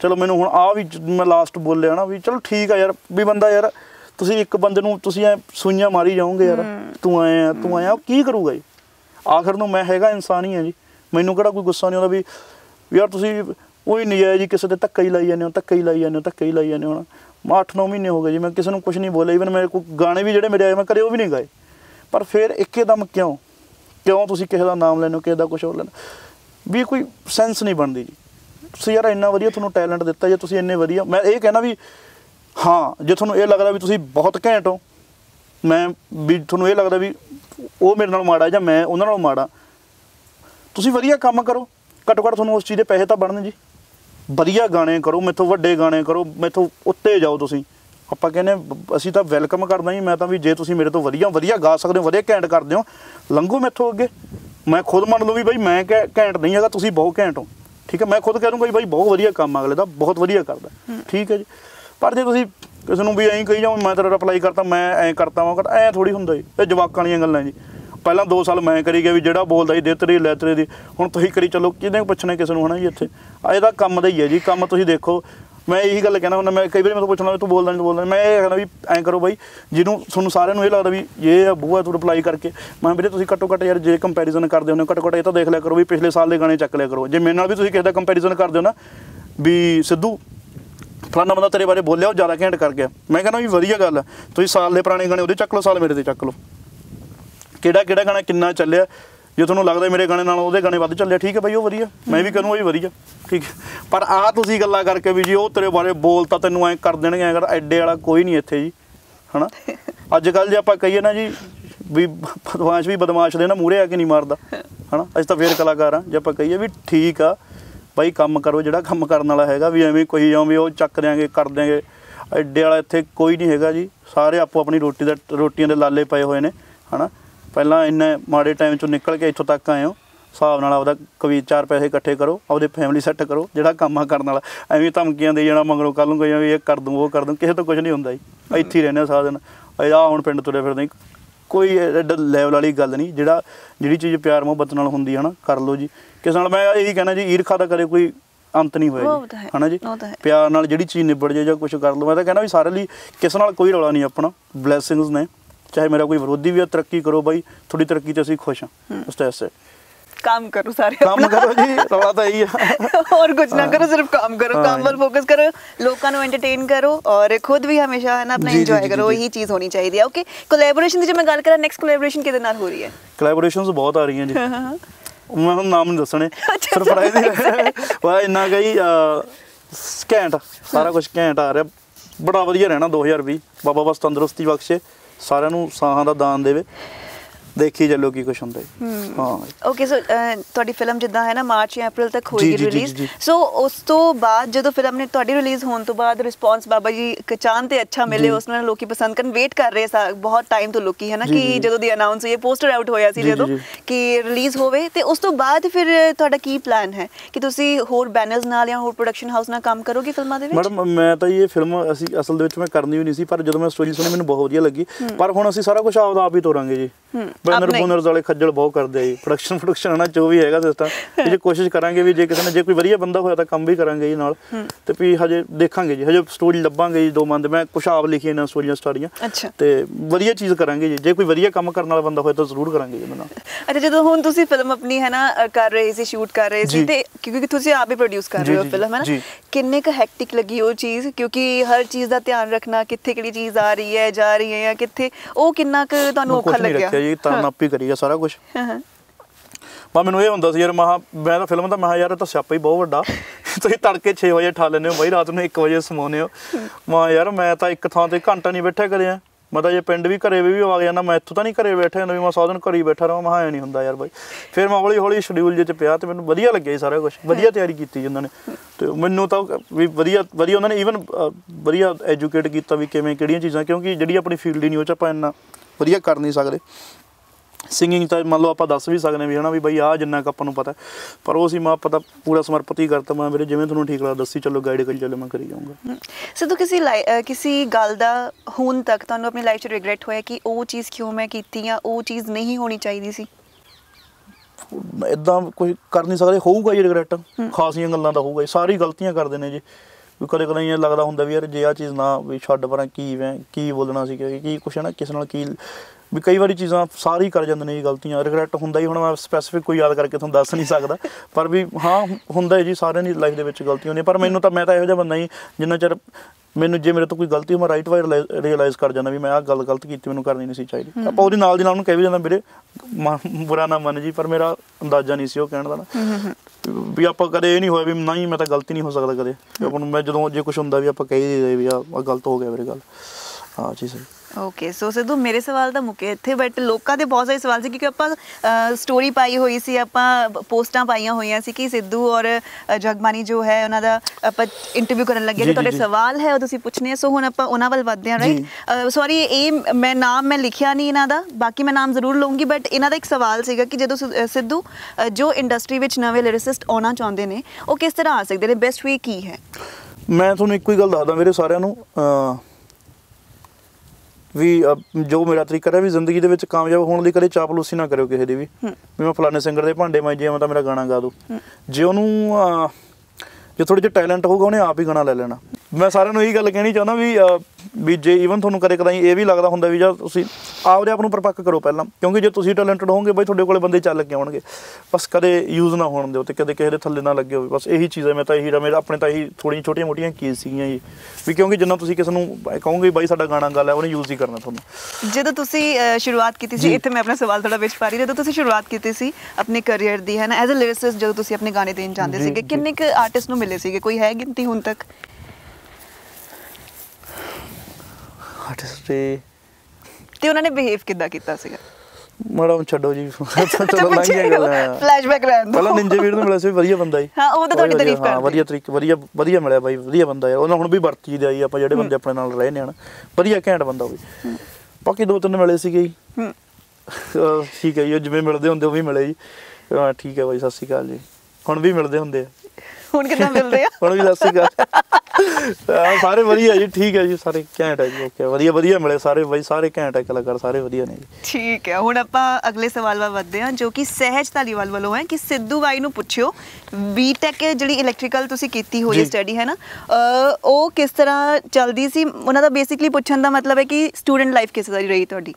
Speaker 2: ਚਲੋ ਮੈਨੂੰ ਹੁਣ ਆ ਵੀ ਮੈਂ ਲਾਸਟ ਬੋਲਿਆ ਨਾ ਵੀ ਚਲੋ ਠੀਕ ਆ ਯਾਰ ਵੀ ਬੰਦਾ ਯਾਰ ਤੁਸੀਂ ਇੱਕ ਬੰਦੇ ਨੂੰ ਤੁਸੀਂ ਐ ਸੂਈਆਂ ਮਾਰੀ ਜਾਓਗੇ ਯਾਰ ਤੂੰ ਆਏ ਆ ਤੂੰ ਆਇਆ ਉਹ ਕੀ ਕਰੂਗਾ ਜੀ? ਆਖਰ ਨੂੰ ਮੈਂ ਹੈਗਾ ਇਨਸਾਨ ਹੀ ਆ ਜੀ। ਮੈਨੂੰ ਕਿਹੜਾ ਕੋਈ ਗੁੱਸਾ ਨਹੀਂ ਆਉਂਦਾ ਵੀ ਯਾਰ ਤੁਸੀਂ ਉਹੀ ਨਜਾਇਜ਼ ਹੀ ਕਿਸੇ ਤੇ ਧੱਕਾ ਹੀ ਲਾਈ ਜਾਂਦੇ ਹੋ ਧੱਕਾ ਹੀ ਲਾਈ ਜਾਂਦੇ ਹੋ ਧੱਕਾ ਹੀ ਲਾਈ ਜਾਂਦੇ ਹੋ ਹੁਣ ਮੈਂ 8-9 ਮਹੀਨੇ ਹੋ ਗਏ ਜੀ ਮੈਂ ਕਿਸੇ ਨੂੰ ਕੁਝ ਨਹੀਂ ਬੋਲਿਆ। ਇਵਨ ਮੇਰੇ ਕੋਈ ਗਾਣੇ ਵੀ ਜਿਹੜੇ ਮੇਰੇ ਆਏ ਮੈਂ ਕਦੇ ਉਹ ਵੀ ਨਹੀਂ ਗਾਏ। ਪਰ ਫਿਰ ਇੱਕੇਦਮ ਕਿਉਂ? ਕਿਉਂ ਤੁਸੀਂ ਕਿਸੇ ਦਾ ਨਾਮ ਲੈਣੋ ਕਿਸੇ ਦਾ ਕੁਝ ਹੋਰ ਲੈਣਾ ਵੀ ਕੋਈ ਸੈਂਸ ਨਹੀਂ ਬਣਦੀ ਜੀ। ਤੁਸੀਂ ਯਾਰ ਇੰਨਾ ਵਧੀਆ ਤੁਹਾਨੂੰ ਟੈਲੈਂਟ ਦਿੱਤਾ ਜੇ ਤੁਸੀਂ ਇੰਨੇ ਵਧੀਆ ਮੈਂ ਇਹ ਕਹਿਣਾ ਵੀ ਹਾਂ ਜੇ ਤੁਹਾਨੂੰ ਇਹ ਲੱਗਦਾ ਵੀ ਤੁਸੀਂ ਬਹੁਤ ਘੈਂਟ ਹੋ ਮੈਂ ਵੀ ਤੁਹਾਨੂੰ ਇਹ ਲੱਗਦਾ ਵੀ ਉਹ ਮੇਰੇ ਨਾਲ ਮਾੜਾ ਜਾਂ ਮੈਂ ਉਹਨਾਂ ਨਾਲ ਮਾੜਾ ਤੁਸੀਂ ਵਧੀਆ ਕੰਮ ਕਰੋ। ਘੱਟੋ ਘੱਟ ਤੁਹਾਨੂੰ ਉਸ ਚੀਜ਼ ਦੇ ਪੈਸੇ ਤਾਂ ਬਣਨ ਜੀ। ਵਧੀਆ ਗਾਣੇ ਕਰੋ ਮੈਥੋਂ ਵੱਡੇ ਗਾਣੇ ਕਰੋ ਮੈਥੋਂ ਉੱਤੇ ਜਾਓ ਤੁਸੀਂ। ਆਪਾਂ ਕਹਿੰਦੇ ਅਸੀਂ ਤਾਂ ਵੈਲਕਮ ਕਰਦਾ ਜੀ ਮੈਂ ਤਾਂ ਵੀ ਜੇ ਤੁਸੀਂ ਮੇਰੇ ਤੋਂ ਵਧੀਆ ਵਧੀਆ ਗਾ ਸਕਦੇ ਹੋ ਵਧੀਆ ਘੈਂਟ ਕਰਦੇ ਹੋ ਲੰਘੋ ਮੈਥੋਂ ਅੱਗੇ। ਮੈਂ ਖੁਦ ਮੰਨ ਲਓ ਵੀ ਬਾਈ ਮੈਂ ਘੈਂਟ ਨਹੀਂ ਹੈਗਾ ਤੁਸੀਂ ਬਹੁਤ ਘੈਂਟ ਹੋ। ਠੀਕ ਹੈ ਮੈਂ ਖੁਦ ਕਹਿ ਦੂੰਗਾ ਵੀ ਬਾਈ ਬਹੁਤ ਵਧੀਆ ਕੰਮ ਆ ਅਗਲੇ ਦਾ ਬਹੁਤ ਵਧੀਆ ਕਰਦਾ। ਠੀਕ ਹੈ ਜੀ। ਪਰ ਜੇ ਤੁਸੀਂ ਕਿਸੇ ਨੂੰ ਵੀ ਐਂ ਕਹੀ ਜਾਓ, ਮੈਂ ਤੇਰਾ ਰਿਪਲਾਈ ਕਰਤਾ, ਮੈਂ ਐਂ ਕਰਤਾ ਵਾਂ, ਕਰਤਾ, ਐਂ ਥੋੜੀ ਹੁੰਦਾ ਜੀ, ਇਹ ਜਵਾਕਾਂ ਵਾਲੀਆਂ ਗੱਲਾਂ ਜੀ। ਪਹਿਲਾਂ 2 ਸਾਲ ਮੈਂ ਕਰੀ ਗਿਆ ਵੀ ਜਿਹੜਾ ਬੋਲਦਾ ਜੀ ਦੇਤਰੀ ਲੈ ਤੇਰੇ ਦੀ। ਹੁਣ ਤੁਸੀਂ ਕਰੀ ਚਲੋ ਕਿਹਨੇ ਪੁੱਛਣਾ ਕਿਸੇ ਨੂੰ ਹਨਾ ਜੀ ਇੱਥੇ? ਆ ਇਹਦਾ ਕੰਮ ਦਾ ਹੀ ਹੈ ਜੀ, ਕੰਮ ਤੁਸੀਂ ਦੇਖੋ। ਮੈਂ ਇਹੀ ਗੱਲ ਕਹਿਣਾ ਹੁੰਦਾ, ਮੈਂ ਕਈ ਵਾਰੀ ਮੈਨੂੰ ਪੁੱਛਣਾ ਵੀ ਤੂੰ ਬੋਲਦਾ ਨਹੀਂ ਤੂੰ ਬੋਲਦਾ ਮੈਂ ਇਹ ਕਹਿੰਦਾ ਵੀ ਐਂ ਕਰੋ ਬਾਈ, ਜਿਹਨੂੰ ਤੁਹਾਨੂੰ ਸਾਰਿਆਂ ਨੂੰ ਇਹ ਲੱਗਦਾ ਵੀ ਇਹ ਆ ਬੂਆ ਤੂੰ ਰਿਪਲਾਈ ਕਰਕੇ। ਮੈਂ ਵੀਰੇ ਤੁਸੀਂ ਘੱਟੋ ਘੱਟ ਯਾਰ ਜੇ ਕੰਪੈਰੀਜ਼ਨ ਕਰਦੇ ਹੋ ਘੱਟੋ ਘੱਟ ਇਹ ਤਾਂ ਦੇਖ ਲਿਆ ਕਰੋ ਵੀ ਪਿਛਲੇ ਸਾਲ ਦੇ ਗਾਣੇ ਚੱਕ ਲਿਆ ਕਰੋ। ਜੇ ਮੇਰੇ ਨਾਲ ਵੀ ਤੁਸੀਂ ਕਿਸੇ ਦਾ ਕੰਪੈਰੀਜ਼ਨ ਕਰਦੇ ਹੋ ਨਾ, ਵੀ ਸਿੱਧੂ ਫਲਾਣਾ ਬੰਦਾ ਤੇਰੇ ਬਾਰੇ ਬੋਲਿਆ, ਉਹ ਜ਼ਿਆਦਾ ਘੈਂਟ ਕਰ ਗਿਆ। ਮੈਂ ਕਹਿੰਦਾ ਵੀ ਵਧੀਆ ਗੱਲ ਆ। ਤੁਸੀਂ ਸਾਲ ਦੇ ਪੁਰਾਣੇ ਗਾਣੇ ਉਹਦੇ ਚੱਕ ਲਓ, ਸਾਲ ਮੇਰੇ ਤੇ ਚੱਕ ਲਓ। ਕਿਹੜਾ ਕਿਹੜਾ ਗਾਣਾ ਕਿੰਨਾ ਚੱਲਿਆ? ਜੇ ਤੁਹਾਨੂੰ ਲੱਗਦਾ ਮੇਰੇ ਗਾਣੇ ਨਾਲ ਉਹਦੇ ਗਾਣੇ ਵੱਧ ਚੱਲਿਆ, ਠੀਕ ਹੈ ਬਾਈ, ਉਹ ਵਧੀਆ। ਮੈਂ ਵੀ ਕਰੂੰਗਾ ਵੀ ਵਧੀਆ। ਠੀਕ ਹੈ। ਪਰ ਆਹ ਤੁਸੀਂ ਗੱਲਾਂ ਕਰਕੇ ਵੀ ਜੀ, ਉਹ ਤੇਰੇ ਬਾਰੇ ਬੋਲਤਾ ਤੈਨੂੰ ਐ ਕਰ ਦੇਣਗੇ, ਐ ਕਰ, ਐਡੇ ਵਾਲਾ ਕੋਈ ਨਹੀਂ ਇੱਥੇ ਜੀ। ਹਨਾ? ਅੱਜ ਕੱਲ ਜੇ ਆਪਾਂ ਕਹੀਏ ਨਾ ਜੀ, ਵੀ ਬਦਮਾਸ਼ ਵੀ ਬਦਮਾਸ਼ ਦੇ ਨਾ ਮੂਹਰੇ ਆ ਕੇ ਨਹੀਂ ਮਾਰਦਾ। ਹਨਾ? ਅਸੀਂ ਤਾਂ ਫੇਰ ਕਲਾਕਾਰ ਆ ਜੇ ਆਪਾਂ ਕਹੀਏ ਵੀ ਠੀਕ ਆ ਬਾਈ ਕੰਮ ਕਰੋ, ਜਿਹੜਾ ਕੰਮ ਕਰਨ ਵਾਲਾ ਹੈਗਾ ਵੀ ਐਵੇਂ ਕੋਈ ਜਾਓ ਵੀ ਉਹ ਚੱਕ ਦਿਆਂਗੇ, ਕਰ ਦਿਆਂਗੇ। ਐਡੇ ਵਾਲਾ ਇੱਥੇ ਕੋਈ ਨਹੀਂ ਹੈਗਾ ਜੀ। ਸਾਰੇ ਆਪੋ ਆਪਣੀ ਰੋਟੀ ਦਾ, ਰੋਟੀਆਂ ਦੇ ਲਾਲੇ ਪਏ ਹੋਏ ਨੇ, ਹਨਾ? ਪਹਿਲਾਂ ਇੰਨੇ ਮਾੜੇ ਟਾਈਮ ਚੋਂ ਨਿਕਲ ਕੇ ਇੱਥੋਂ ਤੱਕ ਆਏ ਹੋ। ਹਿਸਾਬ ਨਾਲ ਆਪਦਾ ਕਵੀ ਚਾਰ ਪੈਸੇ ਇਕੱਠੇ ਕਰੋ, ਆਪਦੇ ਫੈਮਿਲੀ ਸੈੱਟ ਕਰੋ, ਜਿਹੜਾ ਕੰਮ ਆ ਕਰਨ ਵਾਲਾ। ਐਵੇਂ ਧਮਕੀਆਂ ਦੇ ਜਾਣਾ ਮਗਰੋਂ ਕੱਲ ਨੂੰ ਕੋਈ ਵੀ ਇਹ ਕਰ ਦੂੰ, ਉਹ ਕਰ ਦੂੰ, ਕਿਸੇ ਤੋਂ ਕੁਝ ਨਹੀਂ ਹੁੰਦਾ ਜੀ। ਇੱਥੇ ਹੀ ਰਹਿੰਦੇ ਆ ਸਾਰਾ ਦਿਨ। ਆ ਹੁਣ ਪਿੰਡ ਤੁਰੇ ਫਿਰਦੇ ਕੋਈ ਲੈਵਲ ਵਾਲੀ ਗੱਲ ਨਹੀਂ ਜਿਹੜਾ ਜਿਹੜੀ ਚੀਜ਼ ਪਿਆਰ ਮੁਹੱਬਤ ਨਾਲ ਹੁੰਦੀ ਹੈ ਨਾ ਕਰ ਲਓ ਜੀ। ਕਿਸੇ ਨਾਲ ਮੈਂ ਇਹੀ ਕਹਿਣਾ ਜੀ ਈਰਖਾ ਦਾ ਕਦੇ ਕੋਈ ਅੰਤ ਨਹੀਂ ਹੋਇਆ
Speaker 1: ਤਾਂ ਹੈ,
Speaker 2: ਜੀ ਹਨਾ ਜੀ?
Speaker 1: ਤਾਂ ਹੈ।
Speaker 2: ਪਿਆਰ ਨਾਲ ਜਿਹੜੀ ਚੀਜ਼ ਨਿਬੜ ਜਾਏ ਜਾਂ ਕੁਝ ਕਰ ਲਓ ਮੈਂ ਤਾਂ ਕਹਿੰਦਾ ਵੀ ਸਾਰੇ ਲਈ ਕਿਸੇ ਨਾਲ ਕੋਈ ਰੌਲਾ ਨਹੀਂ ਆਪਣਾ। ਬਲੇਸਿੰਗਸ ਨੇ। ਚਾਹੇ ਮੇਰਾ ਕੋਈ ਵਿਰੋਧੀ ਵੀ ਆ ਤਰੱਕੀ ਕਰੋ ਬਾਈ। ਥੋੜੀ ਤਰੱਕੀ ਤੇ ਅਸੀਂ ਖੁਸ਼ ਹਾਂ। ਉਸ ਤਰ੍ਹਾਂ ਸੇ
Speaker 1: काम करो सारे
Speaker 2: ਕੰਮ
Speaker 1: अपना।
Speaker 2: ਕਰੋ ਜੀ ਰੌਲਾ ਤਾਂ ਇਹੀ ਆ
Speaker 1: और कुछ ना करो सिर्फ काम करो
Speaker 2: हाँ
Speaker 1: काम पर फोकस करो ਲੋਕਾਂ ਨੂੰ ਐਂਟਰਟੇਨ ਕਰੋ ਔਰ ਖੁਦ ਵੀ ਹਮੇਸ਼ਾ ਹੈ ਨਾ ਆਪਣਾ
Speaker 2: ਜੀ, ਜੀ,
Speaker 1: ਇੰਜੋਏ
Speaker 2: ਜੀ,
Speaker 1: ਕਰੋ
Speaker 2: ਜੀ।
Speaker 1: ਇਹੀ ਚੀਜ਼ ਹੋਣੀ ਚਾਹੀਦੀ ਹੈ ਓਕੇ ਕੋਲੈਬੋਰੇਸ਼ਨ ਦੀ ਜੇ ਮੈਂ ਗੱਲ ਕਰਾਂ ਨੈਕਸਟ ਕੋਲੈਬੋਰੇਸ਼ਨ ਕਿਹਦੇ ਨਾਲ ਹੋ ਰਹੀ ਹੈ
Speaker 2: ਕੋਲੈਬੋਰੇਸ਼ਨਸ ਬਹੁਤ ਆ ਰਹੀਆਂ ਜੀ ਮੈਂ ਹੁਣ ਨਾਮ ਨਹੀਂ ਦੱਸਣੇ
Speaker 1: ਅੱਛਾ,
Speaker 2: ਸਰਪ੍ਰਾਈਜ਼ ਹੀ ਵਾ ਇੰਨਾ ਗਈ ਘੈਂਟ ਸਾਰਾ ਕੁਝ ਘੈਂਟ ਆ ਰਿਹਾ ਬੜਾ ਵਧੀਆ ਰਹਿਣਾ 2020 ਬਾਬਾ ਬਸ ਤੰਦਰੁਸਤੀ ਬਖਸ਼ੇ ਸਾਰਿਆਂ ਨੂੰ ਸਾਹਾਂ ਦਾ ਦਾਨ ਦੇਵੇ ਦੇਖੀ ਚੱਲੋ ਕੀ ਕੁਝ ਹੁੰਦਾ। ਜੀ ਹਾਂ।
Speaker 1: ਓਕੇ ਸੋ ਤੁਹਾਡੀ ਫਿਲਮ ਜਿੱਦਾਂ ਹੈ ਨਾ ਮਾਰਚ ਜਾਂ ਅਪ੍ਰੈਲ ਤੱਕ ਹੋਏਗੀ ਰਿਲੀਜ਼। ਸੋ ਉਸ ਤੋਂ ਬਾਅਦ ਜਦੋਂ ਫਿਲਮ ਨੇ ਤੁਹਾਡੀ ਰਿਲੀਜ਼ ਹੋਣ ਤੋਂ ਬਾਅਦ ਰਿਸਪੌਂਸ ਬਾਬਾ ਜੀ ਕਚਾਨ ਤੇ ਅੱਛਾ ਮਿਲੇ। ਉਸ ਨਾਲ ਲੋਕੀ ਪਸੰਦ ਕਰਨ ਵੇਟ ਕਰ ਰਹੇ ਸਾ ਬਹੁਤ ਟਾਈਮ ਤੋਂ ਲੋਕੀ ਹੈ ਨਾ ਕਿ। ਜਦੋਂ ਦੀ ਅਨਾਉਂਸ ਹੋਈ ਪੋਸਟਰ ਆਊਟ ਹੋਇਆ ਸੀ ਜਦੋਂ। ਕਿ ਰਿਲੀਜ਼ ਹੋਵੇ। ਤੇ ਉਸ ਤੋਂ ਬਾਅਦ ਫਿਰ ਤੁਹਾਡਾ ਕੀ ਪਲਾਨ ਹੈ? ਕਿ ਤੁਸੀਂ ਹੋਰ ਬੈਨਰਸ ਨਾਲ ਜਾਂ ਹੋਰ ਪ੍ਰੋਡਕਸ਼ਨ ਹਾਊਸ ਨਾਲ ਕੰਮ ਕਰੋਗੇ ਫਿਲਮਾਂ ਦੇ ਵਿੱਚ?
Speaker 2: ਮੈਡਮ ਮੈਂ ਤਾਂ ਇਹ ਫਿਲਮ ਅਸੀਂ ਅਸਲ ਦੇ ਵਿੱਚ ਮੈਂ ਕਰਨੀ ਵੀ ਨਹੀਂ ਸੀ ਪਰ ਜਦੋਂ ਮੈਂ ਸਟੋਰੀ ਸੁਣੀ ਮੈਨੂੰ ਬਹੁਤ ਵਧੀਆ ਲੱਗੀ। ਪਰ ਹੁਣ ਅਸੀਂ ਸਾਰਾ ਕੁਝ ਆਪਦਾ ਆਪ ਹੀ ਤੋਰਾਂਗੇ ਜੀ। ਬੈਨਰ ਬੂਨਰਸ ਵਾਲੇ ਖੱਜਲ ਬਹੁਤ ਕਰਦੇ ਆ ਜੀ। ਪ੍ਰੋਡਕਸ਼ਨ ਪ੍ਰੋਡਕਸ਼ਨ ਹਨਾ ਜੋ ਵੀ ਹੈਗਾ ਸਿਸਟਮ ਜੇ ਕੋਸ਼ਿਸ਼ ਕਰਾਂਗੇ ਵੀ ਜੇ ਕਿਸੇ ਨੇ ਜੇ ਕੋਈ ਵਧੀਆ ਬੰਦਾ ਹੋਇਆ ਤਾਂ ਕੰਮ ਵੀ ਕਰਾਂਗੇ ਜੀ ਨਾਲ। ਤੇ ਵੀ ਹਜੇ ਦੇਖਾਂਗੇ ਜੀ ਹਜੇ ਸਟੋਰੀ ਲੱਭਾਂਗੇ ਜੀ ਦੋ ਮੰਦ ਮੈਂ ਕੁਛ ਆਪ ਲਿਖੀਆਂ ਨੇ ਸਟੋਰੀਆਂ। ਸਟਾਰੀਆਂ ਤੇ ਵਧੀਆ ਚੀਜ਼ ਕਰਾਂਗੇ ਜੀ। ਜੇ ਕੋਈ ਵਧੀਆ ਕੰਮ ਕਰਨ ਵਾਲਾ ਬੰਦਾ ਹੋਇਆ ਤਾਂ ਜ਼ਰੂਰ ਕਰਾਂਗੇ ਜੀ ਨਾਲ
Speaker 1: ਅੱਛਾ ਜਦੋਂ ਹੁਣ ਤੁਸੀਂ ਫਿਲਮ ਆਪਣੀ ਹੈ ਨਾ ਕਰ ਰਹੇ ਸੀ ਸ਼ੂਟ ਕਰ ਰਹੇ ਸੀ। ਤੇ ਕਿਉਂਕਿ ਤੁਸੀਂ ਆਪ ਹੀ ਪ੍ਰੋਡਿਊਸ ਕਰ ਰਹੇ ਹੋ ਫਿਲਮ ਹੈ ਨਾ। ਕਿੰਨੇ ਕੁ ਹੈਕਟਿਕ ਲੱਗੀ ਉਹ ਚੀਜ਼? ਕਿਉਂਕਿ ਹਰ ਚੀਜ਼ ਦਾ ਧਿਆਨ ਰੱਖਣਾ ਕਿੱਥੇ ਕਿਹੜੀ ਚੀਜ਼ ਆ ਰਹੀ ਹੈ ਜਾ ਰਹੀ ਹੈ ਜਾਂ ਕਿੱਥੇ ਉਹ ਕਿੰਨਾ ਕੁ ਤੁਹਾਨੂੰ ਔਖਾ ਲੱਗਿਆ?
Speaker 2: ਰੱਖਿਆ ਜੀ ਤਾਂ ਆਪ ਹੀ ਕਰੀਗਾ ਸਾਰਾ ਕੁਝ
Speaker 1: ਹਾਂ, ਹਾਂ।
Speaker 2: ਮੈਂ ਮੈਨੂੰ ਇਹ ਹੁੰਦਾ ਸੀ ਯਾਰ ਮਹਾ ਮੈਂ ਤਾਂ ਫਿਲਮ ਦਾ ਮਹਾ ਯਾਰ ਤਾਂ ਸਿਆਪਾ ਹੀ ਬਹੁਤ ਵੱਡਾ। ਤੁਸੀਂ ਤੜਕੇ 6 ਵਜੇ ਠਾ ਲੈਂਦੇ ਹੋ ਬਾਈ ਰਾਤ ਨੂੰ 1 ਵਜੇ ਸਮਾਉਂਦੇ ਹੋ। ਮਾ ਯਾਰ ਮੈਂ ਤਾਂ ਇੱਕ ਥਾਂ ਤੇ ਘੰਟਾ ਨਹੀਂ ਬੈਠਿਆ ਕਰਿਆ ਮੈਂ ਤਾਂ ਜੇ ਪਿੰਡ ਵੀ ਘਰੇ ਵੀ ਆ ਗਿਆ ਨਾ ਮੈਂ ਇੱਥੋਂ ਤਾਂ ਨਹੀਂ ਘਰੇ ਬੈਠਿਆ ਜਾਂਦਾ ਵੀ ਮੈਂ ਸਾਰਾ ਦਿਨ ਘਰੇ ਹੀ ਬੈਠਾ ਰਹਾਂ। ਮਹਾ ਐ ਨਹੀਂ ਹੁੰਦਾ ਯਾਰ ਬਾਈ। ਫਿਰ ਮੈਂ ਹੌਲੀ ਹੌਲੀ ਸ਼ਡਿਊਲ ਜੇ ਪਿਆ ਤੇ ਮੈਨੂੰ ਵਧੀਆ ਲੱਗਿਆ ਜੀ ਸਾਰਾ ਕੁਝ ਵਧੀਆ ਤਿਆਰੀ ਕੀਤੀ ਜੀ ਉਹਨਾਂ ਨੇ। ਤੇ ਮੈਨੂੰ ਤਾਂ ਵੀ ਵਧੀਆ ਵਧੀਆ ਉਹਨਾਂ ਨੇ ਈਵਨ ਵਧੀਆ ਐਜੂਕੇਟ ਕੀਤਾ ਵੀ ਕਿਵੇਂ ਕਿਹੜੀਆਂ ਚੀਜ਼ਾਂ ਕਿਉਂਕਿ ਜਿਹੜੀ ਆਪਣੀ ਫੀਲਡ ਹੀ ਨਹੀਂ ਉਹ ਚ ਆਪਾਂ ਇੰਨਾ ਵਧੀਆ ਕਰ ਨਹੀਂ ਸਕਦੇ। ਸਿੰਗਿੰਗ ਤਾਂ ਮੰਨ ਲਓ ਆਪਾਂ ਦੱਸ ਵੀ ਸਕਦੇ ਵੀ ਹਨਾ ਵੀ ਬਈ ਆ ਜਿੰਨਾ ਕੁ ਆਪਾਂ ਨੂੰ ਪਤਾ ਪਰ ਉਹ ਸੀ ਮੈਂ ਪਤਾ ਪੂਰਾ ਸਮਰਪਿਤ ਹੀ ਕਰਤਾ। ਮੈਂ ਵੀਰੇ ਜਿਵੇਂ ਤੁਹਾਨੂੰ ਠੀਕ ਲੱਗਦਾ ਦੱਸੀ ਚੱਲੋ ਗਾਈਡ ਕਰੀ ਚੱਲੋ ਮੈਂ ਕਰੀ ਜਾਊਂਗਾ।
Speaker 1: ਸਿੱਧੂ ਕਿਸੇ ਲਾਈ- ਅਹ ਕਿਸੇ ਗੱਲ ਦਾ ਹੁਣ ਤੱਕ ਤੁਹਾਨੂੰ ਆਪਣੀ ਲਾਈਫ 'ਚ ਰਿਗਰੈਟ ਹੋਇਆ ਕਿ ਉਹ ਚੀਜ਼ ਕਿਉਂ ਮੈਂ ਕੀਤੀ ਜਾਂ ਉਹ ਚੀਜ਼ ਨਹੀਂ ਹੋਣੀ ਚਾਹੀਦੀ ਸੀ?
Speaker 2: ਇਦਾਂ ਕੋਈ ਕਰ ਨਹੀਂ ਸਕਦੇ ਹੋਊਗਾ ਜੀ ਰਿਗਰੈਟ ਖਾਸੀਆਂ ਗੱਲਾਂ ਤਾਂ ਹੋਊਗਾ ਸਾਰੀ ਗਲਤੀਆਂ ਕਰਦੇ ਨੇ ਜੀ। ਵੀ ਕਦੇ ਕਦੇ ਇਹ ਲੱਗਦਾ ਹੁੰਦਾ ਵੀ ਯਾਰ ਜੇ ਆ ਚੀਜ਼ ਨਾ ਵੀ ਛੱਡ ਪਰਾਂ ਕੀ ਵੈਂ ਕੀ ਬੋਲਣਾ ਸੀ ਕਿ ਕੀ ਕੁਛ ਹੈ ਨਾ ਕਿਸ ਨਾਲ ਕੀ ਵੀ ਕਈ ਵਾਰੀ ਚੀਜ਼ਾਂ ਸਾਰੀ ਕਰ ਜਾਂਦੇ ਨੇ ਜੀ ਗਲਤੀਆਂ। ਰਿਗਰੈਟ ਹੁੰਦਾ ਹੀ ਹੁਣ ਮੈਂ ਸਪੈਸੀਫਿਕ ਕੋਈ ਯਾਦ ਕਰਕੇ ਤੁਹਾਨੂੰ ਦੱਸ ਨਹੀਂ ਸਕਦਾ। ਪਰ ਵੀ ਹਾਂ ਹੁੰਦਾ ਹੈ ਜੀ ਸਾਰਿਆਂ ਦੀ ਲਾਈਫ ਦੇ ਵਿੱਚ ਗਲਤੀਆਂ ਹੁੰਦੀਆਂ। ਪਰ ਮੈਨੂੰ ਤਾਂ ਮੈਂ ਤਾਂ ਇਹੋ ਜਿਹਾ ਬੰਦਾ ਹੀ ਜਿੰਨਾ ਚਿਰ ਮੈਨੂੰ ਜੇ ਮੇਰੇ ਤੋਂ ਕੋਈ ਗਲਤੀ ਹੋ ਮੈਂ ਰਾਈਟ ਵਾਈ ਰਿਅਲਾਈਜ਼ ਕਰ ਜਾਂਦਾ ਵੀ ਮੈਂ ਆਹ ਗੱਲ ਗਲਤ ਕੀਤੀ ਮੈਨੂੰ ਕਰਨੀ ਨਹੀਂ ਸੀ ਚਾਹੀਦੀ। ਆਪਾਂ ਉਹਦੇ ਨਾਲ ਦੀ ਨਾਲ ਉਹਨੂੰ ਕਹਿ ਵੀ ਜਾਂਦਾ ਵੀਰੇ ਬੁਰਾ ਨਾ ਮੰਨ ਜੀ ਪਰ ਮੇਰਾ ਅੰਦਾਜ਼ਾ ਨਹੀਂ ਸੀ ਉਹ ਕਹਿਣ ਦਾ ਨਾ। ਵੀ ਆਪਾਂ ਕਦੇ ਇਹ ਨਹੀਂ ਹੋਇਆ ਵੀ ਨਹੀਂ ਮੈਂ ਤਾਂ ਗਲਤੀ ਨਹੀਂ ਹੋ ਸਕਦਾ ਕਦੇ। ਆਪਾਂ ਨੂੰ ਮੈਂ ਜਦੋਂ ਜੇ ਕੁਝ ਹੁੰਦਾ ਵੀ ਆਪਾਂ ਕਹਿ ਹੀ ਦੇ ਵੀ ਆ ਆਹ ਗਲਤ ਹੋ ਗਿਆ ਮੇਰੇ ਗੱਲ। ਹਾਂ ਜੀ ਸਹੀ।
Speaker 1: ਓਕੇ ਸੋ ਸਿੱਧੂ ਮੇਰੇ ਸਵਾਲ ਤਾਂ ਮੁੱਕੇ ਇੱਥੇ ਬਟ ਲੋਕਾਂ ਦੇ ਬਹੁਤ ਸਾਰੇ ਸਵਾਲ ਸੀ ਕਿਉਂਕਿ ਆਪਾਂ ਸਟੋਰੀ ਪਾਈ ਹੋਈ ਸੀ ਆਪਾਂ ਪੋਸਟਾਂ ਪਾਈਆਂ ਹੋਈਆਂ ਸੀ ਕਿ ਸਿੱਧੂ ਔਰ ਅ, ਜਗਬਾਨੀ ਜੋ ਹੈ ਉਹਨਾਂ ਦਾ ਆਪਾਂ ਇੰਟਰਵਿਊ ਕਰਨ ਲੱਗੇ ਤੁਹਾਡੇ। ਸਵਾਲ ਹੈ ਉਹ ਤੁਸੀਂ ਪੁੱਛਣੇ ਆ ਸੋ ਹੁਣ ਆਪਾਂ ਉਹਨਾਂ ਵੱਲ ਵਧਦੇ ਹਾਂ ਰਾਈਟ ਸੌਰੀ ਇਹ ਮੈਂ ਨਾਮ ਮੈਂ ਲਿਖਿਆ ਨਹੀਂ ਇਹਨਾਂ ਦਾ ਬਾਕੀ ਮੈਂ ਨਾਮ ਜ਼ਰੂਰ ਲਵਾਂਗੀ ਬਟ ਇਹਨਾਂ ਦਾ ਇੱਕ ਸਵਾਲ ਸੀਗਾ ਕਿ ਜਦੋਂ ਸਿੱਧੂ ਜੋ ਇੰਡਸਟਰੀ ਵਿੱਚ ਨਵੇਂ ਲਿਰਿਸਿਸਟ ਆਉਣਾ ਚਾਹੁੰਦੇ ਨੇ ਉਹ ਕਿਸ ਤਰ੍ਹਾਂ ਆ ਸਕਦੇ ਨੇ ਬੈਸਟ ਵੇ ਕੀ ਹੈ?
Speaker 2: ਮੈਂ ਤੁਹਾਨੂੰ ਇੱਕੋ ਹੀ ਗੱਲ ਦੱਸਦਾ ਮੇਰੇ ਸਾਰਿਆਂ ਨੂੰ ਵੀ ਜੋ ਮੇਰਾ ਤਰੀਕਾ ਹੈ ਵੀ ਜ਼ਿੰਦਗੀ ਦੇ ਵਿੱਚ ਕਾਮਯਾਬ ਹੋਣ ਲਈ ਕਦੇ ਚਾਪਲੂਸੀ ਨਾ ਕਰਿਓ ਕਿਸੇ ਦੀ ਵੀ। ਵੀ ਮੈਂ ਫਲਾਣੇ ਸਿੰਗਰ ਦੇ ਭਾਂਡੇ ਮਾਂਜੇ ਮੈਂ ਤਾਂ ਮੇਰਾ ਗਾਣਾ ਗਾ ਦੋ ਜੇ ਉਹਨੂੰ ਜੇ ਥੋੜੀ ਜਿਹਾ ਟੈਲੈਂਟ ਹੋਊਗਾ ਉਹਨੇ ਆਪ ਹੀ ਗਾਣਾ ਲੈ ਲੈਣਾ। ਮੈਂ ਸਾਰਿਆਂ ਨੂੰ ਇਹੀ ਗੱਲ ਕਹਿਣੀ ਚਾਹੁੰਦਾ ਵੀ ਵੀ ਜੇ ਈਵਨ ਤੁਹਾਨੂੰ ਕਦੇ ਕਦਾਈ ਇਹ ਵੀ ਲੱਗਦਾ ਹੁੰਦਾ ਵੀ ਜਾਂ ਤੁਸੀਂ ਆਪਦੇ ਆਪ ਨੂੰ ਪਰਪੱਕ ਕਰੋ ਪਹਿਲਾਂ ਕਿਉਂਕਿ ਜੇ ਤੁਸੀਂ ਟੈਲੈਂਟਡ ਹੋਵੋਗੇ ਬਈ ਤੁਹਾਡੇ ਕੋਲੇ ਬੰਦੇ ਚੱਲ ਕੇ ਆਉਣਗੇ। ਬਸ ਕਦੇ ਯੂਜ਼ ਨਾ ਹੋਣ ਦਿਓ ਤੇ ਕਦੇ ਕਿਸੇ ਦੇ ਥੱਲੇ ਨਾ ਲੱਗੇ ਹੋਵੇ। ਬਸ ਇਹੀ ਚੀਜ਼ ਹੈ ਮੈਂ ਤਾਂ ਇਹੀ ਮੇਰਾ ਆਪਣੇ ਤਾਂ ਇਹੀ ਥੋੜੀਆਂ ਛੋਟੀਆਂ ਮੋਟੀਆਂ ਕੀਜ਼ ਸੀਗੀਆਂ ਜੀ। ਵੀ ਕਿਉਂਕਿ ਜਿੰਨਾ ਤੁਸੀਂ ਕਿਸੇ ਨੂੰ ਕਹੋਗੇ ਬਾਈ ਸਾਡਾ ਗਾਣਾ ਗਾ ਲੈ ਉਹਨੇ ਯੂਜ਼ ਹੀ ਕਰਨਾ ਤੁਹਾਨੂੰ।
Speaker 1: ਜਦੋਂ ਤੁਸੀਂ ਸ਼ੁਰੂਆਤ ਕੀਤੀ ਸੀ। ਇੱਥੇ ਮੈਂ ਆਪਣਾ ਸਵਾਲ ਥੋੜਾ ਵਿੱਚ ਪਾ ਰਹੀ ਜਦੋਂ ਤੁਸੀਂ ਸ਼ੁਰੂਆਤ ਕੀਤੀ ਸੀ ਆਪਣੇ ਕੈਰੀਅਰ ਦੀ ਹੈ ਨਾ ਐਜ਼ ਅ ਲਿਰਿਸਿਸਟ ਜਦੋਂ ਤੁਸੀਂ ਆਪਣੇ ਗਾਣੇ ਦੇਣ ਜਾਂਦੇ ਸੀਗੇ। ਕਿੰਨੇ ਕੁ ਆਰਟਿਸਟ ਨੂੰ ਮਿਲੇ ਸੀਗੇ? ਕੋਈ ਹੈ ਗਿਣਤੀ ਹੁਣ ਤੱਕ?
Speaker 2: ਆਰਟਿਸਟ ਤੇ।
Speaker 1: ਤੇ ਉਹਨਾਂ ਨੇ ਬਿਹੇਵ ਕਿੱਦਾਂ ਕੀਤਾ ਸੀਗਾ?
Speaker 2: ਮੈਡਮ ਛੱਡੋ ਜੀ। ਚਲੋ ਲੰਘੀਆਂ ਗੱਲਾਂ।
Speaker 1: ਫਲੈਸ਼ਬੈਕ ਰਹਿਣ।
Speaker 2: ਪਹਿਲਾਂ ਨਿੰਜੇ ਵੀਰ ਨੂੰ ਮਿਲਿਆ ਸੀ ਵਧੀਆ ਬੰਦਾ ਜੀ।
Speaker 1: ਹਾਂ, ਉਹ ਤਾਂ ਤੁਹਾਡੀ ਤਾਰੀਫ਼
Speaker 2: ਹਾਂ,
Speaker 1: ਕਰਦੇ।
Speaker 2: ਵਧੀਆ ਤਰੀਕੇ ਵਧੀਆ ਵਧੀਆ ਮਿਲਿਆ ਬਾਈ ਵਧੀਆ ਬੰਦਾ ਯਾਰ। ਉਹਨਾਂ ਹੁਣ ਵੀ ਵਰਤੀ ਦਾ ਜੀ ਆਪਾਂ ਜਿਹੜੇ ਬੰਦੇ ਆਪਣੇ ਨਾਲ ਰਹੇ ਨੇ ਹਨ। ਵਧੀਆ ਘੈਂਟ ਬੰਦਾ ਉਹ ਵੀ। ਬਾਕੀ ਦੋ ਤਿੰਨ ਮਿਲੇ ਸੀਗੇ ਜੀ।
Speaker 1: ਹੂੰ।
Speaker 2: ਠੀਕ ਹੈ ਜੀ ਜਿਵੇਂ ਮਿਲਦੇ ਹੁੰਦੇ ਉਹ ਵੀ ਮਿਲੇ ਜੀ। ਹਾਂ ਠੀਕ ਹੈ ਬਾਈ ਸਤਿ ਸ਼੍ਰੀ ਅਕਾਲ ਜੀ। ਹੁਣ ਵੀ ਮਿਲਦੇ ਹੁੰਦੇ ਆ।
Speaker 1: ਹੁਣ ਕਿੱਦਾਂ ਮਿਲਦੇ ਆ?
Speaker 2: ਹੁਣ ਵੀ ਸਤਿ ਸ਼੍ਰੀ ਅਕਾਲ। ਸਾਰੇ ਵਧੀਆ ਜੀ ਠੀਕ ਹੈ ਜੀ ਸਾਰੇ ਘੈਂਟ ਹੈ ਜੀ ਓਕੇ ਵਧੀਆ ਵਧੀਆ ਮਿਲੇ ਸਾਰੇ ਬਾਈ ਸਾਰੇ ਘੈਂਟ ਹੈ ਕਲਾਕਾਰ ਸਾਰੇ ਵਧੀਆ ਨੇ ਜੀ।
Speaker 1: ਠੀਕ ਹੈ ਹੁਣ ਆਪਾਂ ਅਗਲੇ ਸਵਾਲ ਵੱਲ ਵਧਦੇ ਹਾਂ ਜੋ ਕਿ ਸਹਿਜ ਧਾਲੀਵਾਲ ਵੱਲੋਂ ਹੈ ਕਿ ਸਿੱਧੂ ਬਾਈ ਨੂੰ ਪੁੱਛਿਓ ਬੀਟੈਕ ਜਿਹੜੀ ਇਲੈਕਟ੍ਰੀਕਲ ਤੁਸੀਂ ਕੀਤੀ ਹੋਈ। ਸਟੱਡੀ ਹੈ ਨਾ ਉਹ ਕਿਸ ਤਰ੍ਹਾਂ ਚੱਲਦੀ ਸੀ? ਉਹਨਾਂ ਦਾ ਬੇਸਿਕਲੀ ਪੁੱਛਣ ਦਾ ਮਤਲਬ ਹੈ ਕਿ ਸਟੂਡੈਂਟ ਲਾਈਫ ਕਿਸ ਤਰ੍ਹਾਂ ਰਹੀ ਤੁਹਾਡੀ?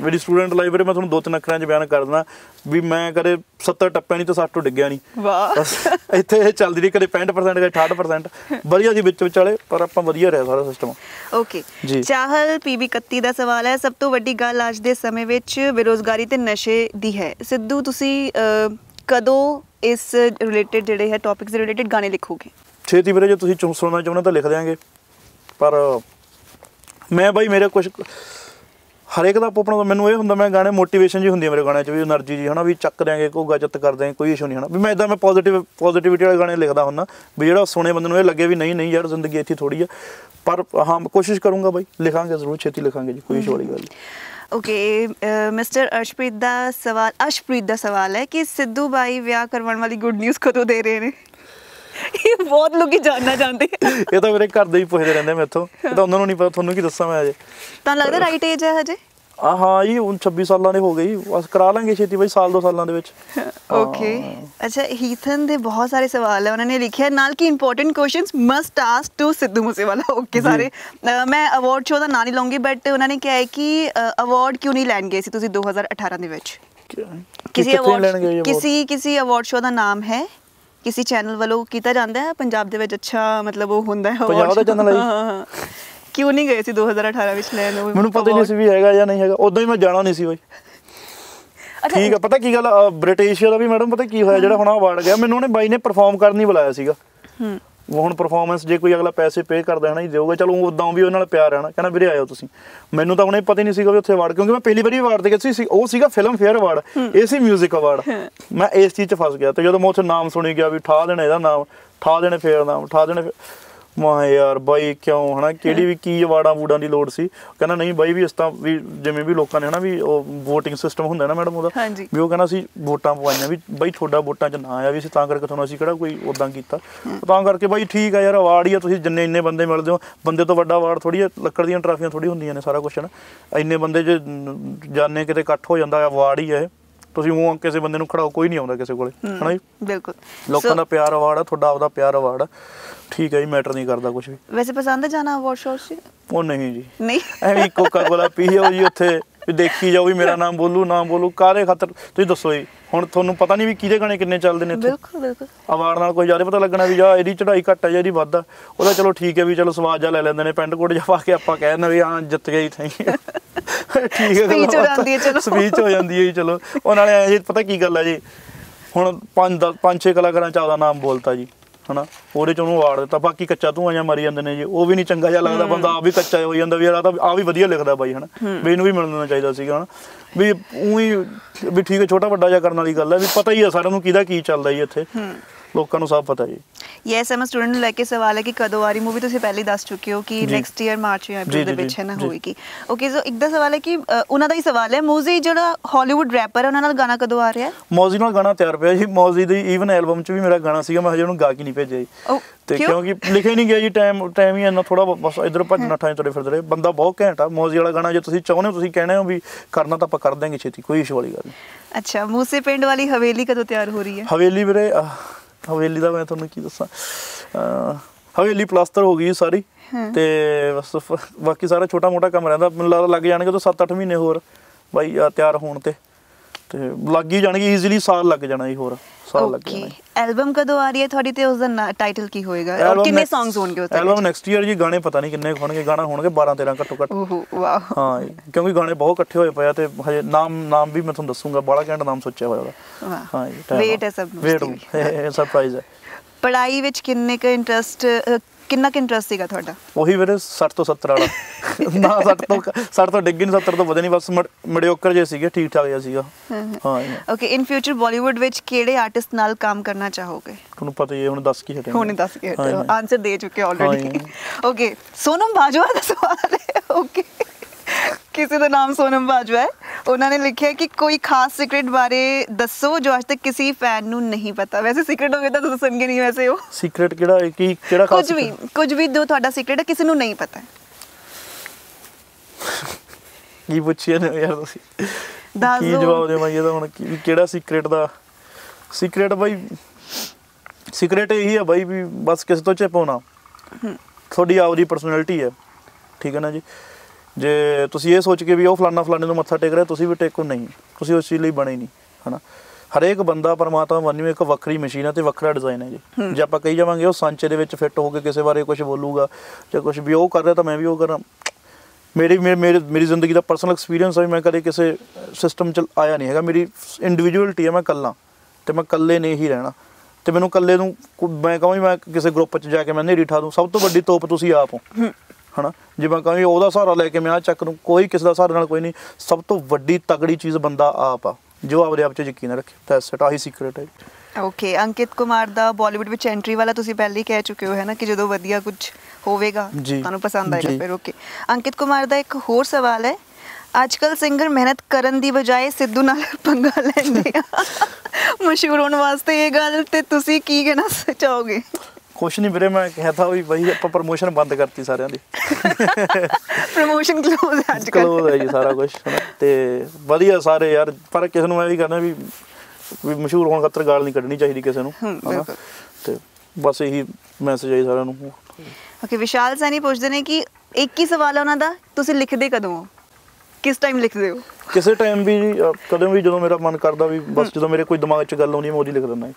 Speaker 2: ਮੇਰੀ ਸਟੂਡੈਂਟ ਲਾਈਬ੍ਰੇਰੀ ਮੈਂ ਤੁਹਾਨੂੰ ਦੋ ਤਿੰਨ ਅੱਖਰਾਂ 'ਚ ਬਿਆਨ ਕਰ ਦਿੰਦਾ ਵੀ ਮੈਂ ਕਦੇ 70 ਟੱਪਿਆ ਨਹੀਂ ਤੇ 60 ਤੋਂ ਡਿੱਗਿਆ ਨਹੀਂ
Speaker 1: ਵਾਹ।
Speaker 2: ਬਸ ਇੱਥੇ ਇਹ ਚੱਲਦੀ ਰਹੀ ਕਦੇ 65% ਕਦੇ 68% ਵਧੀਆ ਜੀ ਵਿੱਚ ਵਿਚਾਲੇ ਪਰ ਆਪਾਂ ਵਧੀਆ ਰਿਹਾ ਸਾਰਾ ਸਿਸਟਮ
Speaker 1: ਓਕੇ। ਚਾਹਲ ਪੀਬੀ 31 ਦਾ ਸਵਾਲ ਹੈ ਸਭ ਤੋਂ ਵੱਡੀ ਗੱਲ ਅੱਜ ਦੇ ਸਮੇਂ ਵਿੱਚ ਬੇਰੋਜ਼ਗਾਰੀ ਤੇ ਨਸ਼ੇ ਦੀ ਹੈ। ਸਿੱਧੂ ਤੁਸੀਂ ਕਦੋਂ ਇਸ ਰਿਲੇਟਡ ਜਿਹੜੇ ਹੈ ਟੌਪਿਕਸ ਦੇ ਰਿਲੇਟਡ ਗਾਣੇ ਲਿਖੋਗੇ?
Speaker 2: ਛੇਤੀ ਵੀਰੇ ਜੇ ਤੁਸੀਂ ਸੁਣਨਾ ਚਾਹੁੰਦੇ ਤਾਂ ਲਿਖ ਦਿਆਂਗੇ। ਪਰ ਮੈਂ ਬਾਈ ਮੇਰੇ ਕੁਝ ਹਰੇਕ ਦਾ ਆਪਣਾ ਮੈਨੂੰ ਇਹ ਹੁੰਦਾ, ਮੈਂ ਗਾਣੇ ਮੋਟੀਵੇਸ਼ਨ ਜੀ ਹੁੰਦੀ ਹੈ ਮੇਰੇ ਗਾਣਿਆਂ 'ਚ, ਵੀ એનર્ਜੀ ਜੀ ਹਨਾ, ਵੀ ਚੱਕ ਦਿਆਂਗੇ ਕੋਗਾ ਜੱਤ ਕਰਦੇ ਕੋਈ ਇਸ਼ੂ ਨਹੀਂ, ਹਨਾ। ਵੀ ਮੈਂ ਇਦਾਂ ਮੈਂ ਪੋਜ਼ਿਟਿਵ ਪੋਜ਼ਿਟਿਵਿਟੀ ਵਾਲੇ ਗਾਣੇ ਲਿਖਦਾ ਹੁੰਦਾ, ਵੀ ਜਿਹੜਾ ਸੁਣੇ ਬੰਦੇ ਨੂੰ ਇਹ ਲੱਗੇ ਵੀ ਨਹੀਂ ਨਹੀਂ ਯਾਰ, ਜ਼ਿੰਦਗੀ ਇੱਥੇ ਥੋੜੀ ਆ। ਪਰ ਹਾਂ, ਕੋਸ਼ਿਸ਼ ਕਰੂੰਗਾ ਬਾਈ, ਲਿਖਾਂਗੇ ਜ਼ਰੂਰ, ਛੇਤੀ ਲਿਖਾਂਗੇ ਜੀ, ਕੋਈ ਇਸ਼ੂ ਵਾਲੀ ਗੱਲ
Speaker 1: ਓਕੇ ਮਿਸਟਰ ਅਸ਼ਪ੍ਰੀਤ ਦਾ ਸਵਾਲ ਅਸ਼ਪ੍ਰੀਤ ਦਾ ਸਵਾਲ ਹੈ ਕਿ ਸਿੱਧੂ ਬਾਈ ਵਿਆਹ ਕਰਵਾਉਣ ਵਾਲੀ ਗੁੱਡ ਨਿਊਜ਼ ਕਦੋਂ ਦੇ ਰਹੇ ਨੇ? ਇਹ ਬਹੁਤ ਲੋਕੀ ਜਾਨਣਾ ਚਾਹੁੰਦੇ।
Speaker 2: ਇਹ ਤਾਂ ਮੇਰੇ ਘਰ ਦੇ ਹੀ ਪੁੱਛਦੇ ਰਹਿੰਦੇ ਮੈਥੋਂ। ਇਹ ਤਾਂ ਉਹਨਾਂ ਨੂੰ ਨਹੀਂ ਪਤਾ ਤੁਹਾਨੂੰ ਕੀ ਦੱਸਾਂ ਮੈਂ ਅਜੇ।
Speaker 1: ਤਾਂ ਲੱਗਦਾ ਰਾਈਟ ਏਜ ਹੈ ਹਜੇ?
Speaker 2: ਆ ਹਾਂ ਜੀ ਹੁਣ 26 ਸਾਲਾਂ ਦੇ ਹੋ ਗਏ ਜੀ। ਬਸ ਕਰਾ ਲਾਂਗੇ ਛੇਤੀ ਬਾਈ ਸਾਲ ਦੋ ਸਾਲਾਂ ਦੇ ਵਿੱਚ।
Speaker 1: ਓਕੇ ਅੱਛਾ ਹੀਥਨ ਦੇ ਬਹੁਤ ਸਾਰੇ ਸਵਾਲ ਹੈ ਉਹਨਾਂ ਨੇ ਲਿਖਿਆ ਨਾਲ ਕਿ important questions must ask to Sidhu Moosewala?
Speaker 2: Okay.
Speaker 1: ਸਾਰੇ। ਮੈਂ ਅਵਾਰਡ ਸ਼ੋਅ ਦਾ ਨਾਂ ਨਹੀਂ ਲਵਾਂਗੀ ਬਟ ਉਹਨਾਂ ਨੇ ਕਿਹਾ ਹੈ ਕਿ ਅਵਾਰਡ ਕਿਉਂ ਨਹੀਂ ਲੈਣ ਗਏ ਸੀ ਤੁਸੀਂ 2018 ਦੇ ਵਿੱਚ? ਕਿਸੇ ਅਵਾਰਡ? ਕਿਸੇ ਕਿਸੇ ਅਵਾਰਡ ਸ਼ੋਅ ਦਾ ਨਾਮ ਹੈ? ਕਿਸੇ ਚੈਨਲ ਵੱਲੋਂ ਕੀਤਾ ਜਾਂਦਾ ਹੈ? ਪੰਜਾਬ ਦੇ ਵਿੱਚ ਅੱਛਾ ਮਤਲਬ ਉਹ ਹੁੰਦਾ ਹੈ
Speaker 2: ਪੰਜਾਬ ਦਾ channel ਹੈ।
Speaker 1: ਕਿਉਂ ਨਹੀਂ ਗਏ ਸੀ 2018 ਵਿੱਚ ਲੈਣ ਉਹ
Speaker 2: ਮੈਨੂੰ ਪਤਾ ਨਹੀਂ ਸੀ ਵੀ ਹੈਗਾ ਜਾਂ ਨਹੀਂ ਹੈਗਾ। ਉਦੋਂ ਹੀ ਮੈਂ ਜਾਣਾ ਨਹੀਂ ਸੀ ਬਾਈ। ਠੀਕ ਆ ਪਤਾ ਕੀ ਗੱਲ ਬ੍ਰਿਟਿਸ਼ ਦਾ ਵੀ ਮੈਡਮ ਪਤਾ ਕੀ ਹੋਇਆ ਜਿਹੜਾ ਹੁਣ ਅਵਾਰਡ ਗਿਆ? ਮੈਨੂੰ ਉਹਨੇ ਬਾਈ ਨੇ ਪਰਫਾਰਮ ਕਰਨ ਹੀ ਬੁਲਾਇਆ ਸੀਗਾ।
Speaker 1: ਹੂੰ।
Speaker 2: ਹੁਣ ਪਰਫਾਰਮੈਂਸ ਜੇ ਕੋਈ ਅਗਲਾ ਪੈਸੇ ਪੇ ਕਰਦਾ ਹੈ ਨਾ ਹੀ ਦੇਊਗਾ ਚਲੋ ਉਦਾਂ ਵੀ ਉਹਨਾਂ ਨਾਲ ਪਿਆਰ ਹੈ ਨਾ ਕਹਿੰਦਾ ਵੀਰੇ ਆਇਓ ਤੁਸੀਂ। ਮੈਨੂੰ ਤਾਂ ਹੁਣੇ ਪਤਾ ਹੀ ਨਹੀਂ ਸੀਗਾ ਵੀ ਉੱਥੇ ਅਵਾਰਡ ਕਿਉਂਕਿ ਮੈਂ ਪਹਿਲੀ ਵਾਰੀ ਅਵਾਰਡ ਦੇ ਕੇ ਸੀ ਉਹ ਸੀਗਾ ਫਿਲਮ ਫੇਅਰ ਅਵਾਰਡ ਇਹ ਸੀ 뮤직 ਅਵਾਰਡ ਮੈਂ ਇਸ ਚੀਜ਼ 'ਚ ਫਸ ਗਿਆ ਤੇ ਜਦੋਂ ਮੈਂ ਉੱਥੇ ਨਾਮ ਸੁਣੀ ਗਿਆ ਵੀ ਠਾ ਦੇਣਾ ਇਹਦਾ ਨਾਮ ਠਾ ਦੇਣੇ ਫੇਰ ਨਾਮ ਠਾ ਦੇਣੇ ਮਾਂ ਯਾਰ ਬਾਈ ਕਿਉਂ ਹਨਾ? ਕਿਹੜੀ ਵੀ ਕੀ ਅਵਾਰਡਾਂ ਵੂਡਾਂ ਦੀ ਲੋੜ ਸੀ? ਕਹਿੰਦਾ ਨਹੀਂ ਬਾਈ ਵੀ ਇਸ ਤਾਂ ਵੀ ਜਿਵੇਂ ਵੀ ਲੋਕਾਂ ਨੇ ਹਨਾ ਵੀ ਉਹ VOTING ਸਿਸਟਮ ਹੁੰਦਾ ਨਾ ਮੈਡਮ ਉਹਦਾ। ਵੀ ਉਹ ਕਹਿੰਦਾ ਸੀ ਵੋਟਾਂ ਪਵਾਈਆਂ ਵੀ ਬਾਈ ਤੁਹਾਡਾ ਵੋਟਾਂ 'ਚ ਨਾ ਆਇਆ ਵੀ ਅਸੀਂ ਤਾਂ ਕਰਕੇ ਤੁਹਾਨੂੰ ਅਸੀਂ ਕਿਹੜਾ ਕੋਈ ਉਦਾਂ ਕੀਤਾ? ਤਾਂ ਕਰਕੇ ਬਾਈ ਠੀਕ ਆ ਯਾਰ ਅਵਾਰਡ ਹੀ ਆ ਤੁਸੀਂ ਜਿੰਨੇ ਇੰਨੇ ਬੰਦੇ ਮਿਲਦੇ ਹੋ ਬੰਦੇ ਤੋਂ ਵੱਡਾ ਅਵਾਰਡ ਥੋੜੀ ਲੱਕੜ ਦੀਆਂ ਟਰਾਫੀਆਂ ਥੋੜੀ ਹੁੰਦੀਆਂ ਨੇ ਸਾਰਾ ਕੁਝ ਨਾ ਇੰਨੇ ਬੰਦੇ ਜੇ ਜਾਣੇ ਕਿਤੇ ਇਕੱਠ ਹੋ ਜਾਂਦਾ ਅਵਾਰਡ ਹੀ ਆ ਇਹ। ਤੁਸੀਂ ਉਹ ਕਿਸੇ ਬੰਦੇ ਨੂੰ ਖੜਾਓ ਕੋਈ ਨਹੀਂ ਆਉਂਦਾ ਕਿਸੇ ਕੋਲੇ ਹਨਾ ਜੀ?
Speaker 1: ਬਿਲਕੁਲ।
Speaker 2: ਲੋਕਾਂ ਦਾ ਪਿਆਰ ਅਵਾਰਡ ਆ ਤੁਹਾਡਾ ਆਪਦਾ ਪਿਆਰ ਅਵਾਰਡ ਆ। ਠੀਕ ਹੈ ਜੀ ਮੈਟਰ ਨਹੀਂ ਕਰਦਾ ਕੁਝ ਵੀ।
Speaker 1: ਵੈਸੇ ਪਸੰਦ ਹੈ ਜਾਣਾ ਅਵਾਰਡ ਸ਼ੋਅ 'ਚ?
Speaker 2: ਉਹ ਨਹੀਂ ਜੀ।
Speaker 1: ਨਹੀਂ?
Speaker 2: ਐਵੇਂ ਕੋਕਾ ਕੋਲਾ ਪੀ ਜਾਓ ਜੀ ਉੱਥੇ ਵੀ ਦੇਖੀ ਜਾਓ ਵੀ ਮੇਰਾ ਨਾਮ ਬੋਲੂ ਨਾ ਬੋਲੂ ਕਾਰੇ ਖਾਤਰ? ਤੁਸੀਂ ਦੱਸੋ ਜੀ ਹੁਣ ਤੁਹਾਨੂੰ ਪਤਾ ਨਹੀਂ ਵੀ ਕਿਹਦੇ ਗਾਣੇ ਕਿੰਨੇ ਚੱਲਦੇ ਨੇ ਇੱਥੇ।
Speaker 1: ਬਿਲਕੁਲ ਬਿਲਕੁਲ।
Speaker 2: ਅਵਾਰਡ ਨਾਲ ਕੋਈ ਜ਼ਿਆਦਾ ਪਤਾ ਲੱਗਣਾ ਵੀ ਜਾ ਇਹਦੀ ਚੜ੍ਹਾਈ ਘੱਟ ਹੈ ਜਾਂ ਇਹਦੀ ਵੱਧ ਆ ਉਹਦਾ ਚਲੋ ਠੀਕ ਹੈ ਵੀ ਚਲੋ ਸਵਾਦ ਜਾ ਲੈ ਲੈਂਦੇ ਨੇ ਪੈਂਟ ਕੋਟ ਜਾ ਪਾ ਕੇ ਆਪਾਂ ਕਹਿ ਦਿੰਦੇ ਵੀ ਹਾਂ ਜਿੱਤ ਗਏ ਥੈਂਕ ਯੂ। ਠੀਕ ਹੈ
Speaker 1: Speech ਹੋ ਜਾਂਦੀ ਹੈ, ਚਲੋ।
Speaker 2: ਸਪੀਚ ਹੋ ਜਾਂਦੀ ਹੈ ਚਲੋ। ਉਹ ਨਾਲੇ ਐਂ ਪਤਾ ਕੀ ਗੱਲ ਹੈ ਜੀ ਹੁਣ ਪੰਜ ਪੰਜ ਛੇ ਕਲਾਕਾਰਾਂ ਚ ਆਪਦਾ ਨਾਮ ਬੋਲਤਾ ਜੀ ਹਨਾ? ਉਹਦੇ ਚ ਉਹਨੂੰ ਅਵਾਰਡ ਦਿੱਤਾ। ਬਾਕੀ ਕੱਚਾ ਧੂਆਂ ਜਾਂ ਮਰੀ ਜਾਂਦੇ ਨੇ ਜੀ। ਉਹ ਵੀ ਨਹੀਂ ਚੰਗਾ ਜਿਹਾ ਲੱਗਦਾ ਬੰਦਾ ਆਪ ਵੀ ਕੱਚਾ ਹੋ ਜਾਂਦਾ ਵੀ ਯਾਰ ਆ ਤਾਂ ਆ ਵੀ ਵਧੀਆ ਲਿਖਦਾ ਬਾਈ ਹਨਾ? ਵੀ ਇਹਨੂੰ ਵੀ ਮਿਲਣਾ ਚਾਹੀਦਾ ਸੀਗਾ ਹਨਾ? ਵੀ ਉਹੀ ਵੀ ਠੀਕ ਹੈ ਛੋਟਾ ਵੱਡਾ ਜਿਹਾ ਕਰਨ ਵਾਲੀ ਗੱਲ ਹੈ ਵੀ ਪਤਾ ਹੀ ਆ ਸਾਰਿਆਂ ਨੂੰ ਕਿਹਦਾ ਕੀ ਚੱਲਦਾ ਜੀ ਇੱਥੇ। ਲੋਕਾਂ ਨੂੰ ਸਭ ਪਤਾ ਜੀ।
Speaker 1: ਯੈਸ ਐਮ ਸਟੂਡੈਂਟ ਨੂੰ ਲੈ ਕੇ ਸਵਾਲ ਹੈ ਕਿ ਕਦੋਂ ਆ ਰਹੀ ਮੂਵੀ ਤੁਸੀਂ ਪਹਿਲੇ ਦੱਸ ਚੁੱਕੇ ਹੋ ਕਿ। ਨੈਕਸਟ ਈਅਰ ਮਾਰਚ ਜਾਂ ਅਪ੍ਰੈਲ ਦੇ ਵਿੱਚ ਹੈ ਨਾ। ਹੋਏਗੀ। ਓਕੇ ਸੋ ਇੱਕ ਦਾ ਸਵਾਲ ਹੈ ਕਿ ਉਹਨਾਂ ਦਾ ਹੀ ਸਵਾਲ ਹੈ ਮੂਜ਼ੀ ਜਿਹੜਾ ਹਾਲੀਵੁੱਡ ਰੈਪਰ ਹੈ ਉਹਨਾਂ ਨਾਲ ਗਾਣਾ ਕਦੋਂ ਆ ਰਿਹਾ ਹੈ?
Speaker 2: ਮੌਜ਼ੀ ਨਾਲ ਗਾਣਾ ਤਿਆਰ ਪਿਆ ਜੀ। ਮੌਜ਼ੀ ਦੀ ਈਵਨ ਐਲਬਮ 'ਚ ਵੀ ਮੇਰਾ ਗਾਣਾ ਸੀਗਾ ਮੈਂ ਹਜੇ ਉਹਨੂੰ ਗਾ ਕੇ ਨਹੀਂ ਭੇਜਿਆ ਜੀ। ਤੇ
Speaker 1: ਕਿਉਂ?
Speaker 2: ਕਿਉਂਕਿ ਲਿਖਿਆ ਹੀ ਨਹੀਂ ਗਿਆ ਜੀ ਟਾਈਮ ਟਾਈਮ ਹੀ ਇੰਨਾ ਥੋੜਾ ਬਸ ਇਧਰ ਭੱਜ ਨੱਠਾਂ 'ਚ ਤੁਰੇ ਫਿਰਦੇ ਰਹੇ। ਬੰਦਾ ਬਹੁਤ ਘੈਂਟ ਆ ਮੌਜ਼ੀ ਵਾਲਾ ਗਾਣਾ ਜੇ ਤੁਸੀਂ ਚਾਹੁੰਦੇ ਹੋ ਤੁਸੀਂ ਕਹਿਣਾ ਹੋ ਵੀ ਕਰਨਾ ਤਾਂ ਆਪਾਂ ਕਰ ਦਾਂਗੇ ਛੇਤੀ ਕੋਈ ਇਸ਼ੂ ਵਾਲੀ ਗੱਲ ਨਹੀਂ।
Speaker 1: ਅੱਛਾ ਮੂਸੇ ਪਿੰਡ ਵਾਲੀ ਹਵੇਲੀ ਕਦੋਂ ਤਿਆਰ ਹੋ ਰਹੀ ਹੈ?
Speaker 2: ਹਵੇਲੀ ਵੀਰੇ ਹਵੇਲੀ ਦਾ ਮੈਂ ਤੁਹਾਨੂੰ ਕੀ ਦੱਸਾਂ? ਹਵੇਲੀ ਪਲਾਸਟਰ ਹੋ ਗਈ ਸਾਰੀ ਤੇ ਬਸ ਬਾਕੀ ਸਾਰਾ ਛੋਟਾ ਮੋਟਾ ਕੰਮ ਰਹਿੰਦਾ। ਮੈਨੂੰ ਲੱਗਦਾ ਲੱਗ ਜਾਣਗੇ ਤਾਂ 7-8 ਮਹੀਨੇ ਹੋਰ ਬਾਈ ਤਿਆਰ ਹੋਣ ਤੇ। ਤੇ ਲੱਗ ਹੀ ਜਾਣਗੇ ਈਜ਼ੀਲੀ ਸਾਲ ਲੱਗ ਜਾਣਾ ਜੀ ਹੋਰ ਸਾਲ ਲੱਗ ਜਾਣਾ।
Speaker 1: ਐਲਬਮ ਕਦੋਂ ਆ ਰਹੀ ਹੈ ਤੁਹਾਡੀ ਤੇ ਉਸ ਦਾ ਟਾਈਟਲ ਕੀ ਹੋਏਗਾ? ਔਰ ਕਿੰਨੇ ਸੌਂਗਸ ਹੋਣਗੇ ਉਸ
Speaker 2: ਐਲਬਮ ਨੈਕਸਟ ਈਅਰ ਜੀ ਗਾਣੇ ਪਤਾ ਨਹੀਂ ਕਿੰਨੇ ਹੋਣਗੇ ਗਾਣਾ ਹੋਣਗੇ 12 13 ਘੱਟੋ ਘੱਟ।
Speaker 1: ਓਹੋ ਵਾਓ
Speaker 2: ਹਾਂ ਕਿਉਂਕਿ ਗਾਣੇ ਬਹੁਤ ਇਕੱਠੇ ਹੋਏ ਪਏ ਆ ਤੇ ਹਜੇ ਨਾਮ ਨਾਮ ਵੀ ਮੈਂ ਤੁਹਾਨੂੰ ਦੱਸੂਗਾ ਬਾਲਾ ਘੈਂਟ ਨਾਮ ਸੋਚਿਆ ਹੋਇਆ ਉਹਦਾ
Speaker 1: ਵਾਹ।
Speaker 2: ਹਾਂ ਜੀ
Speaker 1: ਵੇਟ ਹੈ ਸਭ ਨੂੰ
Speaker 2: ਵੇਟ। ਸਰਪ੍ਰਾਈਜ਼ ਹੈ।
Speaker 1: ਪੜਾਈ ਵਿੱਚ ਕਿੰਨੇ ਕ ਇੰਟਰਸਟ ਕਿੰਨਾ ਕ ਇੰਟਰਸਟ ਸੀਗਾ ਤੁਹਾਡਾ?
Speaker 2: ਉਹੀ ਵੀਰੇ 60 ਤੋਂ 70 ਵਾਲਾ। ਨਾ 60 ਤੋਂ 60 ਤੋਂ ਡਿੱਗੀ ਨਹੀਂ 70 ਤੋਂ ਵਧੇ ਨਹੀਂ ਬਸ ਮੜਿਓਕਰ ਜੇ ਸੀਗੇ ਠੀਕ ਠਾਕ ਜਿਹਾ ਸੀਗਾ। ਹਾਂ।
Speaker 1: ਓਕੇ ਇਨ ਫਿਊਚਰ ਬਾਲੀਵੁੱਡ ਵਿੱਚ ਕਿਹੜੇ ਆਰਟਿਸਟ ਨਾਲ ਕੰਮ ਕਰਨਾ ਚਾਹੋਗੇ?
Speaker 2: ਤੁਹਾਨੂੰ ਪਤਾ ਹੀ ਹੈ ਹੁਣ ਦੱਸ ਕੀ ਹਟੇ
Speaker 1: ਹੁਣੇ ਦੱਸ ਕੇ
Speaker 2: ਹਾਂ ਜੀ।
Speaker 1: ਆਨਸਰ ਦੇ ਚੁੱਕੇ ਆਲਰੇਡੀ ਓਕੇ ਸੋਨਮ ਬਾਜਵਾ ਦਾ ਸਵਾਲ ਹੈ। ਓਕੇ ਕਿਸੇ ਦਾ ਨਾਮ ਸੋਨਮ ਬਾਜਵਾ ਹੈ। ਉਹਨਾਂ ਨੇ ਲਿਖਿਆ ਕਿ ਕੋਈ ਖਾਸ ਸੀਕ੍ਰੇਟ ਬਾਰੇ ਦੱਸੋ ਜੋ ਅੱਜ ਤੱਕ ਕਿਸੇ ਫੈਨ ਨੂੰ ਨਹੀਂ ਪਤਾ। ਵੈਸੇ ਸੀਕ੍ਰੇਟ ਹੋਵੇ ਤਾਂ ਤੁਸੀਂ ਦੱਸਣਗੇ ਨਹੀਂ ਵੈਸੇ ਉਹ।
Speaker 2: ਸੀਕ੍ਰੇਟ ਕਿਹੜਾ ਹੈ? ਕੀ ਕਿਹੜਾ ਖਾਸ
Speaker 1: ਕੁਝ ਵੀ ਕੁਝ ਵੀ ਜੋ ਤੁਹਾਡਾ ਸੀਕ੍ਰੇਟ ਹੈ ਕਿਸੇ ਨੂੰ ਨਹੀਂ ਪਤਾ।
Speaker 2: ਕੀ ਪੁੱਛਿਆ ਨੇ ਯਾਰ ਤੁਸੀਂ?
Speaker 1: ਦੱਸ
Speaker 2: ਕੀ। ਜਵਾਬ ਦੇਵਾਂ ਇਹਦਾ ਹੁਣ? ਕੀ ਵੀ ਕਿਹੜਾ ਸੀਕ੍ਰੇਟ ਦਾ? ਸੀਕ੍ਰੇਟ ਬਾਈ ਸੀਕ੍ਰੇਟ ਇਹੀ ਹੈ ਬਾਈ ਵੀ ਬਸ ਕਿਸੇ ਤੋਂ ਛਪਾਉਣਾ ਤੁਹਾਡੀ ਆਪਦੀ ਪਰਸਨੈਲਿਟੀ ਹੈ। ਠੀਕ ਹੈ ਨਾ ਜੀ? ਜੇ ਤੁਸੀਂ ਇਹ ਸੋਚ ਕੇ ਵੀ ਉਹ ਫਲਾਨਾ ਫਲਾਣੇ ਨੂੰ ਮੱਥਾ ਟੇਕ ਰਿਹਾ ਤੁਸੀਂ ਵੀ ਟੇਕੋ ਨਹੀਂ। ਤੁਸੀਂ ਉਸ ਚੀਜ਼ ਲਈ ਬਣੇ ਨਹੀਂ ਹਨਾ? ਹਰੇਕ ਬੰਦਾ ਪਰਮਾਤਮਾ ਬਣੀ ਇੱਕ ਵੱਖਰੀ ਮਸ਼ੀਨ ਹੈ ਤੇ ਵੱਖਰਾ ਡਿਜ਼ਾਈਨ ਹੈ ਜੀ। ਜੇ ਆਪਾਂ ਕਹੀ ਜਾਵਾਂਗੇ ਉਹ ਸਾਂਚੇ ਦੇ ਵਿੱਚ ਫਿੱਟ ਹੋ ਕੇ ਕਿਸੇ ਬਾਰੇ ਕੁਝ ਬੋਲੂਗਾ ਜਾਂ ਕੁਝ ਵੀ ਉਹ ਕਰ ਰਿਹਾ ਤਾਂ ਮੈਂ ਵੀ ਉਹ ਕਰਾਂ। ਮੇਰੀ ਮੇਰੇ ਮੇਰੇ- ਜ਼ਿੰਦਗੀ ਦਾ ਪਰਸਨਲ ਐਕਸਪੀਰੀਅੰਸ ਹੈ ਮੈਂ ਕਦੇ ਕਿਸੇ ਸਿਸਟਮ ਚ ਆਇਆ ਨਹੀਂ ਹੈਗਾ। ਮੇਰੀ ਇੰਡੀਵਿਜੂਅਲਿਟੀ ਹੈ ਮੈਂ ਕੱਲਾ ਤੇ ਮੈਂ ਕੱਲੇ ਨੇ ਹੀ ਰਹਿਣਾ। ਤੇ ਮੈਨੂੰ ਕੱਲੇ ਨੂੰ ਮੈਂ ਕਹਾਂ ਵੀ ਮੈਂ ਕਿਸੇ ਗਰੁੱਪ ਚ ਜਾ ਕੇ ਮੈਂ ਨੇਰੀ ਠਾ ਦੂੰ। ਸਭ ਤੋਂ ਵੱਡੀ ਤੋਪ ਤੁਸੀਂ ਆਪ ਹੋ। ਹਨਾ? ਜੇ ਮੈਂ ਕਹਾਂ ਵੀ ਉਹਦਾ ਸਹਾਰਾ ਲੈ ਕੇ ਮੈਂ ਆ ਚੱਕ ਦੂੰ ਕੋਈ ਕਿਸੇ ਦਾ ਸਹਾਰਾ ਨਾਲ ਕੋਈ ਨਹੀਂ। ਸਭ ਤੋਂ ਵੱਡੀ ਤਗੜੀ ਚੀਜ਼ ਬੰਦਾ ਆਪ ਆ ਜੋ ਆਪਦੇ ਆਪ ਚ ਯਕੀਨ ਰੱਖੇ। ਦੈਟਸ ਇਟ ਆਹੀ ਸੀਕ੍ਰੇਟ ਹੈ।
Speaker 1: ਓਕੇ ਅੰਕਿਤ ਕੁਮਾਰ ਦਾ ਬਾਲੀਵੁੱਡ ਵਿੱਚ ਐਂਟਰੀ ਵਾਲਾ ਤੁਸੀਂ ਪਹਿਲੇ ਹੀ ਕਹਿ ਚੁੱਕੇ ਹੋ ਹੈ ਨਾ ਕਿ ਜਦੋਂ ਵਧੀਆ ਕੁਝ ਹੋਵੇਗਾ ਤੁਹਾਨੂੰ ਪਸੰਦ ਆਏਗਾ। ਫਿਰ ਓਕੇ ਅੰਕਿਤ ਕੁਮਾਰ ਦਾ ਇੱਕ ਹੋਰ ਸਵਾਲ ਹੈ ਅੱਜ ਕੱਲ ਸਿੰਗਰ ਮਿਹਨਤ ਕਰਨ ਦੀ ਬਜਾਏ ਸਿੱਧੂ ਨਾਲ ਪੰਗਾ ਲੈਂਦੇ ਆ। ਮਸ਼ਹੂਰ ਹੋਣ ਵਾਸਤੇ ਇਹ ਗੱਲ ਤੇ ਤੁਸੀਂ ਕੀ ਕਹਿਣਾ ਚਾਹੋਗੇ?
Speaker 2: ਕੁਛ ਨਹੀਂ ਵੀਰੇ ਮੈਂ ਕਹਿਤਾ ਵੀ ਬਈ ਆਪਾਂ ਪ੍ਰਮੋਸ਼ਨ ਬੰਦ ਕਰਤੀ ਸਾਰਿਆਂ ਦੀ।
Speaker 1: ਪ੍ਰੋਮੋਸ਼ਨ ਕਲੋਜ਼ ਹੈ ਅੱਜ ਕੱਲ
Speaker 2: ਕਲੋਜ਼ ਹੈ ਜੀ ਸਾਰਾ ਕੁਝ ਤੇ ਵਧੀਆ ਸਾਰੇ ਯਾਰ ਪਰ ਕਿਸੇ ਨੂੰ ਮੈਂ ਵੀ ਕਹਿੰਦਾ ਵੀ ਵੀ ਮਸ਼ਹੂਰ ਹੋਣ ਖਾਤਰ ਗਾਲ ਨਹੀਂ ਕੱਢਣੀ ਚਾਹੀਦੀ ਕਿਸੇ ਨੂੰ। ਤੇ ਬਸ ਇਹੀ ਮੈਸੇਜ ਹੈ ਸਾਰਿਆਂ ਨੂੰ।
Speaker 1: ਓਕੇ ਵਿਸ਼ਾਲ ਸੈਣੀ ਪੁੱਛਦੇ ਨੇ ਕਿ ਇੱਕ ਹੀ ਸਵਾਲ ਹੈ ਉਹਨਾਂ ਦਾ ਤੁਸੀਂ ਲਿਖਦੇ ਕਦੋਂ ਹੋ? ਕਿਸ ਟਾਈਮ ਲਿਖਦੇ ਹੋ?
Speaker 2: ਕਿਸੇ ਟਾਈਮ ਵੀ ਕਦੇ ਵੀ ਜਦੋਂ ਮੇਰਾ ਮਨ ਕਰਦਾ ਵੀ ਬਸ ਜਦੋਂ ਮੇਰੇ ਕੋਈ ਦਿਮਾਗ 'ਚ ਗੱਲ ਆਉਂਦੀ ਹੈ ਮੈਂ ਉਹਦੀ ਲਿਖ ਦਿੰਦਾ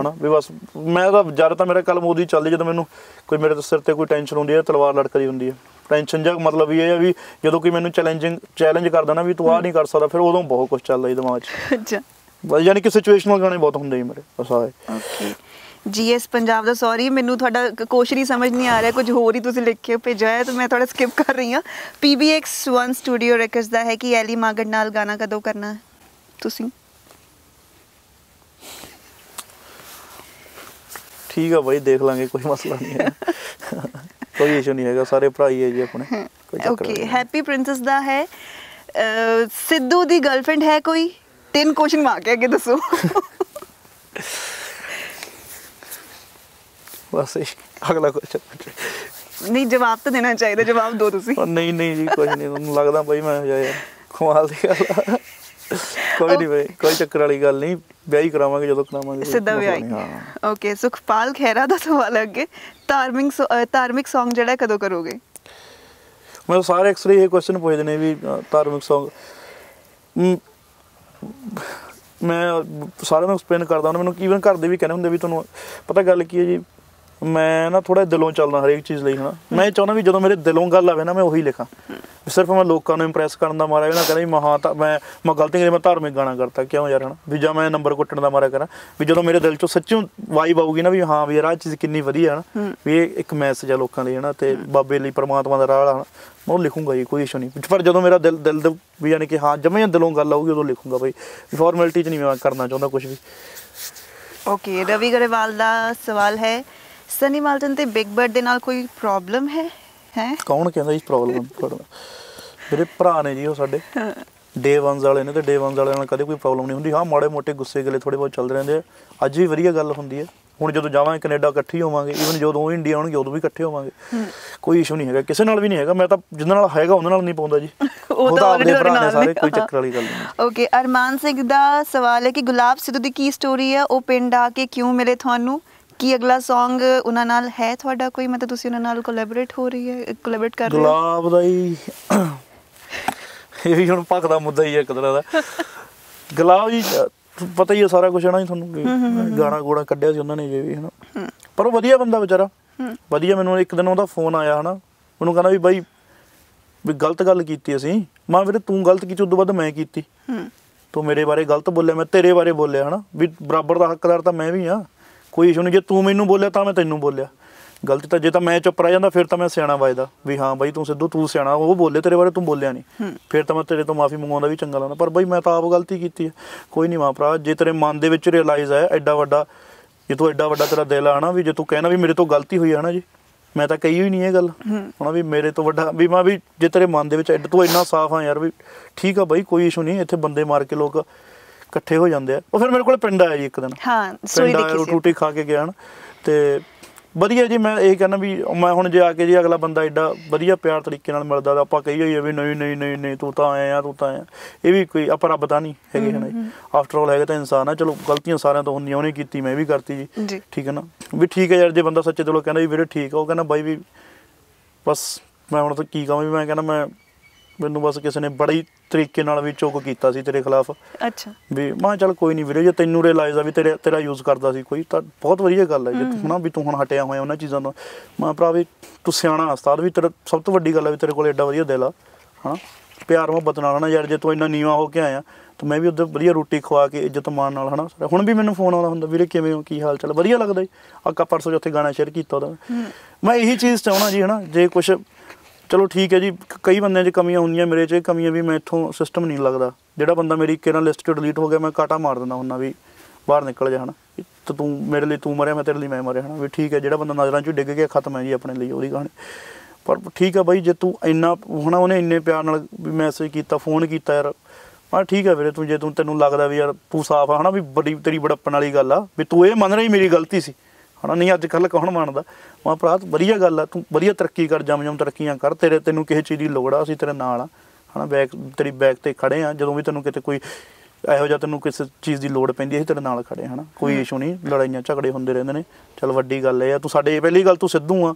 Speaker 2: ਹਨਾ? ਵੀ ਬਸ ਮੈਂ ਤਾਂ ਜ਼ਿਆਦਾਤਰ ਮੇਰਾ ਕਲਮ ਉਹਦੀ ਚੱਲਦੀ ਜਦੋਂ ਮੈਨੂੰ ਕੋਈ ਮੇਰੇ ਸਿਰ ਤੇ ਕੋਈ ਟੈਨਸ਼ਨ ਹੁੰਦੀ ਹੈ ਤਲਵਾਰ ਲੜਕਦੀ ਹੁੰਦੀ ਹੈ। ਟੈਨਸ਼ਨ ਜਾਂ ਮਤਲਬ ਇਹ ਹੈ ਵੀ ਜਦੋਂ ਕੋਈ ਮੈਨੂੰ ਚੈਲੰਜਿੰਗ ਚੈਲੰਜ ਕਰਦਾ ਨਾ ਵੀ ਤੂੰ ਆਹ ਨਹੀਂ ਕਰ ਸਕਦਾ ਫਿਰ ਉਦੋਂ ਬਹੁਤ ਕੁਝ ਚੱਲਦਾ ਜੀ ਦਿਮਾਗ 'ਚ।
Speaker 1: ਅੱਛਾ।
Speaker 2: ਬਸ ਯਾਨੀ ਕਿ ਸਿਚੁਏਸ਼ਨਲ ਗਾਣੇ ਬਹੁਤ ਹੁੰਦੇ ਜੀ ਮੇਰੇ ਬਸ
Speaker 1: ਓਕੇ ਜੀਐਸ ਪੰਜਾਬ ਦਾ ਸੌਰੀ ਮੈਨੂੰ ਤੁਹਾਡਾ ਹੀ ਸਮਝ ਨਹੀਂ ਆ ਰਿਹਾ ਕੁਝ ਹੋਰ ਹੀ ਤੁਸੀਂ ਲਿਖ ਕੇ ਭੇਜਿਆ ਹੈ ਤਾਂ ਮੈਂ ਥੋੜਾ ਸਕਿਪ ਕਰ ਰਹੀ ਹਾਂ। PBX 1 ਸਟੂਡੀਓ ਰੈਕਰਡਸ ਦਾ ਹੈ ਕਿ ਐਲੀ ਮਾਗੜ ਨਾਲ ਗਾਣਾ ਕਦੋਂ ਕਰਨਾ ਹੈ? ਤੁਸੀਂ?
Speaker 2: ਠੀਕ ਆ ਬਾਈ ਦੇਖ ਲਾਂਗੇ ਕੋਈ ਮਸਲਾ ਨਹੀਂ ਹੈ ਕੋਈ ਇਸ਼ੂ ਨਹੀਂ ਹੈਗਾ ਸਾਰੇ ਭਰਾ ਹੀ ਹੈ ਜੀ ਆਪਣੇ ਕੋਈ ਚੱਕਰ
Speaker 1: ਓਕੇ ਹੈਪੀ ਪ੍ਰਿੰਸੈਸ ਦਾ ਹੈ। ਸਿੱਧੂ ਦੀ ਗਰਲਫ੍ਰੈਂਡ ਹੈ ਕੋਈ? ਤਿੰਨ ਕੁਐਸਚਨ ਮਾਰ ਕੇ ਅੱਗੇ ਦੱਸੋ।
Speaker 2: ਬਸ ਇਹ ਅਗਲਾ ਕੁਐਸਚਨ
Speaker 1: ਨਹੀਂ ਜਵਾਬ ਤਾਂ ਦੇਣਾ ਚਾਹੀਦਾ ਜਵਾਬ ਦਿਓ ਤੁਸੀਂ।
Speaker 2: ਨਹੀਂ ਨਹੀਂ ਜੀ ਕੁਝ ਨਹੀਂ ਤੁਹਾਨੂੰ ਲੱਗਦਾ ਬਾਈ ਮੈਂ ਜਾ ਯਾਰ ਕਮਾਲ ਦੀ ਗੱਲ। ਕੋਈ ਨਹੀਂ ਬਾਈ ਕੋਈ ਚੱਕਰ ਵਾਲੀ ਗੱਲ ਨਹੀਂ ਵਿਆਹ ਹੀ ਕਰਾਵਾਂਗੇ ਜਦੋਂ ਕਰਾਵਾਂਗੇ। ਕੋਈ
Speaker 1: ਸਿੱਧਾ ਵਿਆਹ। ਓਕੇ ਸੁਖਪਾਲ ਖਹਿਰਾ ਦਾ ਸਵਾਲ ਅੱਗੇ। ਧਾਰਮਿਕ ਧਾਰਮਿਕ Song ਜਿਹੜਾ ਕਦੋਂ ਕਰੋਗੇ?
Speaker 2: ਮੈਨੂੰ ਸਾਰੇ ਅਕਸਰ ਇਹ ਕੁਐਸਚਨ ਪੁੱਛਦੇ ਨੇ ਵੀ ਧਾਰਮਿਕ Song ਮ, ਮੈਂ ਸਾਰਿਆਂ ਨੂੰ ਐਕਸਪਲੇਨ ਕਰਦਾ ਉਹਨਾਂ ਮੈਨੂੰ ਈਵਨ ਘਰ ਦੇ ਵੀ ਕਹਿੰਦੇ ਹੁੰਦੇ ਵੀ ਤੁਹਾਨੂੰ ਪਤਾ ਗੱਲ ਕੀ ਹੈ ਜੀ? ਮੈਂ ਨਾ ਥੋੜਾ ਦਿਲੋਂ ਚੱਲਦਾ ਹਰੇਕ ਚੀਜ਼ ਲਈ ਹਨਾ। ਮੈਂ ਇਹ ਚਾਹੁੰਦਾ ਵੀ ਜਦੋਂ ਮੇਰੇ ਦਿਲੋਂ ਗੱਲ ਆਵੇ ਨਾ ਮੈਂ ਉਹੀ ਲਿਖਾਂ। ਸਿਰਫ ਮੈਂ ਲੋਕਾਂ ਨੂੰ ਇੰਪ੍ਰੈਸ ਕਰਨ ਦਾ ਮਾਰਾ ਇਹ ਨਾ ਕਰਾਂ ਵੀ ਮੈਂ ਹਾਂ ਤਾਂ ਮੈਂ ਮੈਂ ਗਲਤੀ ਕਰੀ ਮੈਂ ਧਾਰਮਿਕ ਗਾਣਾ ਕਰਤਾ ਕਿਉਂ ਯਾਰ ਹਨਾ। ਵੀ ਜਾਂ ਮੈਂ ਨੰਬਰ ਕੁੱਟਣ ਦਾ ਮਾਰਾ ਕਰਾਂ। ਵੀ ਜਦੋਂ ਮੇਰੇ ਦਿਲ ਚੋਂ ਸੱਚੋਂ ਵਾਈਬ ਆਊਗੀ ਨਾ ਵੀ ਹਾਂ ਵੀ ਯਾਰ ਆਹ ਚੀਜ਼ ਕਿੰਨੀ ਵਧੀਆ ਹੈ। ਨਾ ਵੀ ਇਹ ਇੱਕ ਮੈਸੇਜ ਆ ਲੋਕਾਂ ਲਈ ਹਨਾ ਤੇ ਬਾਬੇ ਲਈ ਪਰਮਾਤਮਾ ਦਾ ਰਾਹ ਹਨਾ। ਮੈਂ ਉਹ ਲਿਖੂੰਗਾ ਜੀ ਕੋਈ ਇਸ਼ੂ ਨਹੀਂ। ਪਰ ਜਦੋਂ ਮੇਰਾ ਦਿਲ ਦਿਲ ਦੇ ਵੀ ਯਾਨੀ ਕਿ ਹਾਂ ਜਮੇ ਦਿਲੋਂ ਗੱਲ ਆਊਗੀ ਉਦੋਂ ਲਿਖੂੰਗਾ ਬਈ। ਫਾਰਮੈਲਿਟੀ ਚ ਨਹੀਂ ਮੈਂ ਕਰਨਾ ਚਾਹੁੰਦਾ ਕੁਝ ਵੀ।
Speaker 1: ਓਕੇ ਰਵੀ ਗਰੇਵਾਲ ਦਾ ਸਵਾਲ ਹੈ ਸਨੀ ਮਾਲਟਨ ਤੇ ਬਿਗ ਬਰਡ ਦੇ ਨਾਲ ਕੋਈ ਪ੍ਰੋਬਲਮ ਹੈ? ਹੈ?
Speaker 2: ਕੌਣ ਕਹਿੰਦਾ ਜੀ ਪ੍ਰੋਬਲਮ ਮੇਰੇ ਭਰਾ ਨੇ ਜੀ ਉਹ ਸਾਡੇ। ਡੇ 1 ਵਾਲੇ ਨੇ ਤੇ ਡੇ 1 ਵਾਲਿਆਂ ਨਾਲ ਕਦੇ ਕੋਈ ਪ੍ਰੋਬਲਮ ਨਹੀਂ ਹੁੰਦੀ। ਹਾਂ ਮਾੜੇ ਮੋਟੇ ਗੁੱਸੇ ਗਲੇ ਥੋੜੇ ਬਹੁਤ ਚੱਲਦੇ ਰਹਿੰਦੇ ਆ। ਅੱਜ ਵੀ ਵਧੀਆ ਗੱਲ ਹੁੰਦੀ ਹੈ। ਹੁਣ ਜਦੋਂ ਜਾਵਾਂਗੇ ਕੈਨੇਡਾ ਇਕੱਠੇ ਹੀ ਹੋਵਾਂਗੇ ਈਵਨ ਜਦੋਂ ਇੰਡੀਆ ਆਉਣਗੇ ਉਦੋਂ ਵੀ ਇਕੱਠੇ ਹੋਵਾਂਗੇ। ਕੋਈ ਇਸ਼ੂ ਨਹੀਂ ਹੈਗਾ। ਕਿਸੇ ਨਾਲ ਵੀ ਨਹੀਂ ਹੈਗਾ। ਮੈਂ ਤਾਂ ਜਿਹਦੇ ਨਾਲ ਹੈਗਾ ਉਹਦੇ ਨਾਲ ਨਹੀਂ ਪਾਉਂਦਾ ਜੀ।
Speaker 1: ਉਹ ਤਾਂ already
Speaker 2: ਭਰਾ ਨੇ ਸਾਰੇ। ਕੋਈ ਚੱਕਰ ਵਾਲੀ ਗੱਲ ਨਹੀਂ।
Speaker 1: ਓਕੇ ਅਰਮਾਨ ਸਿੰਘ ਦਾ ਸਵਾਲ ਹੈ ਕਿ ਗੁਲਾਬ ਸਿੱਧੂ ਦੀ ਕੀ ਸਟੋਰੀ ਹੈ? ਉਹ ਪਿੰਡ ਆ ਕੇ ਕਿਉਂ ਮਿਲੇ ਤੁਹਾਨੂੰ? ਕੀ ਅਗਲਾ Song ਉਹਨਾਂ ਨਾਲ ਹੈ ਤੁਹਾਡਾ ਕੋਈ? ਮਤਲਬ ਤੁਸੀਂ ਉਹਨਾਂ ਨਾਲ ਕੋਲੈਬੋਰੇਟ ਹੋ ਰਹੀ ਹੈ ਕੋਲੈਬੋਰੇਟ ਕਰ ਰਹੇ ਹੋ?
Speaker 2: ਗੁਲਾਬ ਦਾ ਹੀ ਇਹ ਵੀ ਹੁਣ ਭੱਖ ਦਾ ਮੁੱਦਾ ਹੀ ਹੈ ਇੱਕ ਤਰ੍ਹਾਂ ਦਾ। ਗੁਲਾਬ ਜੀ ਪਤਾ ਹੀ ਹੈ ਸਾਰਾ ਕੁਝ ਹੈ ਨਾ ਤੁਹਾਨੂੰ? ਗਾਣਾ ਗੋੜਾ ਕੱਢਿਆ ਸੀ ਉਹਨਾਂ ਨੇ ਜੇ ਵੀ ਹਨਾ ਪਰ ਉਹ ਵਧੀਆ ਬੰਦਾ ਵਿਚਾਰਾ। ਵਧੀਆ ਮੈਨੂੰ ਇੱਕ ਦਿਨ ਉਹਦਾ ਫੋਨ ਆਇਆ ਹਨਾ ਉਹਨੂੰ ਕਹਿੰਦਾ ਵੀ ਬਾਈ ਵੀ ਗਲਤ ਗੱਲ ਕੀਤੀ ਅਸੀਂ। ਮਾਂ ਵੀਰੇ ਤੂੰ ਗਲਤ ਕੀਤੀ ਉਦੋਂ ਬਾਅਦ ਮੈਂ ਕੀਤੀ।
Speaker 1: ਹੂੰ।
Speaker 2: ਤੂੰ ਮੇਰੇ ਬਾਰੇ ਗਲਤ ਬੋਲਿਆ ਮੈਂ ਤੇਰੇ ਬਾਰੇ ਬੋਲਿਆ ਹਨਾ ਵੀ ਬਰਾਬਰ ਦਾ ਹੱਕਦਾਰ ਤਾਂ ਮੈਂ ਵੀ ਆ ਕੋਈ ਇਸ਼ੂ ਨਹੀਂ ਜੇ ਤੂੰ ਮੈਨੂੰ ਬੋਲਿਆ ਤਾਂ ਮੈਂ ਤੈਨੂੰ ਬੋਲਿਆ। ਗਲਤੀ ਤਾਂ ਜੇ ਤਾਂ ਮੈਂ ਚੁੱਪ ਰਹਿ ਜਾਂਦਾ ਫਿਰ ਤਾਂ ਮੈਂ ਸਿਆਣਾ ਵੱਜਦਾ ਵੀ ਹਾਂ ਬਾਈ ਤੂੰ ਸਿੱਧੂ ਤੂੰ ਸਿਆਣਾ ਉਹ ਬੋਲੇ ਤੇਰੇ ਬਾਰੇ ਤੂੰ ਬੋਲਿਆ ਨਹੀਂ। ਫਿਰ ਤਾਂ ਮੈਂ ਤੇਰੇ ਤੋਂ ਮਾਫੀ ਮੰਗਵਾਉਂਦਾ ਵੀ ਚੰਗਾ ਲੱਗਦਾ ਪਰ ਬਾਈ ਮੈਂ ਤਾਂ ਆਪ ਗਲਤੀ ਕੀਤੀ ਹੈ। ਕੋਈ ਨਹੀਂ ਮਾਂ ਭਰਾ ਜੇ ਤੇਰੇ ਮਨ ਦੇ ਵਿੱਚ ਰਿਅਲਾਈਜ਼ ਹੈ ਐਡਾ ਵੱਡਾ ਜੇ ਤੂੰ ਐਡਾ ਵੱਡਾ ਤੇਰਾ ਦਿਲ ਆ ਨਾ ਵੀ ਜੇ ਤੂੰ ਕਹਿਣਾ ਵੀ ਮੇਰੇ ਤੋਂ ਗਲਤੀ ਹੋਈ ਹੈ ਨਾ ਜੀ ਮੈਂ ਤਾਂ ਕਹੀ ਹੋਈ ਨਹੀਂ ਇਹ ਗੱਲ। ਹੁਣ ਵੀ ਮੇਰੇ ਤੋਂ ਵੱਡਾ ਵੀ ਮੈਂ ਵੀ ਜੇ ਤੇਰੇ ਮਨ ਦੇ ਵਿੱਚ ਐਡ ਤੂੰ ਇੰਨਾ ਸਾਫ਼ ਆ ਯਾਰ ਵੀ ਠੀਕ ਆ ਬਾਈ ਕੋਈ ਇਸ਼ੂ ਨਹੀਂ ਇੱਥੇ ਬੰਦੇ ਮਾਰ ਕੇ ਲੋਕ ਇਕੱਠੇ ਹੋ ਜਾਂਦੇ ਆ। ਉਹ ਫਿਰ ਮੇਰੇ ਕੋਲ ਪਿੰਡ ਆਇਆ ਜੀ ਇੱਕ ਦਿਨ।
Speaker 1: ਹਾਂ ਸੋਈ ਦੇਖੀ ਸੀ।
Speaker 2: ਟੂਟੀ ਖਾ ਕੇ ਗਿਆ ਹਨ ਤੇ ਵਧੀਆ ਜੀ ਮੈਂ ਇਹ ਕਹਿੰਦਾ ਵੀ ਮੈਂ ਹੁਣ ਜੇ ਆ ਕੇ ਜੀ ਅਗਲਾ ਬੰਦਾ ਐਡਾ ਵਧੀਆ ਪਿਆਰ ਤਰੀਕੇ ਨਾਲ ਮਿਲਦਾ ਤਾਂ ਆਪਾਂ ਕਹੀ ਹੋਈਏ ਵੀ ਨਹੀਂ ਨਹੀਂ ਨਹੀਂ ਨਹੀਂ ਤੂੰ ਤਾਂ ਆਇਆ ਆ ਤੂੰ ਤਾਂ ਆਇਆ ਇਹ ਵੀ ਕੋਈ ਆਪਾਂ ਰੱਬ ਤਾਂ ਨਹੀਂ ਹੈਗੇ ਹਨ ਆਫਟਰ ਆਲ ਹੈਗਾ ਤਾਂ ਇਨਸਾਨ ਆ। ਚਲੋ ਗਲਤੀਆਂ ਸਾਰਿਆਂ ਤੋਂ ਹੁੰਦੀਆਂ ਉਹਨੇ ਕੀਤੀ ਮੈਂ ਵੀ ਕਰਤੀ ਜੀ।
Speaker 1: ਜੀ।
Speaker 2: ਠੀਕ ਹੈ ਨਾ? ਵੀ ਠੀਕ ਹੈ ਯਾਰ ਜੇ ਬੰਦਾ ਸੱਚੇ ਦਿਲੋਂ ਕਹਿੰਦਾ ਵੀ ਵੀਰੇ ਠੀਕ ਆ ਉਹ ਕਹਿੰਦਾ ਬਾਈ ਵੀ ਬਸ ਮੈਂ ਹੁਣ ਤਾਂ ਕੀ ਕਹਾਂ ਵੀ ਮੈਂ ਕਹਿੰਦਾ ਮੈਂ ਮੈਨੂੰ ਬਸ ਕਿਸੇ ਨੇ ਬੜੀ ਤਰੀਕੇ ਨਾਲ ਵੀ ਚੁੱਕ ਕੀਤਾ ਸੀ ਤੇਰੇ ਖਿਲਾਫ।
Speaker 1: ਅੱਛਾ।
Speaker 2: ਵੀ ਮੈਂ ਚੱਲ ਕੋਈ ਨਹੀਂ ਵੀਰੇ ਜੇ ਤੈਨੂੰ ਰਿਅਲਾਈਜ਼ ਆ ਵੀ ਤੇਰੇ ਤੇਰਾ ਯੂਜ਼ ਕਰਦਾ ਸੀ ਕੋਈ ਤਾਂ ਬਹੁਤ ਵਧੀਆ ਗੱਲ ਹੈ ਜੇ ਤੂੰ ਨਾ ਵੀ ਤੂੰ ਹੁਣ ਹਟਿਆ ਹੋਇਆ ਉਹਨਾਂ ਚੀਜ਼ਾਂ ਤੋਂ ਮੈਂ ਭਰਾ ਵੀ ਤੂੰ ਸਿਆਣਾ ਉਸਤਾਦ ਵੀ ਤੇਰਾ ਸਭ ਤੋਂ ਵੱਡੀ ਗੱਲ ਹੈ ਵੀ ਤੇਰੇ ਕੋਲ ਐਡਾ ਵਧੀਆ ਦਿਲ ਆ ਹਾਂ। ਪਿਆਰ ਮੁਹੱਬਤ ਨਾਲ ਨਾ ਯਾਰ ਜੇ ਤੂੰ ਇੰਨਾ ਨੀਵਾ ਹੋ ਕੇ ਆਇਆ ਤਾਂ ਮੈਂ ਵੀ ਉਧਰ ਵਧੀਆ ਰੋਟੀ ਖਵਾ ਕੇ ਇੱਜ਼ਤ ਮਾਣ ਨਾਲ ਹਨਾ। ਹੁਣ ਵੀ ਮੈਨੂੰ ਫੋਨ ਆਉਂਦਾ ਹੁੰਦਾ ਵੀਰੇ ਕਿਵੇਂ ਹੋ ਕੀ ਹਾਲ ਚਾਲ? ਵਧੀਆ ਲੱਗਦਾ ਜੀ ਆਕਾ ਪਰਸੋਂ ਜਿੱਥੇ ਗਾਣਾ ਸ਼ੇਅਰ ਕੀਤਾ ਉਹਦਾ। ਮੈਂ ਇਹੀ ਚੀਜ਼ ਚਾਹਣਾ ਜੀ ਹਨਾ ਜੇ ਕੁਝ ਚਲੋ ਠੀਕ ਹੈ ਜੀ ਕਈ ਬੰਦਿਆਂ 'ਚ ਕਮੀਆਂ ਹੁੰਦੀਆਂ, ਮੇਰੇ 'ਚ ਇਹ ਕਮੀਆਂ ਵੀ ਮੈਂ ਇੱਥੋਂ ਸਿਸਟਮ ਨਹੀਂ ਲੱਗਦਾ। ਜਿਹੜਾ ਬੰਦਾ ਮੇਰੀ ਇੱਕ ਨਾਲ ਲਿਸਟ 'ਚੋਂ ਡਿਲੀਟ ਹੋ ਗਿਆ, ਮੈਂ ਕਾਟਾ ਮਾਰ ਦਿੰਦਾ ਹੁੰਦਾ ਵੀ ਬਾਹਰ ਨਿਕਲ ਜਾ ਹਨਾ। ਵੀ ਤੇ, ਤੂੰ ਮੇਰੇ ਲਈ ਤੂੰ ਮਰਿਆ, ਮੈਂ ਤੇਰੇ ਲਈ ਮੈਂ ਮਰਿਆ ਹਨਾ। ਵੀ ਠੀਕ ਹੈ, ਜਿਹੜਾ ਬੰਦਾ ਨਜ਼ਰਾਂ 'ਚੋਂ ਡਿੱਗ ਗਿਆ, ਖਤਮ ਹੈ ਜੀ ਆਪਣੇ ਲਈ ਉਹਦੀ ਕਹਾਣੀ। ਪਰ ਠੀਕ ਹੈ ਬਾਈ, ਜੇ ਤੂੰ ਇੰਨਾ, ਹੁਣ ਉਹਨੇ ਇੰਨੇ ਪਿਆਰ ਨਾਲ ਵੀ ਮੈਸੇਜ ਕੀਤਾ ਫੋਨ ਕੀਤਾ ਯਾਰ, ਮੈਂ ਠੀਕ ਹੈ ਵੀਰੇ ਤੂੰ, ਜੇ ਤੂੰ ਤੈਨੂੰ ਲੱਗਦਾ ਵੀ ਯਾਰ ਤੂੰ ਸਾਫ਼ ਆ ਹਨਾ, ਵੀ ਬੜੀ, ਤੇਰੀ ਬੜੱਪਣ ਵਾਲੀ ਗੱਲ ਆ, ਵੀ ਤੂੰ ਇਹ ਮੰਨ ਰਹੀ ਮੇਰੀ ਗਲਤੀ ਸੀ। ਹਨਾ ਨਹੀਂ ਅੱਜ ਕੱਲ ਕੌਣ ਮੰਨਦਾ? ਮੈਂ ਭਰਾ ਵਧੀਆ ਗੱਲ ਆ ਤੂੰ ਵਧੀਆ ਤਰੱਕੀ ਕਰ ਜਮ ਜਮ ਤਰੱਕੀਆਂ ਕਰ ਤੇਰੇ ਤੈਨੂੰ ਕਿਸੇ ਚੀਜ਼ ਦੀ ਲੋੜ ਆ ਅਸੀਂ ਤੇਰੇ ਨਾਲ ਆ। ਹਨਾ ਬੈਕ ਤੇਰੀ ਬੈਕ ਤੇ ਖੜੇ ਆ ਜਦੋਂ ਵੀ ਤੈਨੂੰ ਕਿਤੇ ਕੋਈ ਇਹੋ ਜਿਹਾ ਤੈਨੂੰ ਕਿਸੇ ਚੀਜ਼ ਦੀ ਲੋੜ ਪੈਂਦੀ ਹੈ ਤੇਰੇ ਨਾਲ ਖੜੇ ਹਨਾ ਕੋਈ ਇਸ਼ੂ ਨਹੀਂ ਲੜਾਈਆਂ ਝਗੜੇ ਹੁੰਦੇ ਰਹਿੰਦੇ ਨੇ। ਚਲ ਵੱਡੀ ਗੱਲ ਇਹ ਆ ਤੂੰ ਸਾਡੇ ਪਹਿਲੀ ਗੱਲ ਤੂੰ ਸਿੱਧੂ ਆ।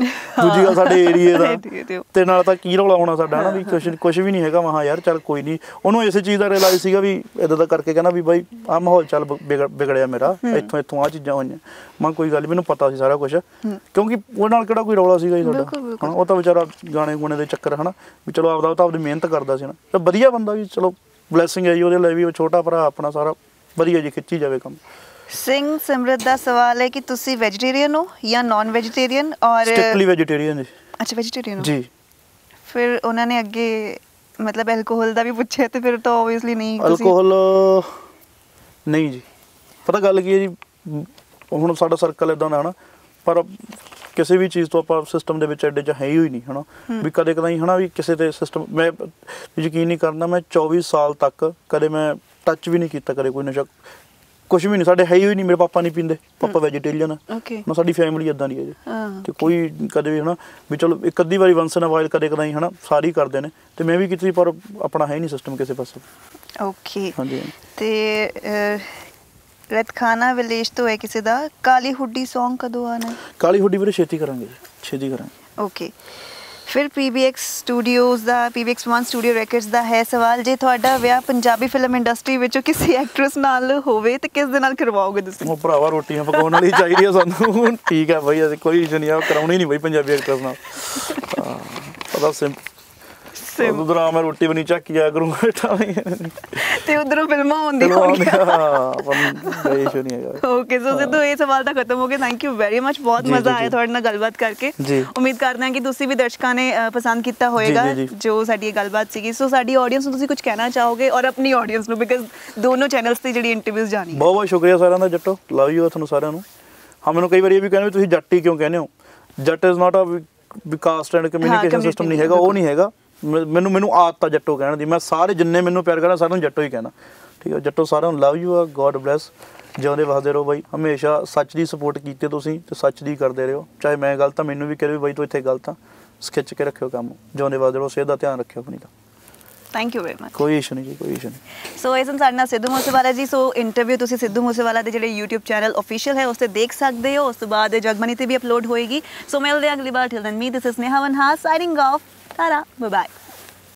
Speaker 2: ਦੂਜੀ ਗੱਲ ਸਾਡੇ ਏਰੀਏ ਦਾ। ਤੇ ਨਾਲ ਤਾਂ ਕੀ ਰੌਲਾ ਹੋਣਾ ਸਾਡਾ ਹਨਾ ਵੀ ਕੁਛ ਕੁਛ ਵੀ ਨਹੀਂ ਹੈਗਾ ਮਹਾ ਯਾਰ ਚੱਲ ਕੋਈ ਨਹੀਂ। ਉਹਨੂੰ ਇਸੇ ਚੀਜ਼ ਦਾ ਰਿਅਲਾਈਜ਼ ਸੀਗਾ ਵੀ ਇਦਾਂ ਦਾ ਕਰਕੇ ਕਹਿੰਦਾ ਵੀ ਬਾਈ ਆ ਮਾਹੌਲ ਚੱਲ ਵਿਗੜਿਆ ਮੇਰਾ। ਇੱਥੋਂ ਇੱਥੋਂ ਆ ਚੀਜ਼ਾਂ ਹੋਈਆਂ। ਮੈਂ ਕੋਈ ਗੱਲ ਮੈਨੂੰ ਪਤਾ ਸੀ ਸਾਰਾ ਕੁਝ ਕਿਉਂਕਿ ਉਹ ਨਾਲ ਕਿਹੜਾ ਕੋਈ ਰੌਲਾ ਸੀਗਾ ਜੀ
Speaker 1: ਬਿਲਕੁਲ।
Speaker 2: ਹਾਂ ਉਹ ਤਾਂ ਵਿਚਾਰਾ ਗਾਣੇ ਗੁਣੇ ਦੇ ਚੱਕਰ ਹਨਾ। ਵੀ ਚਲੋ ਆਪਦਾ ਤਾਂ ਆਪਦੀ ਮਿਹਨਤ ਕਰਦਾ ਸੀ ਨਾ। ਤੇ ਵਧੀਆ ਬੰਦਾ ਵੀ ਚਲੋ ਬਲੇਸਿੰਗ ਹੈ ਜੀ ਉਹਦੇ ਲਈ ਵੀ ਉਹ ਛੋਟਾ ਭਰਾ ਆਪਣਾ ਸਾਰਾ ਵਧੀਆ ਜੀ ਖਿੱਚੀ ਜਾਵੇ ਕੰਮ।
Speaker 1: ਸਿੰਘ ਸਿਮਰਤ ਦਾ ਸਵਾਲ ਹੈ ਕਿ ਤੁਸੀਂ ਵੈਜੀਟੇਰੀਅਨ ਹੋ ਜਾਂ ਨਾਨ ਵੈਜੀਟੇਰੀਅਨ ਔਰ
Speaker 2: ਸਟ੍ਰਿਕਟਲੀ ਵੈਜੀਟੇਰੀਅਨ ਜੀ।
Speaker 1: ਅੱਛਾ ਵੈਜੀਟੇਰੀਅਨ ਹੋ।
Speaker 2: ਜੀ।
Speaker 1: ਫਿਰ ਉਹਨਾਂ ਨੇ ਅੱਗੇ ਮਤਲਬ ਐਲਕੋਹਲ ਦਾ ਵੀ ਪੁੱਛਿਆ ਤੇ ਫਿਰ ਤਾਂ ਆਬਵੀਅਸਲੀ ਨਹੀਂ ਤੁਸੀਂ
Speaker 2: ਅਲਕੋਹਲ ਨਹੀਂ ਜੀ। ਪਤਾ ਗੱਲ ਕੀ ਹੈ ਜੀ? ਹੁਣ ਸਾਡਾ ਸਰਕਲ ਇਦਾਂ ਦਾ ਹਨਾ ਪਰ ਕਿਸੇ ਵੀ ਚੀਜ਼ ਤੋਂ ਆਪਾਂ ਸਿਸਟਮ ਦੇ ਵਿੱਚ ਐਡੇ ਚ ਹੈ ਹੀ ਨਹੀਂ ਹਨਾ? ਵੀ ਕਦੇ ਕਦਾਈ ਹਨਾ ਵੀ ਕਿਸੇ ਤੇ ਸਿਸਟਮ ਮੈਂ ਯਕੀਨ ਨਹੀਂ ਕਰਨਾ ਮੈਂ 24 ਸਾਲ ਤੱਕ ਕਦੇ ਮੈਂ ਟੱਚ ਵੀ ਨਹੀਂ ਕੀਤਾ ਕਦੇ ਕੋਈ ਨਸ਼ਾ ਕੁਝ ਵੀ ਨਹੀਂ ਸਾਡੇ ਹੈ ਹੀ ਨਹੀਂ ਮੇਰੇ ਪਾਪਾ ਨਹੀਂ ਪੀਂਦੇ ਪਾਪਾ ਵੈਜੀਟੇਰੀਅਨ ਆ।
Speaker 1: ਓਕੇ
Speaker 2: ਨਾ ਸਾਡੀ ਫੈਮਿਲੀ ਇਦਾਂ ਦੀ ਹੈ ਜੀ।
Speaker 1: ਹਾਂ
Speaker 2: ਤੇ ਕੋਈ ਕਦੇ ਵੀ ਹਨਾ ਵੀ ਚਲੋ ਇੱਕ ਅੱਧੀ ਵਾਰੀ ਵੰਸ ਇਨ ਵਾਈਲ ਕਦੇ ਕਦਾਈ ਹਨਾ ਸਾਰੇ ਕਰਦੇ ਨੇ। ਤੇ ਮੈਂ ਵੀ ਕੀਤੀ ਪਰ ਆਪਣਾ ਹੈ ਨਹੀਂ ਸਿਸਟਮ ਕਿਸੇ ਪਾਸੇ।
Speaker 1: ਓਕੇ
Speaker 2: ਹਾਂਜੀ।
Speaker 1: ਤੇ ਰਤਖਾਨਾ ਵਿਲੇਜ ਤੋਂ ਹੈ ਕਿਸੇ ਦਾ? ਕਾਲੀ ਹੁੱਡੀ Song ਕਦੋਂ ਆਣਾ
Speaker 2: ਕਾਲੀ ਹੁੱਡੀ ਵੀਰੇ ਛੇਤੀ ਕਰਾਂਗੇ ਛੇਤੀ ਕਰਾਂਗੇ।
Speaker 1: ਓਕੇ ਫਿਰ PBX ਸਟੂਡੀਓਜ਼ ਦਾ PBX1 ਸਟੂਡੀਓ ਰੈਕਰਡਸ ਦਾ ਹੈ ਸਵਾਲ, ਜੇ ਤੁਹਾਡਾ ਵਿਆਹ ਪੰਜਾਬੀ ਫਿਲਮ ਇੰਡਸਟਰੀ ਵਿੱਚੋਂ ਕਿਸੇ ਐਕਟਰੈਸ ਨਾਲ ਹੋਵੇ, ਤੇ ਕਿਸ ਦੇ ਨਾਲ ਕਰਵਾਓਗੇ ਤੁਸੀਂ?
Speaker 2: ਉਹ ਭਰਾਵਾ, ਰੋਟੀਆਂ ਪਕਾਉਣ ਵਾਲੀ ਚਾਹੀਦੀ ਆ ਸਾਨੂੰ। ਠੀਕ ਆ ਬਈ, ਅਸੀਂ ਕੋਈ ਇਸ਼ੂ ਨਹੀਂ ਆ, ਕਰਾਉਣੀ ਨਹੀਂ ਬਈ ਪੰਜਾਬੀ ਐਕਟਰਸ ਨਾਲ। ਪਤਾ ਸਿੰ
Speaker 1: ਸੇਮ
Speaker 2: ਉਧਰ ਆ ਮੈਂ ਰੋਟੀ ਬਣੀ ਚੱਕ ਜਾ ਕਰੂੰਗਾ ਬੈਠਾ
Speaker 1: ਤੇ ਉਧਰੋਂ ਫਿਲਮਾਂ
Speaker 2: ਆਉਂਦੀਆਂ
Speaker 1: ਹੋਣਗੀਆਂ
Speaker 2: ਹਾਂ ਇਸ਼ੂ ਨਹੀਂ ਹੈਗਾ
Speaker 1: ਓਕੇ ਸੋ ਸਿੱਧੂ ਇਹ ਸਵਾਲ ਤਾਂ ਖਤਮ ਹੋ ਗਏ ਥੈਂਕ ਯੂ ਵੈਰੀ ਮਚ ਬਹੁਤ ਮਜ਼ਾ ਆਇਆ ਤੁਹਾਡੇ ਨਾਲ ਗੱਲਬਾਤ ਕਰਕੇ। ਉਮੀਦ ਕਰਦੇ ਹਾਂ ਕਿ ਤੁਸੀਂ ਵੀ ਦਰਸ਼ਕਾਂ ਨੇ ਪਸੰਦ ਕੀਤਾ ਹੋਵੇਗਾ
Speaker 2: ਜੋ
Speaker 1: ਸਾਡੀ ਇਹ ਗੱਲਬਾਤ ਸੀਗੀ। ਸੋ ਸਾਡੀ ਆਡੀਅנס ਨੂੰ ਤੁਸੀਂ ਕੁਝ ਕਹਿਣਾ ਚਾਹੋਗੇ ਔਰ ਆਪਣੀ ਆਡੀਅנס ਨੂੰ? ਬਿਕਾਜ਼ ਦੋਨੋਂ ਚੈਨਲਸ ਤੇ ਜਿਹੜੀ ਇੰਟਰਵਿਊਜ਼ ਜਾਣੀ
Speaker 2: ਬਹੁਤ ਬਹੁਤ ਸ਼ੁਕਰੀਆ ਸਾਰਿਆਂ ਦਾ ਜੱਟੋ। ਲਵ ਯੂ ਤੁਹਾਨੂੰ ਸਾਰਿਆਂ ਨੂੰ। ਹਾਂ ਮੈਨੂੰ ਕਈ ਵਾਰੀ ਇਹ ਵੀ ਕਹਿੰਦੇ ਤੁਸੀਂ ਜੱਟੀ ਕਿਉਂ ਕਹਿੰਦੇ ਹੋ? Jatt is not a caste and
Speaker 1: communication
Speaker 2: system ਨਹੀਂ ਹੈਗਾ ਉਹ ਨਹੀਂ ਹੈਗਾ। ਮੈਨੂੰ ਮੈਨੂੰ ਆਦਤ ਆ ਜੱਟੋ ਕਹਿਣ ਦੀ। ਮੈਂ ਸਾਰੇ ਜਿੰਨੇ ਮੈਨੂੰ ਪਿਆਰ ਕਰਨਾ ਸਾਰਿਆਂ ਨੂੰ ਜੱਟੋ ਹੀ ਕਹਿਣਾ। ਠੀਕ ਹੈ ਜੱਟੋ ਸਾਰਿਆਂ ਨੂੰ ਲਵ ਯੂ ਆ ਗੋਡ ਬlesਸ ਜਿਉਂਦੇ ਵਸਦੇ ਰਹੋ ਬਾਈ। ਹਮੇਸ਼ਾ ਸੱਚ ਦੀ ਸਪੋਰਟ ਕੀਤੀ ਤੁਸੀਂ ਤੇ ਸੱਚ ਦੀ ਕਰਦੇ ਰਹੋ। ਚਾਹੇ ਮੈਂ ਗਲਤ ਆ ਮੈਨੂੰ ਵੀ ਕਹੇ ਵੀ ਬਾਈ ਤੂੰ ਇੱਥੇ ਗਲਤ ਆ। ਖਿੱਚ ਕੇ ਰੱਖਿਓ ਕੰਮ। ਜਿਉਂਦੇ ਵਸਦੇ ਰਹੋ ਸਿਹਤ ਦਾ ਧਿਆਨ ਰੱਖਿਓ ਆਪਣੀ ਦਾ
Speaker 1: ਥੈਂਕ ਯੂ ਵੈਰੀ ਮਚ
Speaker 2: ਕੋਈ ਇਸ਼ੂ ਨਹੀਂ ਜੀ ਕੋਈ ਇਸ਼ੂ ਨਹੀਂ।
Speaker 1: ਸੋ ਇਹ ਸਨ ਸਾਡੇ ਨਾਲ ਸਿੱਧੂ ਮੂਸੇਵਾਲਾ ਜੀ ਸੋ ਇੰਟਰਵਿਊ ਤੁਸੀਂ ਸਿੱਧੂ ਮੂਸੇਵਾਲਾ ਦੇ ਜਿਹੜੇ YouTube ਚੈਨਲ ਅਫੀਸ਼ੀਅਲ ਹੈ ਉਸ ਤੇ ਦੇਖ ਸਕਦੇ ਹੋ। ਉਸ ਤੋਂ ਬਾਅਦ ਜਗਮਨੀ ਤੇ ਵੀ ਅਪਲੋਡ ਹੋਏਗੀ। ਸੋ ਮਿਲਦੇ ਅਗਲੀ ਵਾਰ। Till then me this is Neha ਵਨਹਾ signing off Ta-da, bye-bye.